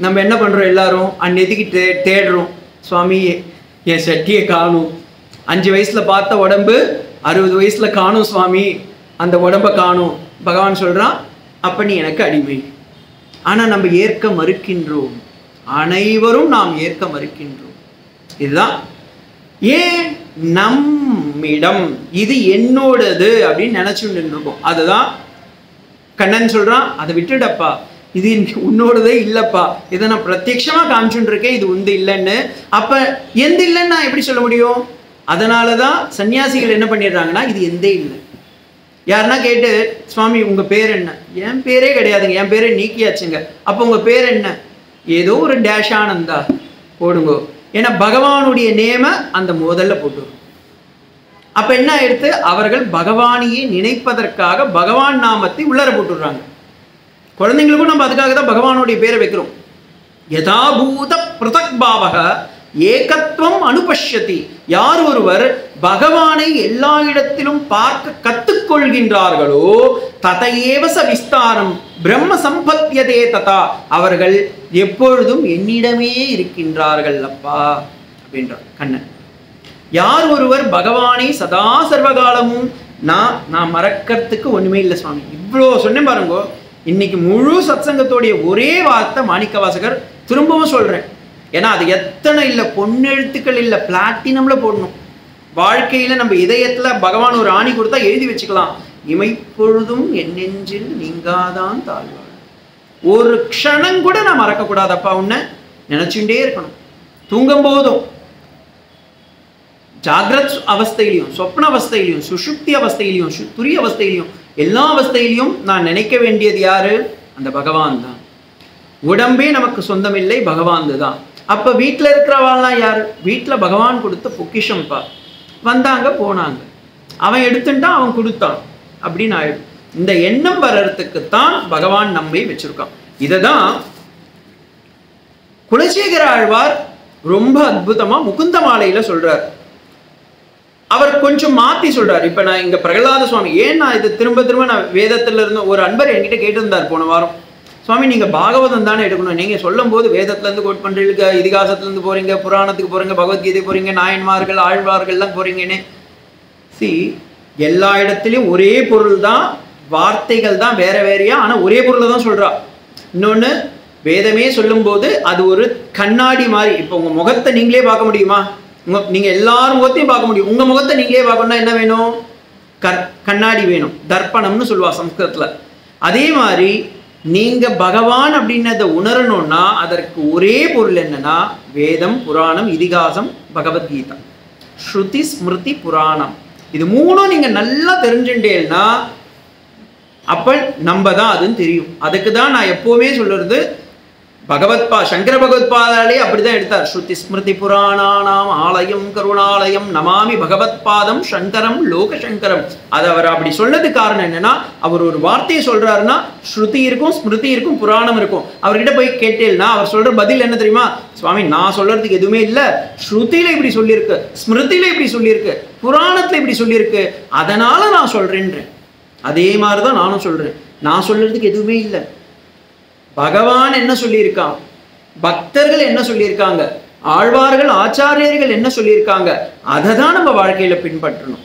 நம்ம என்ன பண்ணுறோம் எல்லாரும்? அந்நெதிக்கு தே தேடுறோம். சுவாமி என் சக்தியை காணும். அஞ்சு வயசில் பார்த்த உடம்பு அறுபது வயசில் காணும் சுவாமி. அந்த உடம்ப காணும். பகவான் சொல்கிறான் அப்போ நீ எனக்கு அடிமை. ஆனால் நம்ம ஏற்க மறுக்கின்றோம். அனைவரும் நாம் ஏற்க மறுக்கின்றோம். இதுதான். ஏன்? நம்மிடம் இது என்னோடது அப்படின்னு நினைச்சுட்டு இருக்கோம் அதுதான். கண்ணன் சொல்கிறான் அதை விட்டுடப்பா. இது உன்னோடதே இல்லைப்பா. இதை நான் பிரத்யட்சமா காமிச்சுட்டு இருக்கேன். இது உண்டு இல்லைன்னு. அப்போ எந்த இல்லைன்னு நான் எப்படி சொல்ல முடியும்? அதனாலதான் சன்னியாசிகள் என்ன பண்ணிடுறாங்கன்னா இது எந்தே இல்லை. யாருன்னா கேட்டு சுவாமி உங்கள் பேர் என்ன? என் பேரே கிடையாதுங்க. என் பேரே நீக்கியாச்சுங்க. அப்போ உங்கள் பேர் என்ன? ஏதோ ஒரு டேஷ் ஆனந்தா. போடுங்கோ. ஏன்னா பகவானுடைய நேம அந்த முதல்ல போட்டுரும். அப்போ என்ன ஆயிடுத்து? அவர்கள் பகவானையே நினைப்பதற்காக பகவான் நாமத்தை உள்ளர போட்டுடுறாங்க. குழந்தைங்களுக்கும் நம்ம அதுக்காக தான் பகவானுடைய பேரை வைக்கிறோம். யதாபூத பிரதக் பாவக ஏகத்துவம் அனுபஷ்யதி. யார் ஒருவர் பகவானை எல்லா இடத்திலும் பார்க்க கத்துக்கொள்கின்றார்களோ ததையேவ ச விஸ்தாரம் பிரம்ம சம்பத்தியதே ததா. அவர்கள் எப்பொழுதும் என்னிடமே இருக்கின்றார்கள் அப்பா அப்படின்றார் கண்ணன். யார் ஒருவர் பகவானை சதா சர்வகாலமும் நான் நான் மறக்கிறதுக்கு ஒண்ணுமே இல்லை சுவாமி. இவ்வளோ சொன்னேன் பாருங்க. இன்னைக்கு முழு சத்சங்கத்தோடைய ஒரே வார்த்தை மாணிக்க வாசகர் திரும்பவும் சொல்றேன். ஏன்னா அது எத்தனை இல்லை பொன்னெழுத்துக்கள் இல்லை பிளாட்டினம்ல போடணும். வாழ்க்கையில நம்ம இதயத்துல பகவான் ஒரு ஆணி கொடுத்தா எழுதி வச்சுக்கலாம். இமைப்பொழுதும் என் நெஞ்சில் நீங்காதான் தாழ்வாள். ஒரு க்ஷணம் கூட நான் மறக்கக்கூடாதப்பா உன்னை நினைச்சுட்டே இருக்கணும். தூங்கும் போதும். ஜாகிரத் அவஸ்தையிலையும் சொப்ன அவஸ்தையிலையும் சுஷுப்தி அவஸ்தையிலையும் சு- துரிய அவஸ்தையிலையும் எல்லா அவஸ்தையிலையும் நான் நினைக்க வேண்டியது யாரு? அந்த பகவான் தான். உடம்பே நமக்கு சொந்தமில்லை பகவான் தான். அப்ப வீட்டில் இருக்கிறவாள்லாம் யார்? வீட்டில் பகவான் கொடுத்த பொக்கிஷம்ப்பா வந்தாங்க போனாங்க. அவன் எடுத்துட்டான் அவன் கொடுத்தான். அப்படின்னு ஆயிடும் இந்த எண்ணம் வர்றதுக்குத்தான் பகவான் நம்மை வச்சிருக்கான். இதை தான் குலசேகர ஆழ்வார் ரொம்ப அற்புதமா முகுந்த மாலையில சொல்றார். அவர் கொஞ்சம் மாத்தி சொல்றாரு. இப்ப நான் இங்க பிரகலாத சுவாமி ஏன் நான் இது திரும்ப திரும்ப நான் வேதத்துல இருந்த ஒரு அன்பர் என்கிட்ட கேட்டிருந்தார் போன வாரம்? சுவாமி நீங்கள் பாகவதம் தானே எடுக்கணும். நீங்கள் சொல்லும் போது வேதத்துலேருந்து கோட் பண்ணுறீங்க இதிகாசத்துலேருந்து போகிறீங்க புராணத்துக்கு போகிறீங்க பகவத்கீதை போகிறீங்க நாயன்மார்கள் ஆழ்வார்கள்லாம் போகிறீங்கன்னு சி எல்லா இடத்துலையும் ஒரே பொருள் தான் வார்த்தைகள் தான் வேற வேறையா ஆனால் ஒரே பொருளை தான் சொல்கிறா இன்னொன்று வேதமே சொல்லும்போது அது ஒரு கண்ணாடி மாதிரி. இப்போ உங்கள் முகத்தை நீங்களே பார்க்க முடியுமா? உங்கள் நீங்கள் எல்லாரும் முகத்தையும் பார்க்க முடியும். உங்கள் முகத்தை நீங்களே பார்க்கணும்னா என்ன வேணும்? கர் கண்ணாடி வேணும். தர்ப்பணம்னு சொல்லுவாள் சம்ஸ்கிருதத்தில். அதே மாதிரி நீங்க பகவான் அப்படின்னதை உணரணும்னா அதற்கு ஒரே பொருள் என்னன்னா வேதம் புராணம் இதிகாசம் பகவத்கீதா. ஸ்ருதி ஸ்மிருதி புராணம். இது மூணும் நீங்க நல்லா தெரிஞ்சுட்டேன்னா அப்ப நம்ம தான் அதுன்னு தெரியும். அதுக்கு தான் நான் எப்பவுமே சொல்றது பகவத்பா சங்கர பகவத்பாதாலே அப்படிதான் எடுத்தார். ஸ்ருதி ஸ்மிருதி புராணானாம் ஆலயம் கருணாலயம் நமாமி பகவத்பாதம் சங்கரம் லோக சங்கரம் அது அவர் அப்படி சொன்னது காரணம் என்னன்னா அவர் ஒரு வார்த்தையை சொல்றாருன்னா ஸ்ருதி இருக்கும் ஸ்மிருதி இருக்கும் புராணம் இருக்கும். அவர்கிட்ட போய் கேட்டேன்னா அவர் சொல்ற பதில் என்ன தெரியுமா? சுவாமி நான் சொல்றதுக்கு எதுவுமே இல்லை. ஸ்ருதியில இப்படி சொல்லியிருக்கு. ஸ்மிருதியில இப்படி சொல்லியிருக்கு. புராணத்துல இப்படி சொல்லியிருக்கு. அதனால நான் சொல்றேன்றேன். அதே மாதிரி தான் நானும் சொல்றேன். நான் சொல்றதுக்கு எதுவுமே இல்லை. பகவான் என்ன சொல்லியிருக்கான்? பக்தர்கள் என்ன சொல்லியிருக்காங்க? ஆழ்வார்கள் ஆச்சாரியர்கள் என்ன சொல்லியிருக்காங்க? அதை தான் நம்ம வாழ்க்கையில பின்பற்றணும்.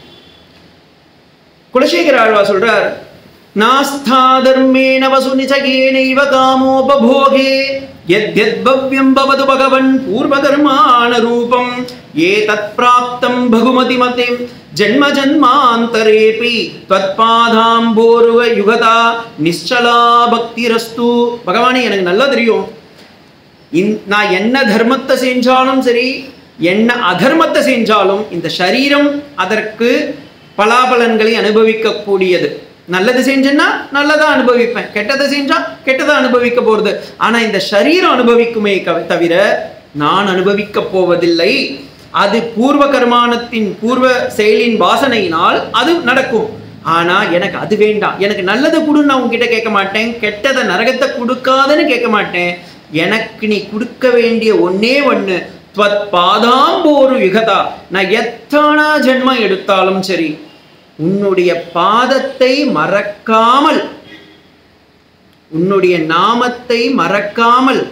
குலசேகர ஆழ்வார் சொல்றார் नास्थाधर्मेण वसुनिचकेनैव कामोपभोगे यद्यद्भव्यं भवतु भगवन् पूर्वकर्माणरूपम् एतत्प्राप्तं भगुमतिमतिं जन्मजन्मान्तरेऽपि त्वत्पादाम्बोर्वयुगता நிச்சலா பக்திரஸ்து பகவானே எனக்கு நல்லா தெரியும். இந் நான் என்ன தர்மத்தை செஞ்சாலும் சரி என்ன அதர்மத்தை செஞ்சாலும் இந்த சரீரம் அதற்கு பலாபலன்களை அனுபவிக்கக்கூடியது. நல்லது செஞ்சேன்னா நல்லதா அனுபவிப்பேன். கெட்டதை செஞ்சா கெட்டதை அனுபவிக்க போறது. ஆனா இந்த சரீரம் அனுபவிக்குமே தவிர நான் அனுபவிக்க போவதில்லை. அது பூர்வ கர்மானத்தின் பூர்வ செயலின் வாசனையினால் அது நடக்கும். ஆனா எனக்கு அது வேண்டாம். எனக்கு நல்லதை கொடுன்னு நான் உங்ககிட்ட கேட்க மாட்டேன். கெட்டதை நரகத்தை கொடுக்காதன்னு கேட்க மாட்டேன். எனக்கு நீ கொடுக்க வேண்டிய ஒன்னே ஒண்ணு. துவத் பாதாம்போரு யுகதா. நான் எத்தனா ஜென்மம் எடுத்தாலும் சரி உன்னுடைய பாதத்தை மறக்காமல் உன்னுடைய நாமத்தை மறக்காமல்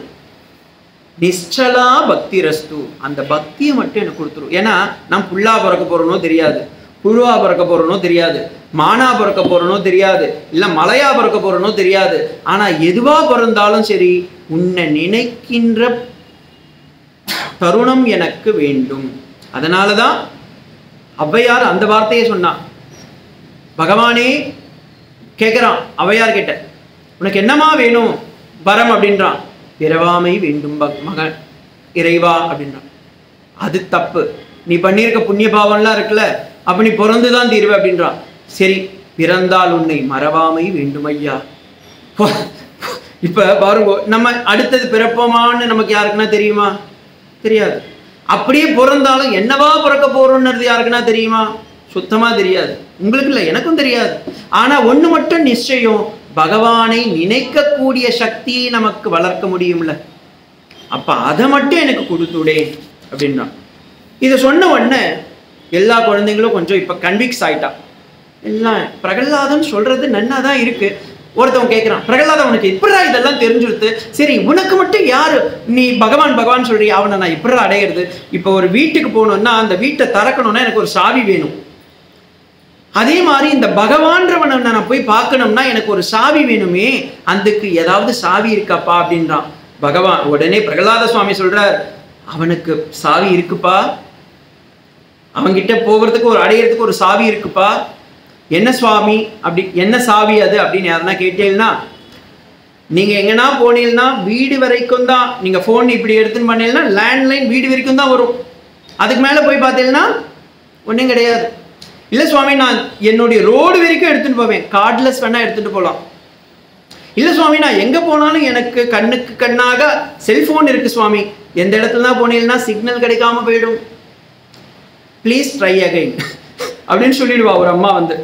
நிச்சலா பக்தி ரஸ்து அந்த பக்தியை மட்டும் எனக்கு கொடுத்துரும் ஏன்னா நான் புல்லா பிறக்க போகிறோனோ தெரியாது. புழுவா பிறக்க போறனோ தெரியாது. மானா பிறக்க போறனோ தெரியாது. இல்ல மலையா பிறக்க போறனோ தெரியாது. ஆனா எதுவா பிறந்தாலும் சரி உன்னை நினைக்கின்ற தருணம் எனக்கு வேண்டும். அதனால தான் ஔவையார் அந்த வார்த்தையை சொன்னான். பகவானே கேட்குறான் அவையார் கிட்ட உனக்கு என்னமா வேணும்? வரம் அப்படின்றான். பிறவாமை வேண்டும் மகன். இறைவா அப்படின்றான். அது தப்பு. நீ பண்ணியிருக்க புண்ணிய பாவம்லாம் இருக்குல்ல அப்ப நீ பிறந்து தான் தீர்வு அப்படின்றான். சரி பிறந்தால் உன்னை மறவாமை வேண்டும் ஐயா. இப்ப பாருங்க நம்ம அடுத்தது பிறப்போமான்னு நமக்கு யாருக்குன்னா தெரியுமா? தெரியாது. அப்படியே பிறந்தாலும் என்னவா பிறக்க போறோம்ன்றது யாருக்குன்னா தெரியுமா? சுத்தமாக தெரியாது. உங்களுக்கு இல்லை எனக்கும் தெரியாது. ஆனால் ஒன்று மட்டும் நிச்சயம் பகவானை நினைக்கக்கூடிய சக்தியை நமக்கு வளர்க்க முடியும்ல. அப்போ அதை மட்டும் எனக்கு கொடுத்துடே அப்படின்னா. இதை சொன்ன உடனே எல்லா குழந்தைங்களும் கொஞ்சம் இப்போ கன்விக்ஸ் ஆயிட்டா. எல்லாம் பிரகலாதன் சொல்றது நன்னா தான் இருக்கு. ஒருத்தவன் கேட்குறான் பிரகலாதன் உனக்கு இப்படா இதெல்லாம் தெரிஞ்சுடுத்து. சரி உனக்கு மட்டும் யார்? நீ பகவான் பகவான் சொல்றிய அவனை நான் இப்படா அடையிறது. இப்போ ஒரு வீட்டுக்கு போகணுன்னா அந்த வீட்டை திறக்கணும்னா எனக்கு ஒரு சாவி வேணும். அதே மாதிரி இந்த பகவான்றவனை நான் போய் பார்க்கணும்னா எனக்கு ஒரு சாவி வேணுமே அதுக்கு ஏதாவது சாவி இருக்காப்பா அப்படின்றான். பகவான் உடனே பிரகலாத சுவாமி சொல்றார் அவனுக்கு சாவி இருக்குப்பா. அவன்கிட்ட போகிறதுக்கு ஒரு அடையிறதுக்கு ஒரு சாவி இருக்குப்பா. என்ன சுவாமி அப்படி என்ன சாவி அது? அப்படின்னு யாருன்னா கேட்டீங்கன்னா நீங்க எங்கன்னா போனீங்கன்னா வீடு வரைக்கும் தான் நீங்க ஃபோன் இப்படி எடுத்துன்னு பண்ணீங்கன்னா லேண்ட்லைன் வீடு வரைக்கும் தான் வரும். அதுக்கு மேல போய் பார்த்தீங்கன்னா ஒன்றும் கிடையாது. இல்லை சுவாமி நான் என்னுடைய ரோடு வரைக்கும் எடுத்துகிட்டு போவேன். கார்ட்லெஸ் வேணால் எடுத்துகிட்டு போகலாம் இல்லை சுவாமி நான் எங்கே போனாலும் எனக்கு கண்ணுக்கு கண்ணாக செல்ஃபோன் இருக்குது சுவாமி. எந்த இடத்துல தான் போனீங்கன்னா சிக்னல் கிடைக்காம போயிடும். ப்ளீஸ் ட்ரை அகைன் அப்படின்னு சொல்லிடுவா ஒரு அம்மா வந்து.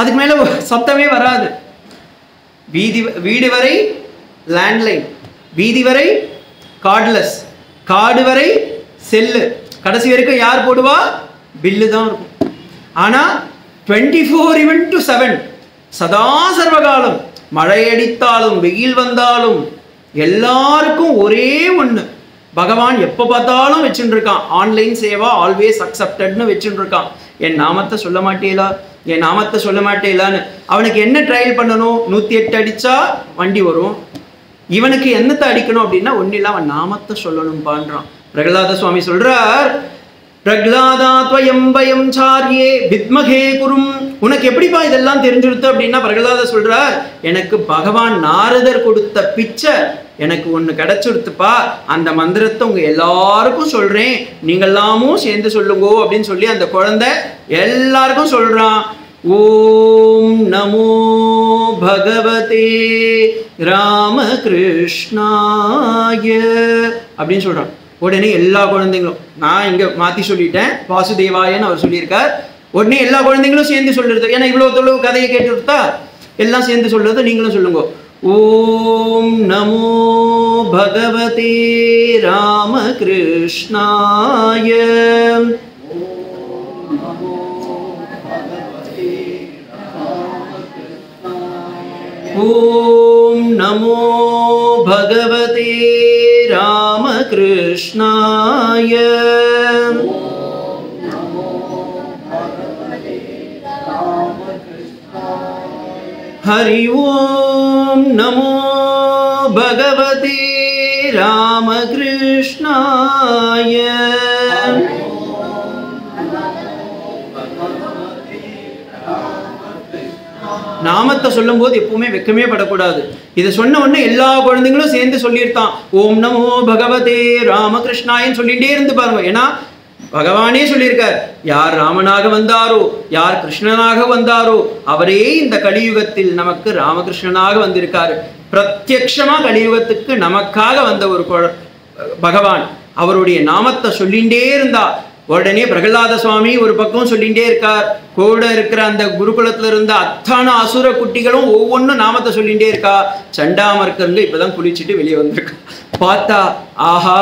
அதுக்கு மேலே சத்தமே வராது. வீதி வீடு வரை லேண்ட்லைன் வீதி வரை கார்ட்லெஸ் கார்டு வரை செல்லு. கடைசி வரைக்கும் யார் போடுவா? பில்லு தான் இருக்கும். ஆனால் டுவெண்ட்டி ஃபோர் இவன் டு செவன் சதா சர்வகாலம் மழை அடித்தாலும் வெயில் வந்தாலும் எல்லாருக்கும் ஒரே ஒன்று பகவான் எப்போ பார்த்தாலும் வச்சுட்டு இருக்கான் ஆன்லைன் சேவா ஆல்வேஸ் அக்செப்டட்னு வச்சுட்டு இருக்கான் என் நாமத்தை சொல்ல மாட்டேலா? என் நாமத்தை சொல்ல மாட்டேலான்னு. அவனுக்கு என்ன ட்ரையல் பண்ணணும்? நூற்றி எட்டு அடித்தா வண்டி வரும். இவனுக்கு என்னத்தை அடிக்கணும் அப்படின்னா ஒன்றும் இல்லை அவன் நாமத்தை சொல்லணும் சொல்லணும்பான்றான். பிரகலாத சுவாமி சொல்கிறார் பிரகலாதா துவயம் பயம் சாரியே. வித்மகே குரும். உனக்கு எப்படிப்பா இதெல்லாம் தெரிஞ்சிருத்து அப்படின்னா பிரகலாத சொல்றார் எனக்கு பகவான் நாரதர் கொடுத்த பிச்சை எனக்கு ஒன்று கிடைச்சிருத்துப்பா. அந்த மந்திரத்தை உங்க எல்லாருக்கும் சொல்றேன். நீங்கள்லாமும் சேர்ந்து சொல்லுங்கோ அப்படின்னு சொல்லி அந்த குழந்தை எல்லாருக்கும் சொல்றான். ஓம் நமோ பகவதே ராமகிருஷ்ணாய அப்படின்னு சொல்றான். உடனே எல்லா குழந்தைங்களும் நான் இங்கே மாற்றி சொல்லிட்டேன் வாசுதேவாயன்னு அவர் சொல்லியிருக்கார். உடனே எல்லா குழந்தைங்களும் சேர்ந்து சொல்லுறது ஏன்னா இவ்வளோ தொழில் கதையை கேட்டுருத்தா எல்லாம் சேர்ந்து சொல்கிறது நீங்களும் சொல்லுங்க. ஓம் நமோ பகவதே ராமகிருஷ்ணாய. ஓம் நமோ பகவதே कृष्णाय। हरि ओं नमो भगवते रामकृष्णाय। நாமத்தை சொல்லும் போது எப்பவுமே வெக்கமே படக்கூடாது. இதை சொன்ன உடனே எல்லா குழந்தைங்களும் சேர்ந்து சொல்லியிருந்தான் ஓம் நமோ பகவதே ராமகிருஷ்ணாயன்னு சொல்லிகிட்டே இருந்து பாருங்க. ஏன்னா பகவானே சொல்லியிருக்கார். யார் ராமனாக வந்தாரோ யார் கிருஷ்ணனாக வந்தாரோ அவரே இந்த கலியுகத்தில் நமக்கு ராமகிருஷ்ணனாக வந்திருக்காரு. பிரத்யக்ஷமா கலியுகத்துக்கு நமக்காக வந்த ஒரு குழ- பகவான். அவருடைய நாமத்தை சொல்லிண்டே இருந்தா உடனே பிரகலாத சுவாமி ஒரு பக்கம் சொல்லிகிட்டே இருக்கார். கூட இருக்கிற அந்த குருகுலத்தில் இருந்த அத்தான அசுர குட்டிகளும் ஒவ்வொன்றும் நாமத்தை சொல்லிகிட்டே இருக்கா. சண்டாமற்கனில் இப்போ தான் குளிச்சுட்டு வெளியே வந்திருக்கா. பார்த்தா ஆஹா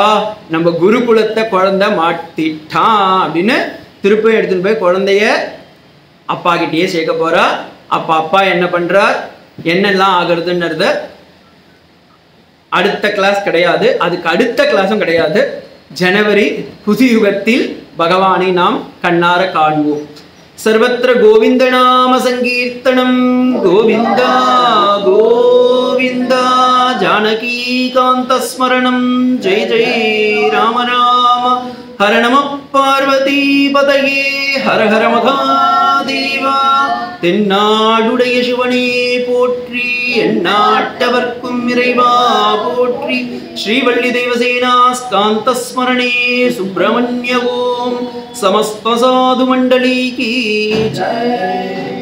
நம்ம குருகுலத்தை குழந்தை மாட்டிட்டான் அப்படின்னு திருப்பி எடுத்துன்னு போய் குழந்தைய அப்பா கிட்டேயே சேர்க்க போறா. அப்பா அப்பா என்ன பண்ணுறார் என்னெல்லாம் ஆகுறதுன்றத அடுத்த கிளாஸ் கிடையாது. அதுக்கு அடுத்த கிளாஸும் கிடையாது. ஜனவரி புதுயுகத்தில் பகவானை நாம் கண்ணார காண்போம் சர்வத்திர கோவிந்த நாம சங்கீர்த்தனம் கோவிந்தா கோவிந்தா ஜானகி காந்த ஸ்மரணம் ஜெய் ஜெய் ராம ராம ஹர நம பார்வதி பதையே ஹர ஹர மகாதேவா தென்னாடுடைய சிவனே போற்றி எந்நாட்டவர்க்கும் இறைவா போற்றி. ஸ்ரீவள்ளி தெய்வசேனா ஸ்காந்த ஸ்மரணே சுப்பிரமணிய ஓம் சமஸ்த சாது மண்டலி கீ ஜெய்